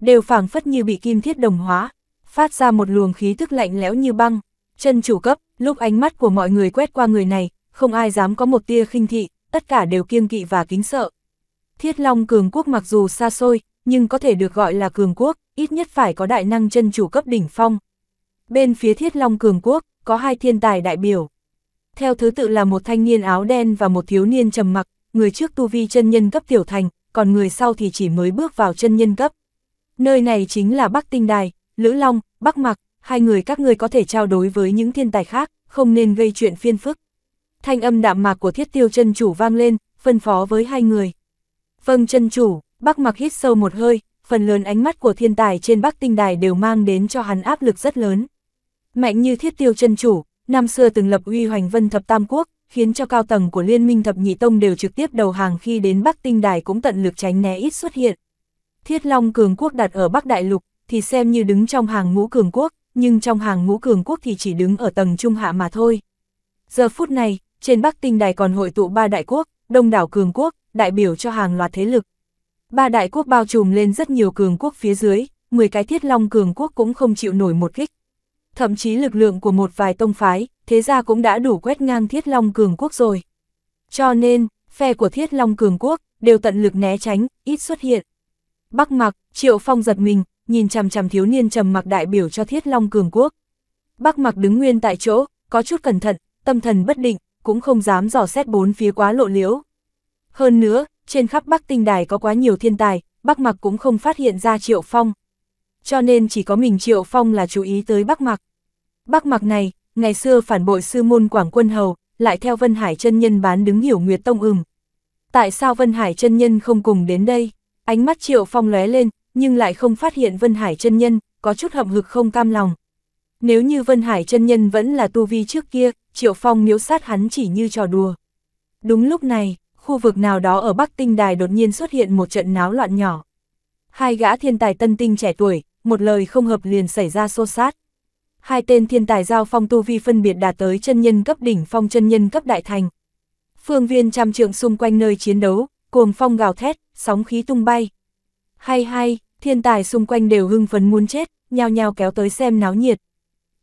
Đều phảng phất như bị kim thiết đồng hóa, phát ra một luồng khí thức lạnh lẽo như băng. Chân chủ cấp, lúc ánh mắt của mọi người quét qua người này, không ai dám có một tia khinh thị, tất cả đều kiêng kỵ và kính sợ. Thiết Long cường quốc mặc dù xa xôi, nhưng có thể được gọi là cường quốc, ít nhất phải có đại năng chân chủ cấp đỉnh phong. Bên phía Thiết Long cường quốc, có hai thiên tài đại biểu. Theo thứ tự là một thanh niên áo đen và một thiếu niên trầm mặc, người trước tu vi chân nhân cấp tiểu thành, còn người sau thì chỉ mới bước vào chân nhân cấp. Nơi này chính là Bắc Tinh Đài, Lữ Long, Bắc Mặc, hai người các ngươi có thể trao đối với những thiên tài khác, không nên gây chuyện phiên phức. Thanh âm đạm mạc của thiết tiêu chân chủ vang lên, phân phó với hai người. Vâng chân chủ, Bắc Mặc hít sâu một hơi, phần lớn ánh mắt của thiên tài trên Bắc Tinh Đài đều mang đến cho hắn áp lực rất lớn. Mạnh như thiết tiêu chân chủ, năm xưa từng lập uy hoành vân thập tam quốc, khiến cho cao tầng của Liên minh Thập Nhị Tông đều trực tiếp đầu hàng khi đến Bắc Tinh Đài cũng tận lực tránh né ít xuất hiện. Thiết Long Cường Quốc đặt ở Bắc Đại Lục, thì xem như đứng trong hàng ngũ Cường Quốc, nhưng trong hàng ngũ Cường Quốc thì chỉ đứng ở tầng trung hạ mà thôi. Giờ phút này, trên Bắc Tinh Đài còn hội tụ ba đại quốc, đông đảo Cường Quốc, đại biểu cho hàng loạt thế lực. Ba đại quốc bao trùm lên rất nhiều Cường Quốc phía dưới, 10 cái Thiết Long Cường Quốc cũng không chịu nổi một kích. Thậm chí lực lượng của một vài tông phái, thế ra cũng đã đủ quét ngang Thiết Long Cường Quốc rồi. Cho nên, phe của Thiết Long Cường Quốc đều tận lực né tránh, ít xuất hiện. Bắc Mặc, Triệu Phong giật mình, nhìn chằm chằm thiếu niên trầm mặc đại biểu cho Thiết Long Cường Quốc. Bắc Mặc đứng nguyên tại chỗ, có chút cẩn thận, tâm thần bất định, cũng không dám dò xét bốn phía quá lộ liễu. Hơn nữa, trên khắp Bắc Tinh Đài có quá nhiều thiên tài, Bắc Mặc cũng không phát hiện ra Triệu Phong. Cho nên chỉ có mình Triệu Phong là chú ý tới Bắc Mặc. Bắc Mặc này, ngày xưa phản bội sư môn Quảng Quân Hầu, lại theo Vân Hải chân nhân bán đứng hiểu Nguyệt Tông ừm. Tại sao Vân Hải chân nhân không cùng đến đây? Ánh mắt Triệu Phong lóe lên, nhưng lại không phát hiện Vân Hải chân nhân, có chút hậm hực không cam lòng. Nếu như Vân Hải chân nhân vẫn là tu vi trước kia, Triệu Phong miếu sát hắn chỉ như trò đùa. Đúng lúc này, khu vực nào đó ở Bắc Tinh Đài đột nhiên xuất hiện một trận náo loạn nhỏ. Hai gã thiên tài tân tinh trẻ tuổi, một lời không hợp liền xảy ra xô sát hai tên thiên tài giao phong tu vi phân biệt đạt tới chân nhân cấp đỉnh phong chân nhân cấp đại thành. Phương viên trăm trượng xung quanh nơi chiến đấu, cuồng phong gào thét, sóng khí tung bay. Hay hay, thiên tài xung quanh đều hưng phấn muốn chết, nhao nhao kéo tới xem náo nhiệt.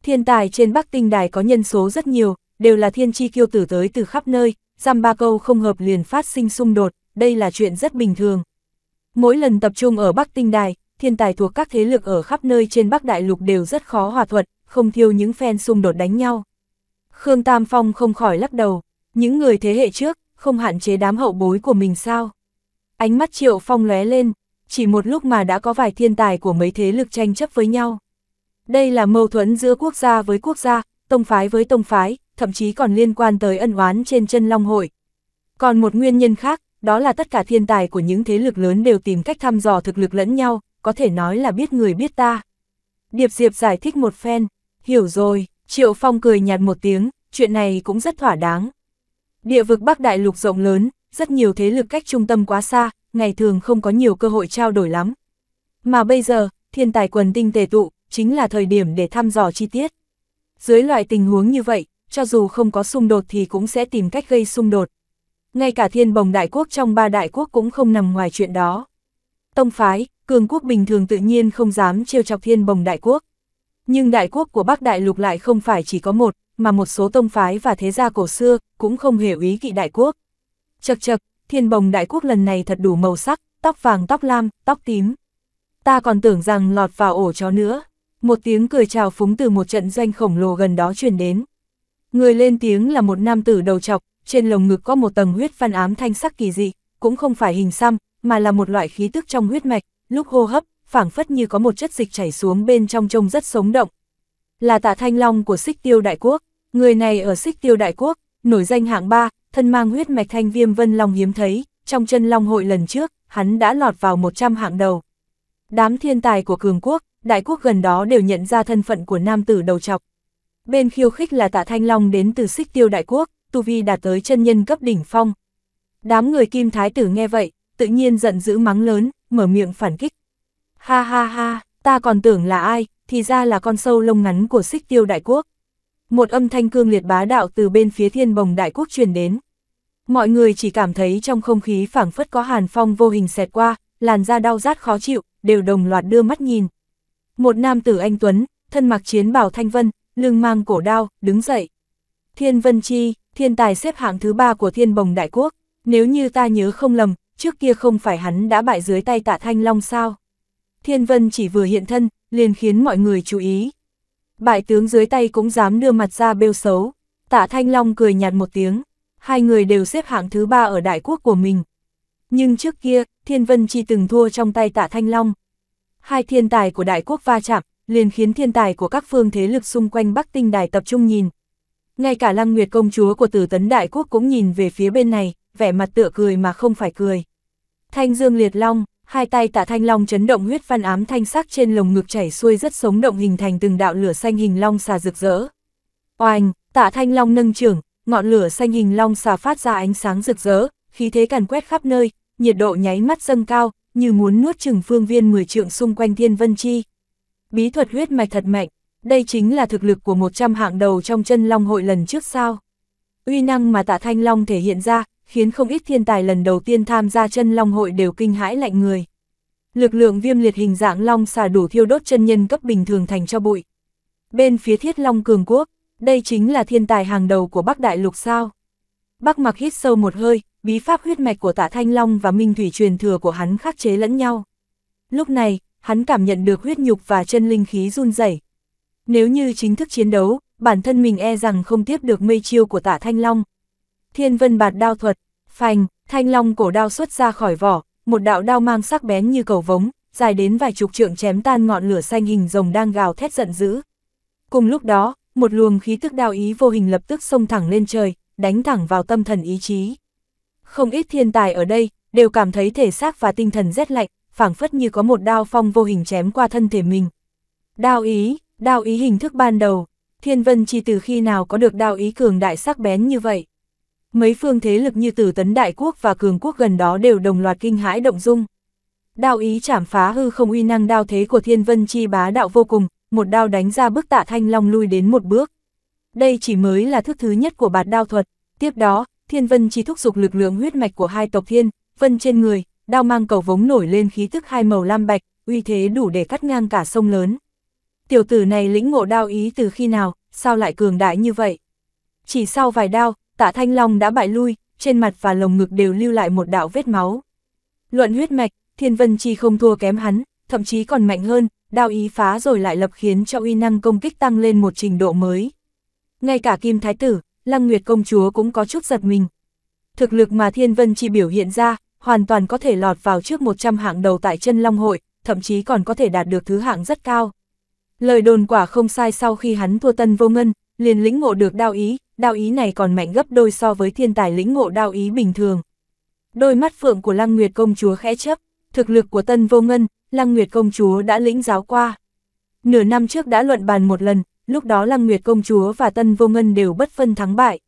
Thiên tài trên Bắc Tinh Đài có nhân số rất nhiều, đều là thiên chi kiêu tử tới từ khắp nơi, giam ba câu không hợp liền phát sinh xung đột, đây là chuyện rất bình thường. Mỗi lần tập trung ở Bắc Tinh Đài, thiên tài thuộc các thế lực ở khắp nơi trên Bắc Đại Lục đều rất khó hòa thuận, không thiêu những phen xung đột đánh nhau. Khương Tam Phong không khỏi lắc đầu, những người thế hệ trước, không hạn chế đám hậu bối của mình sao. Ánh mắt Triệu Phong lóe lên, chỉ một lúc mà đã có vài thiên tài của mấy thế lực tranh chấp với nhau. Đây là mâu thuẫn giữa quốc gia với quốc gia, tông phái với tông phái, thậm chí còn liên quan tới ân oán trên chân Long Hội. Còn một nguyên nhân khác, đó là tất cả thiên tài của những thế lực lớn đều tìm cách thăm dò thực lực lẫn nhau, có thể nói là biết người biết ta. Điệp Diệp giải thích một phen, hiểu rồi, Triệu Phong cười nhạt một tiếng, chuyện này cũng rất thỏa đáng. Địa vực Bắc Đại Lục rộng lớn, rất nhiều thế lực cách trung tâm quá xa, ngày thường không có nhiều cơ hội trao đổi lắm. Mà bây giờ, thiên tài quần tinh tề tụ, chính là thời điểm để thăm dò chi tiết. Dưới loại tình huống như vậy, cho dù không có xung đột thì cũng sẽ tìm cách gây xung đột. Ngay cả thiên bồng đại quốc trong ba đại quốc cũng không nằm ngoài chuyện đó. Tông phái, cường quốc bình thường tự nhiên không dám trêu chọc thiên bồng đại quốc. Nhưng đại quốc của Bắc Đại Lục lại không phải chỉ có một, mà một số tông phái và thế gia cổ xưa cũng không hiểu ý kỵ đại quốc. Chật chật, thiên bồng đại quốc lần này thật đủ màu sắc, tóc vàng tóc lam, tóc tím. ta còn tưởng rằng lọt vào ổ chó nữa. Một tiếng cười chào phúng từ một trận doanh khổng lồ gần đó truyền đến. Người lên tiếng là một nam tử đầu trọc, trên lồng ngực có một tầng huyết văn ám thanh sắc kỳ dị, cũng không phải hình xăm, mà là một loại khí tức trong huyết mạch, lúc hô hấp, phảng phất như có một chất dịch chảy xuống bên trong trông rất sống động. Là tạ thanh long của xích tiêu đại quốc, người này ở xích tiêu đại quốc, nổi danh hạng ba, thân mang huyết mạch thanh viêm vân long hiếm thấy, trong chân long hội lần trước, hắn đã lọt vào 100 hạng đầu. Đám thiên tài của cường quốc, đại quốc gần đó đều nhận ra thân phận của nam tử đầu chọc Bên khiêu khích là tạ thanh long đến từ xích tiêu đại quốc, tu vi đạt tới chân nhân cấp đỉnh phong. Đám người kim thái tử nghe vậy, tự nhiên giận dữ mắng lớn, mở miệng phản kích. Ha ha ha, ta còn tưởng là ai, thì ra là con sâu lông ngắn của xích tiêu đại quốc. Một âm thanh cương liệt bá đạo từ bên phía thiên bồng đại quốc truyền đến. Mọi người chỉ cảm thấy trong không khí phảng phất có hàn phong vô hình xẹt qua, làn da đau rát khó chịu, đều đồng loạt đưa mắt nhìn. Một nam tử anh Tuấn, thân mặc chiến bào thanh vân, lưng mang cổ đao, đứng dậy. Thiên Vân Chi, thiên tài xếp hạng thứ ba của thiên bồng đại quốc, nếu như ta nhớ không lầm, trước kia không phải hắn đã bại dưới tay tạ thanh long sao. Thiên Vân chỉ vừa hiện thân, liền khiến mọi người chú ý. Bại tướng dưới tay cũng dám đưa mặt ra bêu xấu. Tạ Thanh Long cười nhạt một tiếng. Hai người đều xếp hạng thứ ba ở đại quốc của mình. Nhưng trước kia, Thiên Vân chỉ từng thua trong tay Tạ Thanh Long. Hai thiên tài của đại quốc va chạm, liền khiến thiên tài của các phương thế lực xung quanh Bắc Tinh Đài tập trung nhìn. Ngay cả Lăng Nguyệt công chúa của Tử Tấn Đại Quốc cũng nhìn về phía bên này, vẻ mặt tựa cười mà không phải cười. Thanh Dương Liệt Long, hai tay tạ thanh long chấn động huyết văn ám thanh sắc trên lồng ngực chảy xuôi rất sống động hình thành từng đạo lửa xanh hình long xà rực rỡ. Oanh, tạ thanh long nâng trưởng, ngọn lửa xanh hình long xà phát ra ánh sáng rực rỡ, khí thế càn quét khắp nơi, nhiệt độ nháy mắt dâng cao, như muốn nuốt chừng phương viên 10 trượng xung quanh thiên vân chi. Bí thuật huyết mạch thật mạnh, đây chính là thực lực của 100 hạng đầu trong chân long hội lần trước sao. Uy năng mà tạ thanh long thể hiện ra, khiến không ít thiên tài lần đầu tiên tham gia chân long hội đều kinh hãi lạnh người. Lực lượng viêm liệt hình dạng long xà đủ thiêu đốt chân nhân cấp bình thường thành cho bụi. Bên phía thiết long cường quốc, đây chính là thiên tài hàng đầu của Bắc Đại Lục sao. Bắc mặc hít sâu một hơi, bí pháp huyết mạch của tạ Thanh Long và minh thủy truyền thừa của hắn khắc chế lẫn nhau. Lúc này, hắn cảm nhận được huyết nhục và chân linh khí run rẩy. Nếu như chính thức chiến đấu, bản thân mình e rằng không tiếp được mây chiêu của tạ Thanh Long. Thiên vân bạt đao thuật, phành, thanh long cổ đao xuất ra khỏi vỏ, một đạo đao mang sắc bén như cầu vống, dài đến vài chục trượng chém tan ngọn lửa xanh hình rồng đang gào thét giận dữ. Cùng lúc đó, một luồng khí tức đao ý vô hình lập tức xông thẳng lên trời, đánh thẳng vào tâm thần ý chí. Không ít thiên tài ở đây, đều cảm thấy thể xác và tinh thần rét lạnh, phảng phất như có một đao phong vô hình chém qua thân thể mình. Đao ý, đao ý hình thức ban đầu, thiên vân chỉ từ khi nào có được đao ý cường đại sắc bén như vậy. Mấy phương thế lực như Tử Tấn Đại Quốc và Cường Quốc gần đó đều đồng loạt kinh hãi động dung. Đao ý chảm phá hư không uy năng đao thế của Thiên Vân Chi bá đạo vô cùng, một đao đánh ra bức tạ thanh long lui đến một bước. Đây chỉ mới là thức thứ nhất của bạt đao thuật, tiếp đó, Thiên Vân Chi thúc dục lực lượng huyết mạch của hai tộc Thiên, Vân trên người, đao mang cầu vống nổi lên khí tức hai màu lam bạch, uy thế đủ để cắt ngang cả sông lớn. Tiểu tử này lĩnh ngộ đao ý từ khi nào, sao lại cường đại như vậy? Chỉ sau vài đao, tạ thanh long đã bại lui, trên mặt và lồng ngực đều lưu lại một đạo vết máu. Luận huyết mạch, thiên vân chi không thua kém hắn, thậm chí còn mạnh hơn, đao ý phá rồi lại lập khiến cho uy năng công kích tăng lên một trình độ mới. Ngay cả kim thái tử, lăng nguyệt công chúa cũng có chút giật mình. Thực lực mà thiên vân chi biểu hiện ra, hoàn toàn có thể lọt vào trước 100 hạng đầu tại chân long hội, thậm chí còn có thể đạt được thứ hạng rất cao. Lời đồn quả không sai sau khi hắn thua tân vô ngân, liền lĩnh ngộ được đao ý, đao ý này còn mạnh gấp đôi so với thiên tài lĩnh ngộ đao ý bình thường. Đôi mắt phượng của Lăng Nguyệt công chúa khẽ chấp, thực lực của Tân Vô Ngân, Lăng Nguyệt công chúa đã lĩnh giáo qua. Nửa năm trước đã luận bàn một lần, lúc đó Lăng Nguyệt công chúa và Tân Vô Ngân đều bất phân thắng bại.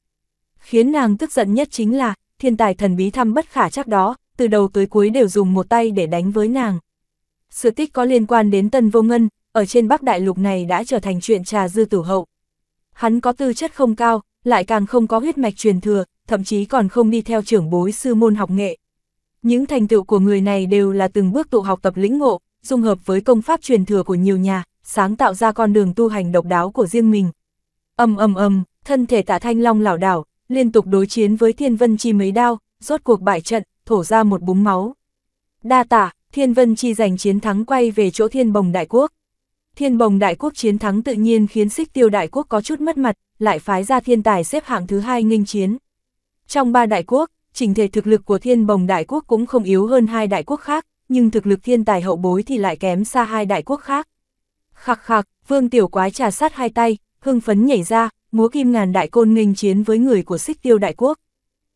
Khiến nàng tức giận nhất chính là, thiên tài thần bí thăm bất khả chắc đó, từ đầu tới cuối đều dùng một tay để đánh với nàng. Sự tích có liên quan đến Tân Vô Ngân, ở trên Bắc Đại Lục này đã trở thành chuyện trà dư tử hậu. Hắn có tư chất không cao, lại càng không có huyết mạch truyền thừa, thậm chí còn không đi theo trưởng bối sư môn học nghệ. Những thành tựu của người này đều là từng bước tụ học tập lĩnh ngộ, dung hợp với công pháp truyền thừa của nhiều nhà, sáng tạo ra con đường tu hành độc đáo của riêng mình. Âm âm âm, thân thể tạ thanh long lảo đảo, liên tục đối chiến với thiên vân chi mấy đao, rốt cuộc bại trận, thổ ra một búng máu. Đa tả, Thiên Vân Chi giành chiến thắng quay về chỗ Thiên Bồng Đại Quốc. Thiên Bồng Đại Quốc chiến thắng tự nhiên khiến Xích Tiêu Đại Quốc có chút mất mặt, lại phái ra thiên tài xếp hạng thứ hai nghênh chiến. Trong ba đại quốc, chỉnh thể thực lực của Thiên Bồng Đại Quốc cũng không yếu hơn hai đại quốc khác, nhưng thực lực thiên tài hậu bối thì lại kém xa hai đại quốc khác. Khắc khắc, Vương Tiểu Quái trà sát hai tay, hưng phấn nhảy ra, múa kim ngàn đại côn nghênh chiến với người của Xích Tiêu Đại Quốc.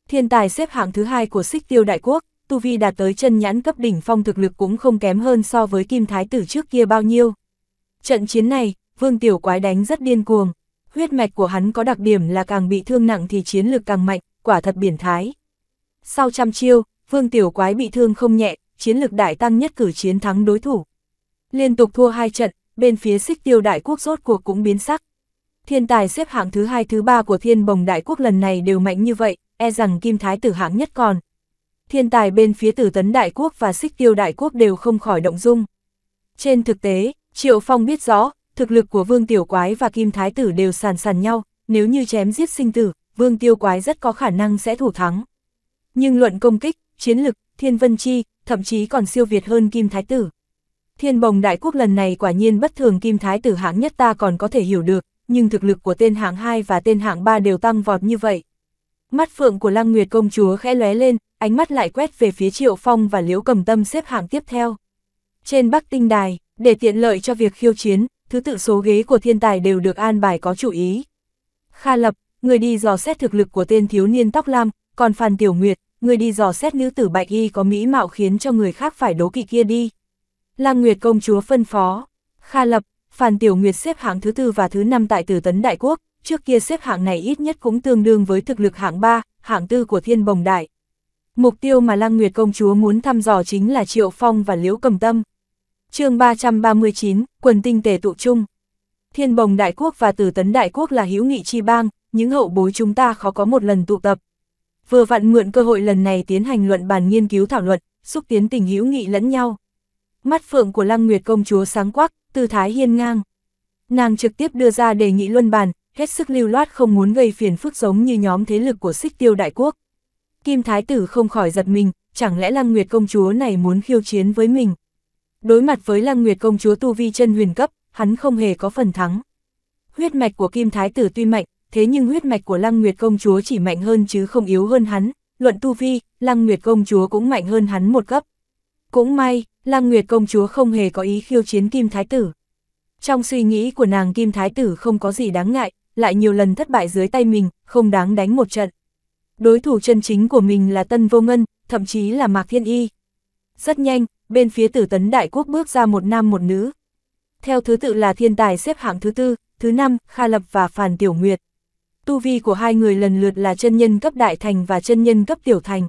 Thiên tài xếp hạng thứ hai của Xích Tiêu Đại Quốc, tu vi đạt tới chân nhãn cấp đỉnh phong thực lực cũng không kém hơn so với Kim Thái tử trước kia bao nhiêu. Trận chiến này, Vương Tiểu Quái đánh rất điên cuồng, huyết mạch của hắn có đặc điểm là càng bị thương nặng thì chiến lực càng mạnh, quả thật biển thái. Sau trăm chiêu, Vương Tiểu Quái bị thương không nhẹ, chiến lực đại tăng nhất cử chiến thắng đối thủ. Liên tục thua hai trận, bên phía xích tiêu đại quốc rốt cuộc cũng biến sắc. Thiên tài xếp hạng thứ hai thứ ba của thiên bồng đại quốc lần này đều mạnh như vậy, e rằng kim thái tử hạng nhất còn. Thiên tài bên phía tử tấn đại quốc và xích tiêu đại quốc đều không khỏi động dung. Trên thực tế, Triệu Phong biết rõ, thực lực của Vương Tiểu Quái và Kim Thái Tử đều sàn sàn nhau, nếu như chém giết sinh tử, Vương Tiêu Quái rất có khả năng sẽ thủ thắng. Nhưng luận công kích, chiến lực, Thiên Vân Chi, thậm chí còn siêu việt hơn Kim Thái Tử. Thiên bồng đại quốc lần này quả nhiên bất thường Kim Thái Tử hạng nhất ta còn có thể hiểu được, nhưng thực lực của tên hạng 2 và tên hạng 3 đều tăng vọt như vậy. Mắt phượng của Lăng Nguyệt công chúa khẽ lóe lên, ánh mắt lại quét về phía Triệu Phong và Liễu Cầm Tâm xếp hạng tiếp theo. Trên Bắc Tinh Đài, để tiện lợi cho việc khiêu chiến, thứ tự số ghế của thiên tài đều được an bài có chủ ý. Kha Lập, người đi dò xét thực lực của tên thiếu niên tóc lam, còn Phan Tiểu Nguyệt, người đi dò xét nữ tử Bạch Y có mỹ mạo khiến cho người khác phải đố kỵ kia đi. Lăng Nguyệt công chúa phân phó. Kha Lập, Phan Tiểu Nguyệt xếp hạng thứ tư và thứ năm tại Tử Tấn Đại Quốc, trước kia xếp hạng này ít nhất cũng tương đương với thực lực hạng 3, hạng tư của Thiên Bồng Đại. Mục tiêu mà Lăng Nguyệt công chúa muốn thăm dò chính là Triệu Phong và Liễu Cầm Tâm chương 339, quần tinh tề tụ chung. Thiên Bồng Đại Quốc và Tử Tấn Đại Quốc là hữu nghị chi bang, những hậu bối chúng ta khó có một lần tụ tập. Vừa vặn mượn cơ hội lần này tiến hành luận bàn nghiên cứu thảo luận, xúc tiến tình hữu nghị lẫn nhau. Mắt phượng của Lăng Nguyệt công chúa sáng quắc, tư thái hiên ngang. Nàng trực tiếp đưa ra đề nghị luân bàn, hết sức lưu loát không muốn gây phiền phức giống như nhóm thế lực của xích tiêu đại quốc. Kim Thái tử không khỏi giật mình, chẳng lẽ Lăng Nguyệt công chúa này muốn khiêu chiến với mình. Đối mặt với Lăng Nguyệt công chúa tu vi chân huyền cấp, hắn không hề có phần thắng. Huyết mạch của Kim Thái tử tuy mạnh, thế nhưng huyết mạch của Lăng Nguyệt công chúa chỉ mạnh hơn chứ không yếu hơn hắn, luận tu vi, Lăng Nguyệt công chúa cũng mạnh hơn hắn một cấp. Cũng may, Lăng Nguyệt công chúa không hề có ý khiêu chiến Kim Thái tử. Trong suy nghĩ của nàng Kim Thái tử không có gì đáng ngại, lại nhiều lần thất bại dưới tay mình, không đáng đánh một trận. Đối thủ chân chính của mình là Tân Vô Ngân, thậm chí là Mạc Thiên Y. Rất nhanh, bên phía tử tấn đại quốc bước ra một nam một nữ. Theo thứ tự là thiên tài xếp hạng thứ tư, thứ năm, Kha Lập và Phàn Tiểu Nguyệt. Tu vi của hai người lần lượt là chân nhân cấp đại thành và chân nhân cấp tiểu thành.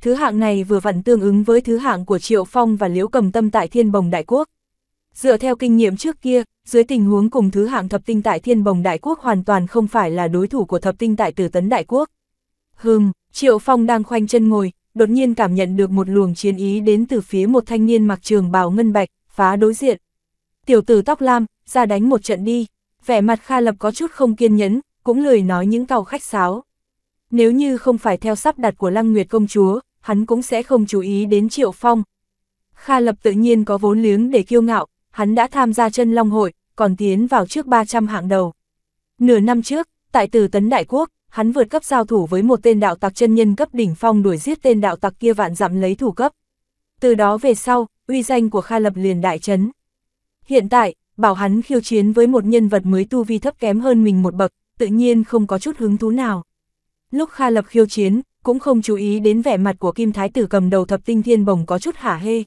Thứ hạng này vừa vặn tương ứng với thứ hạng của Triệu Phong và Liễu Cầm Tâm tại Thiên Bồng Đại Quốc. Dựa theo kinh nghiệm trước kia, dưới tình huống cùng thứ hạng thập tinh tại Thiên Bồng Đại Quốc hoàn toàn không phải là đối thủ của thập tinh tại Tử Tấn Đại Quốc. Hừm, Triệu Phong đang khoanh chân ngồi, đột nhiên cảm nhận được một luồng chiến ý đến từ phía một thanh niên mặc trường bào ngân bạch, phá đối diện. Tiểu tử tóc lam, ra đánh một trận đi. Vẻ mặt Kha Lập có chút không kiên nhẫn, cũng lười nói những câu khách sáo. Nếu như không phải theo sắp đặt của Lăng Nguyệt công chúa, hắn cũng sẽ không chú ý đến Triệu Phong. Kha Lập tự nhiên có vốn liếng để kiêu ngạo, hắn đã tham gia chân Long Hội, còn tiến vào trước 300 hạng đầu. Nửa năm trước, tại Từ Tấn Đại Quốc, hắn vượt cấp giao thủ với một tên đạo tặc chân nhân cấp đỉnh phong đuổi giết tên đạo tặc kia vạn dặm lấy thủ cấp. Từ đó về sau, uy danh của Kha Lập liền đại chấn. Hiện tại, bảo hắn khiêu chiến với một nhân vật mới tu vi thấp kém hơn mình một bậc, tự nhiên không có chút hứng thú nào. Lúc Kha Lập khiêu chiến, cũng không chú ý đến vẻ mặt của Kim Thái tử cầm đầu thập tinh thiên bồng có chút hả hê.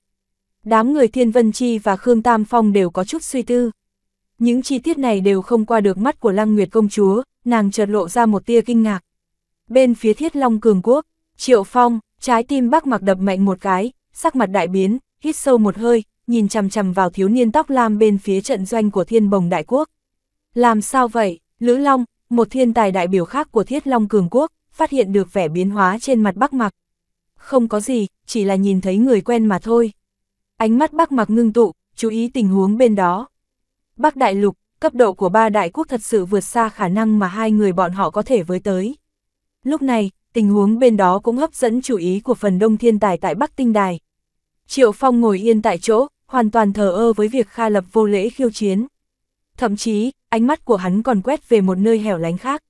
Đám người Thiên Vân Chi và Khương Tam Phong đều có chút suy tư. Những chi tiết này đều không qua được mắt của Lăng Nguyệt công chúa, nàng chợt lộ ra một tia kinh ngạc. Bên phía Thiết Long Cường Quốc, Triệu Phong, trái tim bắc mặc đập mạnh một cái, sắc mặt đại biến, hít sâu một hơi, nhìn chằm chằm vào thiếu niên tóc lam bên phía trận doanh của Thiên Bồng Đại Quốc. Làm sao vậy? Lữ Long, một thiên tài đại biểu khác của Thiết Long Cường Quốc, phát hiện được vẻ biến hóa trên mặt Bắc Mặc. Không có gì, chỉ là nhìn thấy người quen mà thôi. Ánh mắt Bắc Mặc ngưng tụ, chú ý tình huống bên đó. Bắc Đại Lục, cấp độ của ba đại quốc thật sự vượt xa khả năng mà hai người bọn họ có thể với tới. Lúc này, tình huống bên đó cũng hấp dẫn chú ý của phần đông thiên tài tại Bắc Tinh Đài. Triệu Phong ngồi yên tại chỗ, hoàn toàn thờ ơ với việc Kha Lập vô lễ khiêu chiến. Thậm chí, ánh mắt của hắn còn quét về một nơi hẻo lánh khác.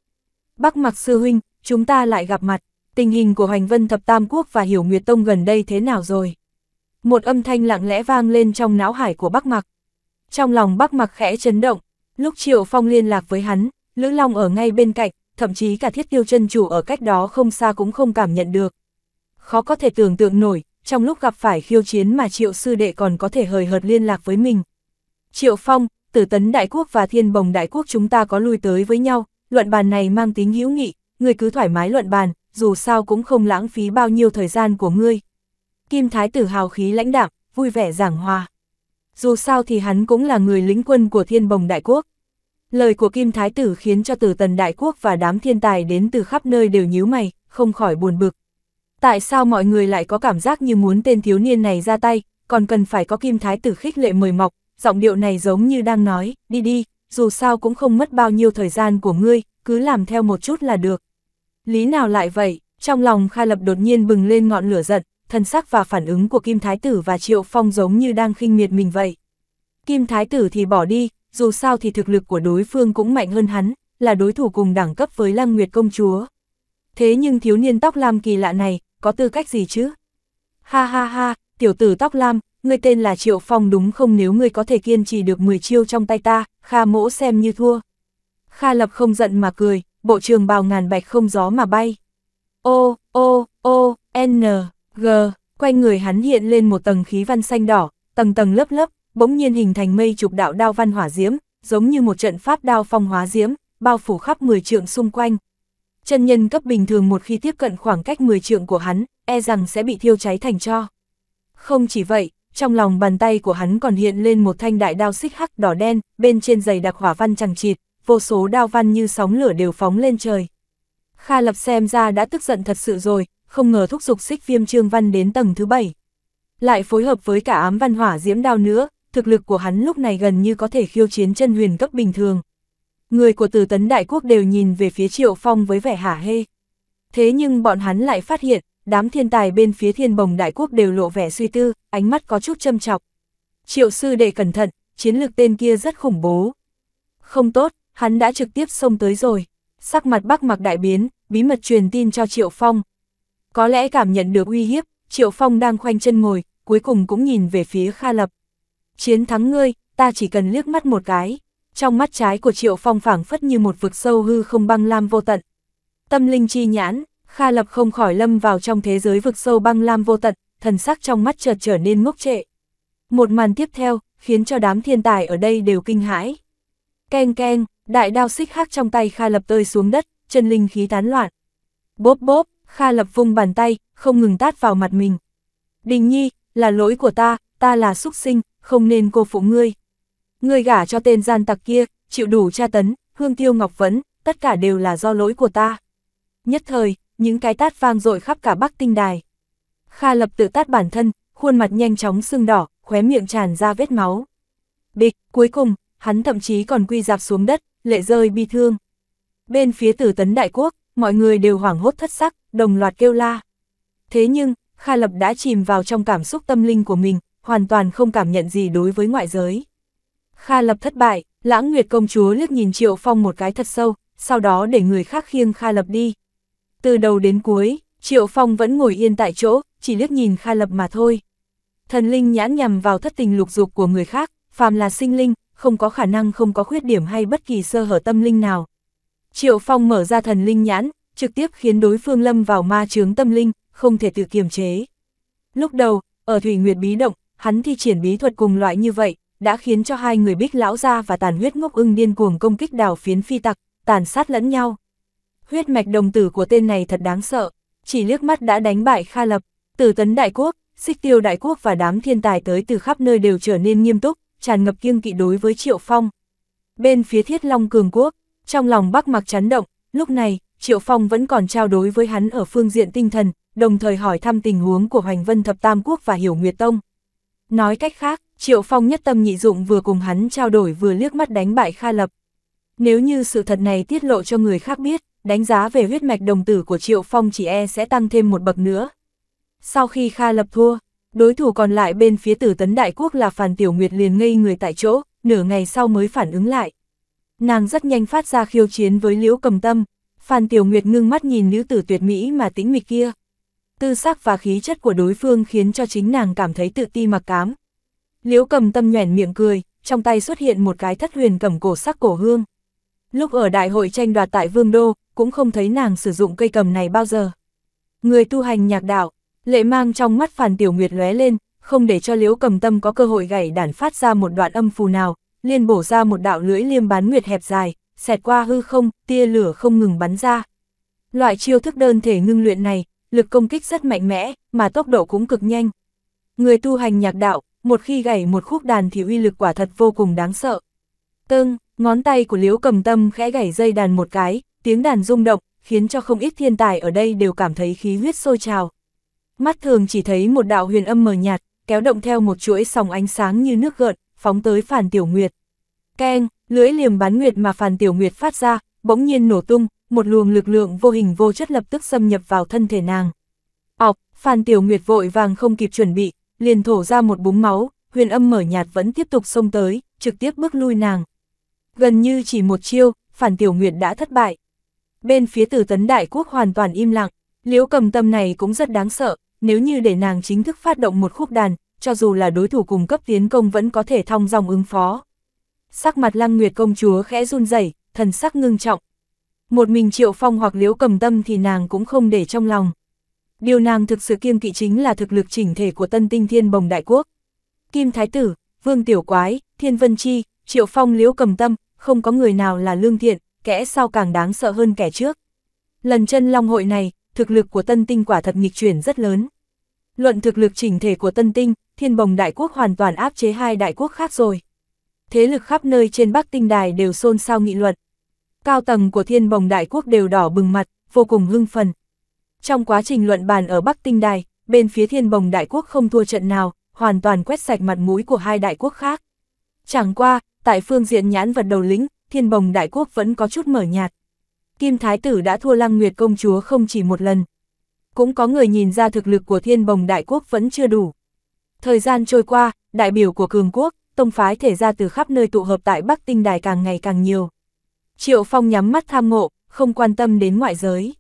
Bắc mặc sư huynh, chúng ta lại gặp mặt, tình hình của Hoành Vân Thập Tam Quốc và Hiểu Nguyệt Tông gần đây thế nào rồi? Một âm thanh lặng lẽ vang lên trong não hải của Bắc mặc. Trong lòng Bắc mặc khẽ chấn động, lúc Triệu Phong liên lạc với hắn, Lữ Long ở ngay bên cạnh, thậm chí cả thiết tiêu chân chủ ở cách đó không xa cũng không cảm nhận được. Khó có thể tưởng tượng nổi, trong lúc gặp phải khiêu chiến mà Triệu Sư Đệ còn có thể hời hợt liên lạc với mình. Triệu Phong, Tử Tấn Đại Quốc và Thiên Bồng Đại Quốc chúng ta có lui tới với nhau, luận bàn này mang tính hữu nghị, người cứ thoải mái luận bàn, dù sao cũng không lãng phí bao nhiêu thời gian của ngươi. Kim Thái tử hào khí lãnh đạm, vui vẻ giảng hòa. Dù sao thì hắn cũng là người lính quân của Thiên Bồng Đại Quốc. Lời của Kim Thái tử khiến cho Tử Tần Đại Quốc và đám thiên tài đến từ khắp nơi đều nhíu mày, không khỏi buồn bực. Tại sao mọi người lại có cảm giác như muốn tên thiếu niên này ra tay, còn cần phải có Kim Thái tử khích lệ mời mọc, giọng điệu này giống như đang nói, đi đi, dù sao cũng không mất bao nhiêu thời gian của ngươi, cứ làm theo một chút là được. Lý nào lại vậy, trong lòng kha Lập đột nhiên bừng lên ngọn lửa giận, thân sắc và phản ứng của Kim Thái Tử và Triệu Phong giống như đang khinh miệt mình vậy. Kim Thái Tử thì bỏ đi, dù sao thì thực lực của đối phương cũng mạnh hơn hắn, là đối thủ cùng đẳng cấp với Lăng Nguyệt Công Chúa. Thế nhưng thiếu niên tóc lam kỳ lạ này, có tư cách gì chứ? Ha ha ha, tiểu tử tóc lam, ngươi tên là Triệu Phong đúng không nếu ngươi có thể kiên trì được 10 chiêu trong tay ta, Kha mỗ xem như thua. Kha Lập không giận mà cười, bộ trường bào ngàn bạch không gió mà bay. O, O, O, N, G, quanh người hắn hiện lên một tầng khí văn xanh đỏ, tầng tầng lớp lớp, bỗng nhiên hình thành mây trục đạo đao văn hỏa diễm, giống như một trận pháp đao phong hóa diễm, bao phủ khắp 10 trượng xung quanh. Chân nhân cấp bình thường một khi tiếp cận khoảng cách 10 trượng của hắn, e rằng sẽ bị thiêu cháy thành cho. Không chỉ vậy, trong lòng bàn tay của hắn còn hiện lên một thanh đại đao xích hắc đỏ đen, bên trên giày đặc hỏa văn chằng chịt, vô số đao văn như sóng lửa đều phóng lên trời. Kha Lập xem ra đã tức giận thật sự rồi, không ngờ thúc giục xích viêm trương văn đến tầng thứ bảy. Lại phối hợp với cả ám văn hỏa diễm đao nữa, thực lực của hắn lúc này gần như có thể khiêu chiến chân huyền cấp bình thường. Người của tử tấn đại quốc đều nhìn về phía triệu phong với vẻ hả hê. Thế nhưng bọn hắn lại phát hiện, đám thiên tài bên phía thiên bồng đại quốc đều lộ vẻ suy tư, ánh mắt có chút châm chọc. Triệu sư đệ cẩn thận, chiến lược tên kia rất khủng bố. Không tốt, hắn đã trực tiếp xông tới rồi. Sắc mặt bắc mặc đại biến, bí mật truyền tin cho Triệu Phong. Có lẽ cảm nhận được uy hiếp, Triệu Phong đang khoanh chân ngồi, cuối cùng cũng nhìn về phía Kha Lập. Chiến thắng ngươi, ta chỉ cần liếc mắt một cái. Trong mắt trái của Triệu Phong phảng phất như một vực sâu hư không băng lam vô tận. Tâm linh chi nhãn, Kha Lập không khỏi lâm vào trong thế giới vực sâu băng lam vô tận, thần sắc trong mắt chợt trở nên ngốc trệ. Một màn tiếp theo, khiến cho đám thiên tài ở đây đều kinh hãi. Ken ken, đại đao xích hắc trong tay Kha Lập tơi xuống đất, chân linh khí tán loạn. Bốp bốp, Kha Lập vung bàn tay, không ngừng tát vào mặt mình. Đình nhi, là lỗi của ta, ta là xúc sinh, không nên cô phụ ngươi. Ngươi gả cho tên gian tặc kia, chịu đủ tra tấn, hương tiêu ngọc vấn, tất cả đều là do lỗi của ta. Nhất thời, những cái tát vang dội khắp cả Bắc Tinh Đài. Kha Lập tự tát bản thân, khuôn mặt nhanh chóng sưng đỏ, khóe miệng tràn ra vết máu. Bịch, cuối cùng, hắn thậm chí còn quy dạp xuống đất, lệ rơi bi thương. Bên phía tử tấn đại quốc, mọi người đều hoảng hốt thất sắc, đồng loạt kêu la. Thế nhưng, Kha Lập đã chìm vào trong cảm xúc tâm linh của mình, hoàn toàn không cảm nhận gì đối với ngoại giới. Kha Lập thất bại, lãng nguyệt công chúa liếc nhìn Triệu Phong một cái thật sâu, sau đó để người khác khiêng Kha Lập đi. Từ đầu đến cuối, Triệu Phong vẫn ngồi yên tại chỗ, chỉ liếc nhìn Kha Lập mà thôi. Thần linh nhãn nhằm vào thất tình lục dục của người khác, phàm là sinh linh, không có khả năng không có khuyết điểm hay bất kỳ sơ hở tâm linh nào. Triệu Phong mở ra thần linh nhãn, trực tiếp khiến đối phương lâm vào ma chướng tâm linh, không thể tự kiềm chế. Lúc đầu, ở Thủy Nguyệt Bí Động, hắn thi triển bí thuật cùng loại như vậy, đã khiến cho hai người bích lão gia và tàn huyết ngốc ưng điên cuồng công kích đào phiến phi tặc, tàn sát lẫn nhau. Huyết mạch đồng tử của tên này thật đáng sợ, chỉ liếc mắt đã đánh bại Kha Lập, tử tấn đại quốc, xích tiêu đại quốc và đám thiên tài tới từ khắp nơi đều trở nên nghiêm túc, tràn ngập kiêng kỵ đối với Triệu Phong. Bên phía thiết long cường quốc, trong lòng bắc mặc chấn động, lúc này, Triệu Phong vẫn còn trao đối với hắn ở phương diện tinh thần, đồng thời hỏi thăm tình huống của Hoành Vân Thập Tam Quốc và Hiểu Nguyệt Tông. Nói cách khác, Triệu Phong nhất tâm nhị dụng vừa cùng hắn trao đổi vừa liếc mắt đánh bại Kha Lập. Nếu như sự thật này tiết lộ cho người khác biết, đánh giá về huyết mạch đồng tử của Triệu Phong chỉ e sẽ tăng thêm một bậc nữa. Sau khi Kha Lập thua, Đối thủ còn lại bên phía tử tấn đại quốc là Phàn Tiểu Nguyệt liền ngây người tại chỗ, nửa ngày sau mới phản ứng lại. Nàng rất nhanh phát ra khiêu chiến với liễu cầm tâm, Phan Tiểu Nguyệt ngưng mắt nhìn nữ tử tuyệt mỹ mà tĩnh mịch kia. Tư sắc và khí chất của đối phương khiến cho chính nàng cảm thấy tự ti mặc cám. Liễu cầm tâm nhoẻn miệng cười, trong tay xuất hiện một cái thất huyền cầm cổ sắc cổ hương. Lúc ở đại hội tranh đoạt tại Vương Đô, cũng không thấy nàng sử dụng cây cầm này bao giờ. Người tu hành nhạc đạo, lệ mang trong mắt Phan Tiểu Nguyệt lóe lên, không để cho Liễu cầm tâm có cơ hội gảy đàn phát ra một đoạn âm phù nào, liền bổ ra một đạo lưỡi liêm bán nguyệt hẹp dài, xẹt qua hư không, tia lửa không ngừng bắn ra. Loại chiêu thức đơn thể ngưng luyện này, lực công kích rất mạnh mẽ, mà tốc độ cũng cực nhanh. Người tu hành nhạc đạo, một khi gảy một khúc đàn thì uy lực quả thật vô cùng đáng sợ. Tưng, ngón tay của Liễu Cầm Tâm khẽ gảy dây đàn một cái, tiếng đàn rung động, khiến cho không ít thiên tài ở đây đều cảm thấy khí huyết sôi trào. Mắt thường chỉ thấy một đạo huyền âm mờ nhạt, kéo động theo một chuỗi sóng ánh sáng như nước gợn, phóng tới Phản Tiểu Nguyệt. Keng, lưỡi liềm bán nguyệt mà Phàn Tiểu Nguyệt phát ra, bỗng nhiên nổ tung, một luồng lực lượng vô hình vô chất lập tức xâm nhập vào thân thể nàng. Ọc, phàn Tiểu Nguyệt vội vàng không kịp chuẩn bị, liền thổ ra một búng máu, huyền âm mở nhạt vẫn tiếp tục xông tới, trực tiếp bước lui nàng. Gần như chỉ một chiêu, Phản Tiểu Nguyệt đã thất bại. Bên phía tử tấn đại quốc hoàn toàn im lặng, liễu cầm tâm này cũng rất đáng sợ, nếu như để nàng chính thức phát động một khúc đàn, cho dù là đối thủ cùng cấp tiến công vẫn có thể thong dòng ứng phó sắc mặt lăng nguyệt công chúa khẽ run rẩy thần sắc ngưng trọng. Một mình triệu phong hoặc liễu cầm tâm thì nàng cũng không để trong lòng. Điều nàng thực sự kiêng kỵ chính là thực lực chỉnh thể của tân tinh thiên bồng đại quốc. Kim Thái Tử, Vương Tiểu Quái, Thiên Vân Chi, Triệu Phong liễu cầm tâm, không có người nào là lương thiện, kẻ sau càng đáng sợ hơn kẻ trước. Lần chân long hội này, thực lực của tân tinh quả thật nghịch chuyển rất lớn. Luận thực lực chỉnh thể của tân tinh, thiên bồng đại quốc hoàn toàn áp chế hai đại quốc khác rồi thế lực khắp nơi trên Bắc Tinh Đài đều xôn xao nghị luận. Cao tầng của thiên bồng đại quốc đều đỏ bừng mặt, vô cùng hưng phần. Trong quá trình luận bàn ở Bắc Tinh Đài, bên phía thiên bồng đại quốc không thua trận nào, hoàn toàn quét sạch mặt mũi của hai đại quốc khác. Chẳng qua, tại phương diện nhãn vật đầu lĩnh, thiên bồng đại quốc vẫn có chút mở nhạt. Kim Thái Tử đã thua Lăng Nguyệt công chúa không chỉ một lần. Cũng có người nhìn ra thực lực của thiên bồng đại quốc vẫn chưa đủ. Thời gian trôi qua, đại biểu của cường quốc, tông phái thể ra từ khắp nơi tụ hợp tại Bắc Tinh Đài càng ngày càng nhiều. Triệu Phong nhắm mắt tham ngộ, không quan tâm đến ngoại giới.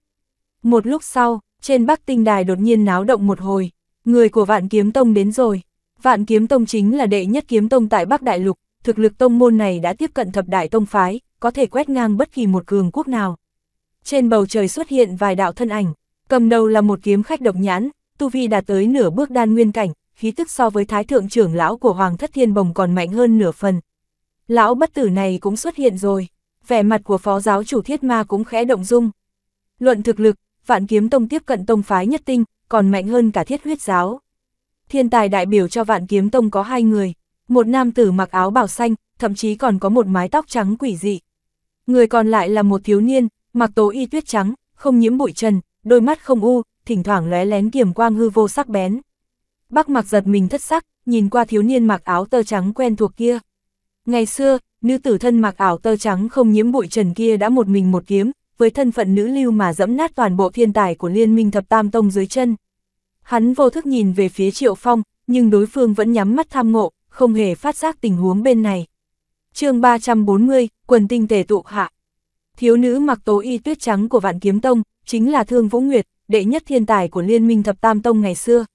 Một lúc sau, trên Bắc Tinh Đài đột nhiên náo động một hồi, người của Vạn Kiếm Tông đến rồi. Vạn Kiếm Tông chính là đệ nhất kiếm tông tại Bắc Đại Lục, thực lực tông môn này đã tiếp cận thập đại tông phái, có thể quét ngang bất kỳ một cường quốc nào. Trên bầu trời xuất hiện vài đạo thân ảnh, cầm đầu là một kiếm khách độc nhãn, tu vi đạt tới nửa bước đan nguyên cảnh, khí tức so với thái thượng trưởng lão của Hoàng thất thiên bồng còn mạnh hơn nửa phần. Lão bất tử này cũng xuất hiện rồi, vẻ mặt của phó giáo chủ thiết ma cũng khẽ động dung. Luận thực lực, vạn kiếm tông tiếp cận tông phái nhất tinh, còn mạnh hơn cả thiết huyết giáo. Thiên tài đại biểu cho vạn kiếm tông có hai người, một nam tử mặc áo bào xanh, thậm chí còn có một mái tóc trắng quỷ dị. Người còn lại là một thiếu niên, mặc tố y tuyết trắng, không nhiễm bụi trần, đôi mắt không u, thỉnh thoảng lóe lén kiềm quang hư vô sắc bén. Bắc mặc giật mình thất sắc, nhìn qua thiếu niên mặc áo tơ trắng quen thuộc kia. Ngày xưa, nữ tử thân mặc áo tơ trắng không nhiễm bụi trần kia đã một mình một kiếm, với thân phận nữ lưu mà dẫm nát toàn bộ thiên tài của liên minh thập tam tông dưới chân. Hắn vô thức nhìn về phía triệu phong, nhưng đối phương vẫn nhắm mắt tham ngộ, không hề phát giác tình huống bên này. chương 340, quần tinh tề tụ hạ. Thiếu nữ mặc tố y tuyết trắng của vạn kiếm tông, chính là Thương Vũ Nguyệt, đệ nhất thiên tài của liên minh thập tam tông ngày xưa.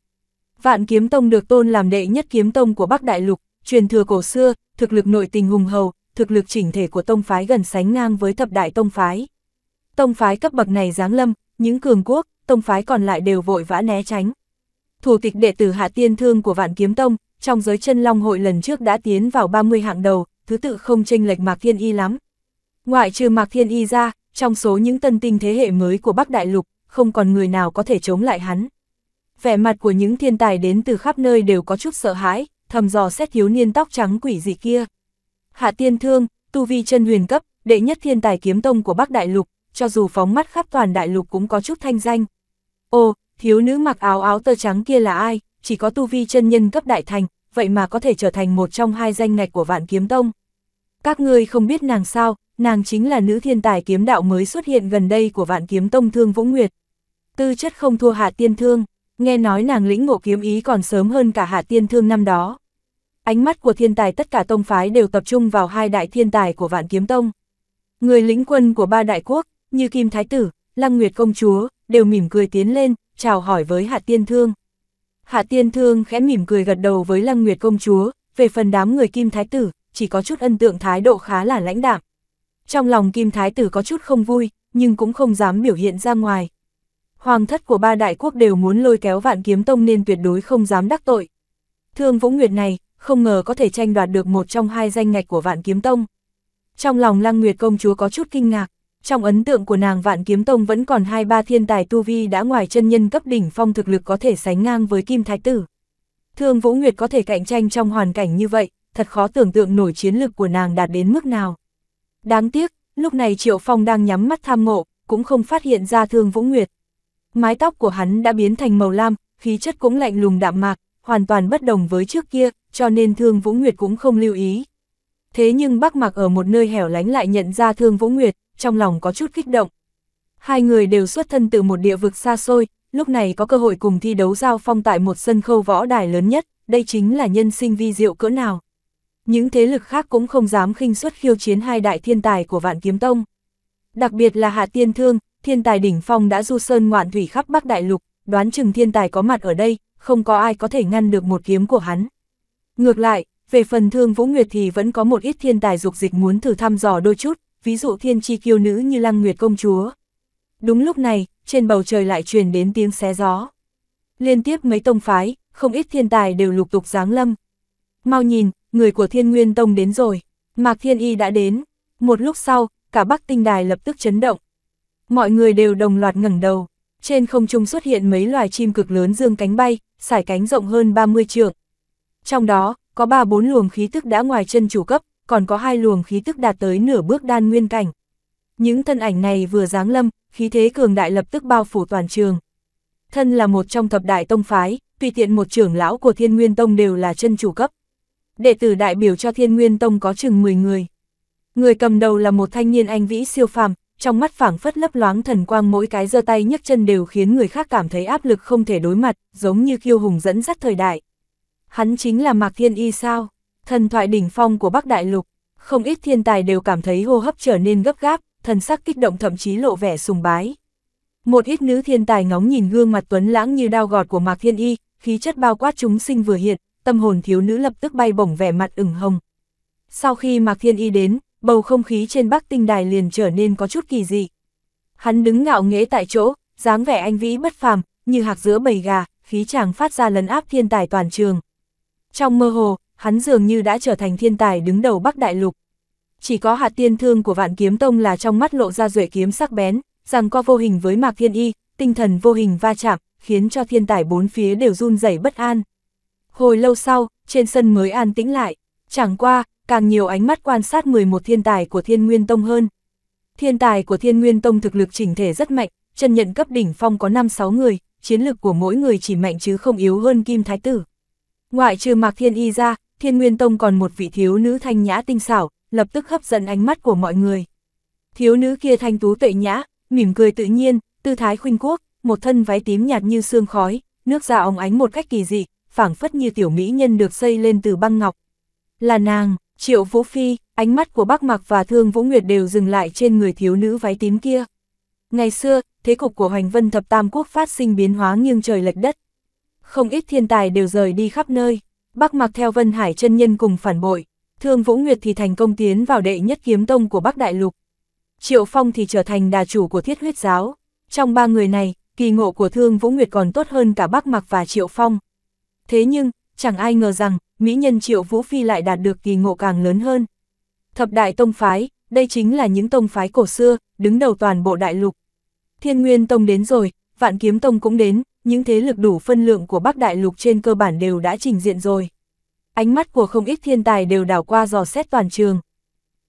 Vạn Kiếm Tông được tôn làm đệ nhất kiếm tông của Bắc Đại Lục, truyền thừa cổ xưa, thực lực nội tình hùng hầu, thực lực chỉnh thể của tông phái gần sánh ngang với thập đại tông phái. Tông phái cấp bậc này giáng lâm, những cường quốc, tông phái còn lại đều vội vã né tránh. Thủ tịch đệ tử Hạ Tiên Thương của Vạn Kiếm Tông, trong giới chân long hội lần trước đã tiến vào 30 hạng đầu, thứ tự không chênh lệch Mạc Thiên Y lắm. Ngoại trừ Mạc Thiên Y ra, trong số những tân tinh thế hệ mới của Bắc Đại Lục, không còn người nào có thể chống lại hắn vẻ mặt của những thiên tài đến từ khắp nơi đều có chút sợ hãi, thầm dò xét thiếu niên tóc trắng quỷ gì kia. Hạ tiên thương, tu vi chân huyền cấp, đệ nhất thiên tài kiếm tông của Bắc Đại Lục, cho dù phóng mắt khắp toàn đại lục cũng có chút thanh danh. Ồ, thiếu nữ mặc áo áo tơ trắng kia là ai, chỉ có tu vi chân nhân cấp đại thành, vậy mà có thể trở thành một trong hai danh ngạch của vạn kiếm tông. Các ngươi không biết nàng sao, nàng chính là nữ thiên tài kiếm đạo mới xuất hiện gần đây của vạn kiếm tông thương Vũ Nguyệt. Tư chất không thua hạ tiên thương, nghe nói nàng lĩnh ngộ kiếm ý còn sớm hơn cả hạ tiên thương năm đó. Ánh mắt của thiên tài tất cả tông phái đều tập trung vào hai đại thiên tài của vạn kiếm tông. Người lĩnh quân của ba đại quốc, như Kim Thái Tử, Lăng Nguyệt Công Chúa, đều mỉm cười tiến lên, chào hỏi với Hạ Tiên Thương. Hạ Tiên Thương khẽ mỉm cười gật đầu với Lăng Nguyệt Công Chúa, về phần đám người Kim Thái Tử, chỉ có chút ân tượng thái độ khá là lãnh đạm. Trong lòng Kim Thái Tử có chút không vui, nhưng cũng không dám biểu hiện ra ngoài. Hoàng thất của ba đại quốc đều muốn lôi kéo vạn kiếm tông nên tuyệt đối không dám đắc tội. Thương Vũ Nguyệt này, không ngờ có thể tranh đoạt được một trong hai danh ngạch của vạn kiếm tông. Trong lòng Lăng Nguyệt công chúa có chút kinh ngạc, trong ấn tượng của nàng Vạn Kiếm Tông vẫn còn hai ba thiên tài tu vi đã ngoài chân nhân cấp đỉnh phong thực lực có thể sánh ngang với Kim Thái Tử. Thương Vũ Nguyệt có thể cạnh tranh trong hoàn cảnh như vậy, thật khó tưởng tượng nổi chiến lực của nàng đạt đến mức nào. Đáng tiếc, lúc này Triệu Phong đang nhắm mắt tham ngộ, cũng không phát hiện ra Thương Vũ Nguyệt. Mái tóc của hắn đã biến thành màu lam, khí chất cũng lạnh lùng đạm mạc, hoàn toàn bất đồng với trước kia, cho nên Thương Vũ Nguyệt cũng không lưu ý. Thế nhưng bắc mạc ở một nơi hẻo lánh lại nhận ra Thương Vũ Nguyệt, trong lòng có chút kích động. Hai người đều xuất thân từ một địa vực xa xôi, lúc này có cơ hội cùng thi đấu giao phong tại một sân khâu võ đài lớn nhất, đây chính là nhân sinh vi diệu cỡ nào. Những thế lực khác cũng không dám khinh suất khiêu chiến hai đại thiên tài của Vạn Kiếm Tông. Đặc biệt là Hạ Tiên Thương, thiên tài đỉnh phong đã du sơn ngoạn thủy khắp Bắc Đại Lục, đoán chừng thiên tài có mặt ở đây, không có ai có thể ngăn được một kiếm của hắn. Ngược lại, về phần thương Vũ Nguyệt thì vẫn có một ít thiên tài dục dịch muốn thử thăm dò đôi chút, ví dụ thiên chi kiêu nữ như Lăng Nguyệt công chúa. Đúng lúc này, trên bầu trời lại truyền đến tiếng xé gió. Liên tiếp mấy tông phái, không ít thiên tài đều lục tục giáng lâm. Mau nhìn, người của thiên nguyên tông đến rồi, Mạc Thiên Y đã đến. Một lúc sau, cả Bắc Tinh Đài lập tức chấn động. Mọi người đều đồng loạt ngẩng đầu. Trên không trung xuất hiện mấy loài chim cực lớn dương cánh bay, sải cánh rộng hơn 30 trượng. Trong đó, có ba bốn luồng khí tức đã ngoài chân chủ cấp, còn có hai luồng khí tức đạt tới nửa bước đan nguyên cảnh. Những thân ảnh này vừa giáng lâm, khí thế cường đại lập tức bao phủ toàn trường. Thân là một trong thập đại tông phái, tùy tiện một trưởng lão của Thiên Nguyên Tông đều là chân chủ cấp. Đệ tử đại biểu cho Thiên Nguyên Tông có chừng 10 người. Người cầm đầu là một thanh niên anh vĩ siêu phàm, trong mắt phảng phất lấp loáng thần quang mỗi cái giơ tay nhấc chân đều khiến người khác cảm thấy áp lực không thể đối mặt, giống như kiêu hùng dẫn dắt thời đại. Hắn chính là Mạc Thiên Y sao? Thần thoại đỉnh phong của Bắc Đại Lục, không ít thiên tài đều cảm thấy hô hấp trở nên gấp gáp, thần sắc kích động thậm chí lộ vẻ sùng bái. Một ít nữ thiên tài ngóng nhìn gương mặt tuấn lãng như đao gọt của Mạc Thiên Y, khí chất bao quát chúng sinh vừa hiện, tâm hồn thiếu nữ lập tức bay bổng vẻ mặt ửng hồng. Sau khi Mạc Thiên Y đến, bầu không khí trên Bắc Tinh Đài liền trở nên có chút kỳ dị. Hắn đứng ngạo nghễ tại chỗ, dáng vẻ anh vĩ bất phàm, như hạc giữa bầy gà, khí chàng phát ra lấn áp thiên tài toàn trường. Trong mơ hồ, hắn dường như đã trở thành thiên tài đứng đầu Bắc Đại Lục. Chỉ có hạt tiên thương của vạn kiếm tông là trong mắt lộ ra duệ kiếm sắc bén, rằng co vô hình với Mạc Thiên Y, tinh thần vô hình va chạm, khiến cho thiên tài bốn phía đều run rẩy bất an. Hồi lâu sau, trên sân mới an tĩnh lại, chẳng qua, càng nhiều ánh mắt quan sát 11 thiên tài của Thiên Nguyên Tông hơn. Thiên tài của Thiên Nguyên Tông thực lực chỉnh thể rất mạnh, chân nhận cấp đỉnh phong có 5-6 người, chiến lực của mỗi người chỉ mạnh chứ không yếu hơn Kim Thái Tử. Ngoại trừ Mạc Thiên Y ra, Thiên Nguyên Tông còn một vị thiếu nữ thanh nhã tinh xảo, lập tức hấp dẫn ánh mắt của mọi người. Thiếu nữ kia thanh tú tuệ nhã, mỉm cười tự nhiên, tư thái khuynh quốc, một thân váy tím nhạt như sương khói, nước da óng ánh một cách kỳ dị, phảng phất như tiểu mỹ nhân được xây lên từ băng ngọc. Là nàng, Triệu Vũ Phi, ánh mắt của Bắc Mặc và Thương Vũ Nguyệt đều dừng lại trên người thiếu nữ váy tím kia. Ngày xưa, thế cục của Hoành Vân Thập Tam Quốc phát sinh biến hóa nghiêng trời lệch đất. Không ít thiên tài đều rời đi khắp nơi. Bắc mặc theo Vân Hải chân nhân cùng phản bội, Thương Vũ Nguyệt thì thành công tiến vào đệ nhất kiếm tông của Bắc Đại Lục. Triệu Phong thì trở thành đà chủ của thiết huyết giáo. Trong ba người này, kỳ ngộ của Thương Vũ Nguyệt còn tốt hơn cả Bắc Mặc và Triệu Phong. Thế nhưng, chẳng ai ngờ rằng, mỹ nhân Triệu Vũ Phi lại đạt được kỳ ngộ càng lớn hơn. Thập đại tông phái, đây chính là những tông phái cổ xưa, đứng đầu toàn bộ đại lục. Thiên Nguyên Tông đến rồi, Vạn Kiếm Tông cũng đến, những thế lực đủ phân lượng của Bắc Đại Lục trên cơ bản đều đã trình diện rồi. Ánh mắt của không ít thiên tài đều đảo qua dò xét toàn trường.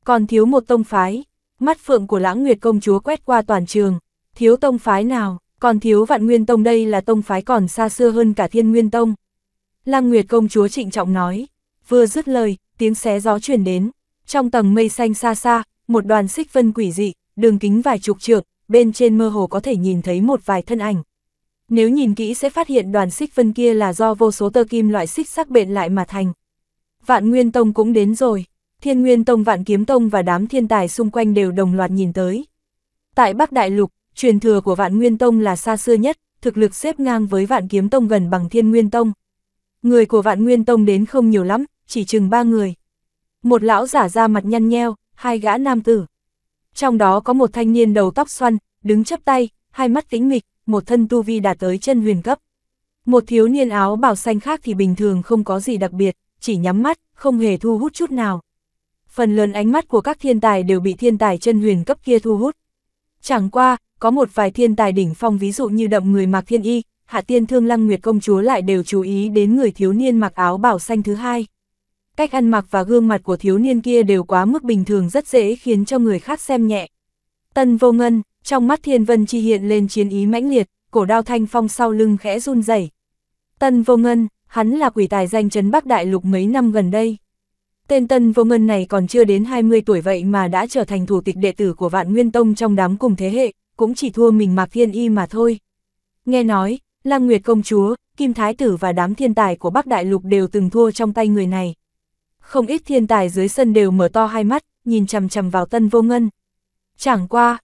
Còn thiếu một tông phái, mắt phượng của lãng nguyệt công chúa quét qua toàn trường, thiếu tông phái nào, còn thiếu vạn nguyên tông đây là tông phái còn xa xưa hơn cả thiên nguyên tông. Lăng Nguyệt công chúa trịnh trọng nói, vừa dứt lời, tiếng xé gió truyền đến, trong tầng mây xanh xa xa, một đoàn xích vân quỷ dị, đường kính vài chục trượng, bên trên mơ hồ có thể nhìn thấy một vài thân ảnh. Nếu nhìn kỹ sẽ phát hiện đoàn xích vân kia là do vô số tơ kim loại xích sắc bện lại mà thành. Vạn Nguyên Tông cũng đến rồi. Thiên Nguyên Tông Vạn Kiếm Tông và đám thiên tài xung quanh đều đồng loạt nhìn tới. Tại Bắc Đại Lục, truyền thừa của Vạn Nguyên Tông là xa xưa nhất, thực lực xếp ngang với Vạn Kiếm Tông gần bằng Thiên Nguyên Tông. Người của Vạn Nguyên Tông đến không nhiều lắm, chỉ chừng ba người. Một lão giả ra mặt nhăn nheo, hai gã nam tử. Trong đó có một thanh niên đầu tóc xoăn, đứng chấp tay, hai mắt tĩnh mịch, một thân tu vi đạt tới chân huyền cấp. Một thiếu niên áo bào xanh khác thì bình thường không có gì đặc biệt, chỉ nhắm mắt, không hề thu hút chút nào. Phần lớn ánh mắt của các thiên tài đều bị thiên tài chân huyền cấp kia thu hút. Chẳng qua, có một vài thiên tài đỉnh phong ví dụ như đậm người mặc thiên y, hạ tiên thương lăng nguyệt công chúa lại đều chú ý đến người thiếu niên mặc áo bảo xanh thứ hai. Cách ăn mặc và gương mặt của thiếu niên kia đều quá mức bình thường rất dễ khiến cho người khác xem nhẹ. Tân vô ngân, trong mắt thiên vân chi hiện lên chiến ý mãnh liệt, cổ đao thanh phong sau lưng khẽ run rẩy. Tân vô ngân, hắn là quỷ tài danh chấn Bắc Đại Lục mấy năm gần đây. Tên Tân Vô Ngân này còn chưa đến 20 tuổi vậy mà đã trở thành thủ tịch đệ tử của Vạn Nguyên Tông trong đám cùng thế hệ, cũng chỉ thua mình Mạc Thiên Y mà thôi. Nghe nói, Lam Nguyệt Công Chúa, Kim Thái Tử và đám thiên tài của Bắc Đại Lục đều từng thua trong tay người này. Không ít thiên tài dưới sân đều mở to hai mắt, nhìn chằm chằm vào Tân Vô Ngân. Chẳng qua,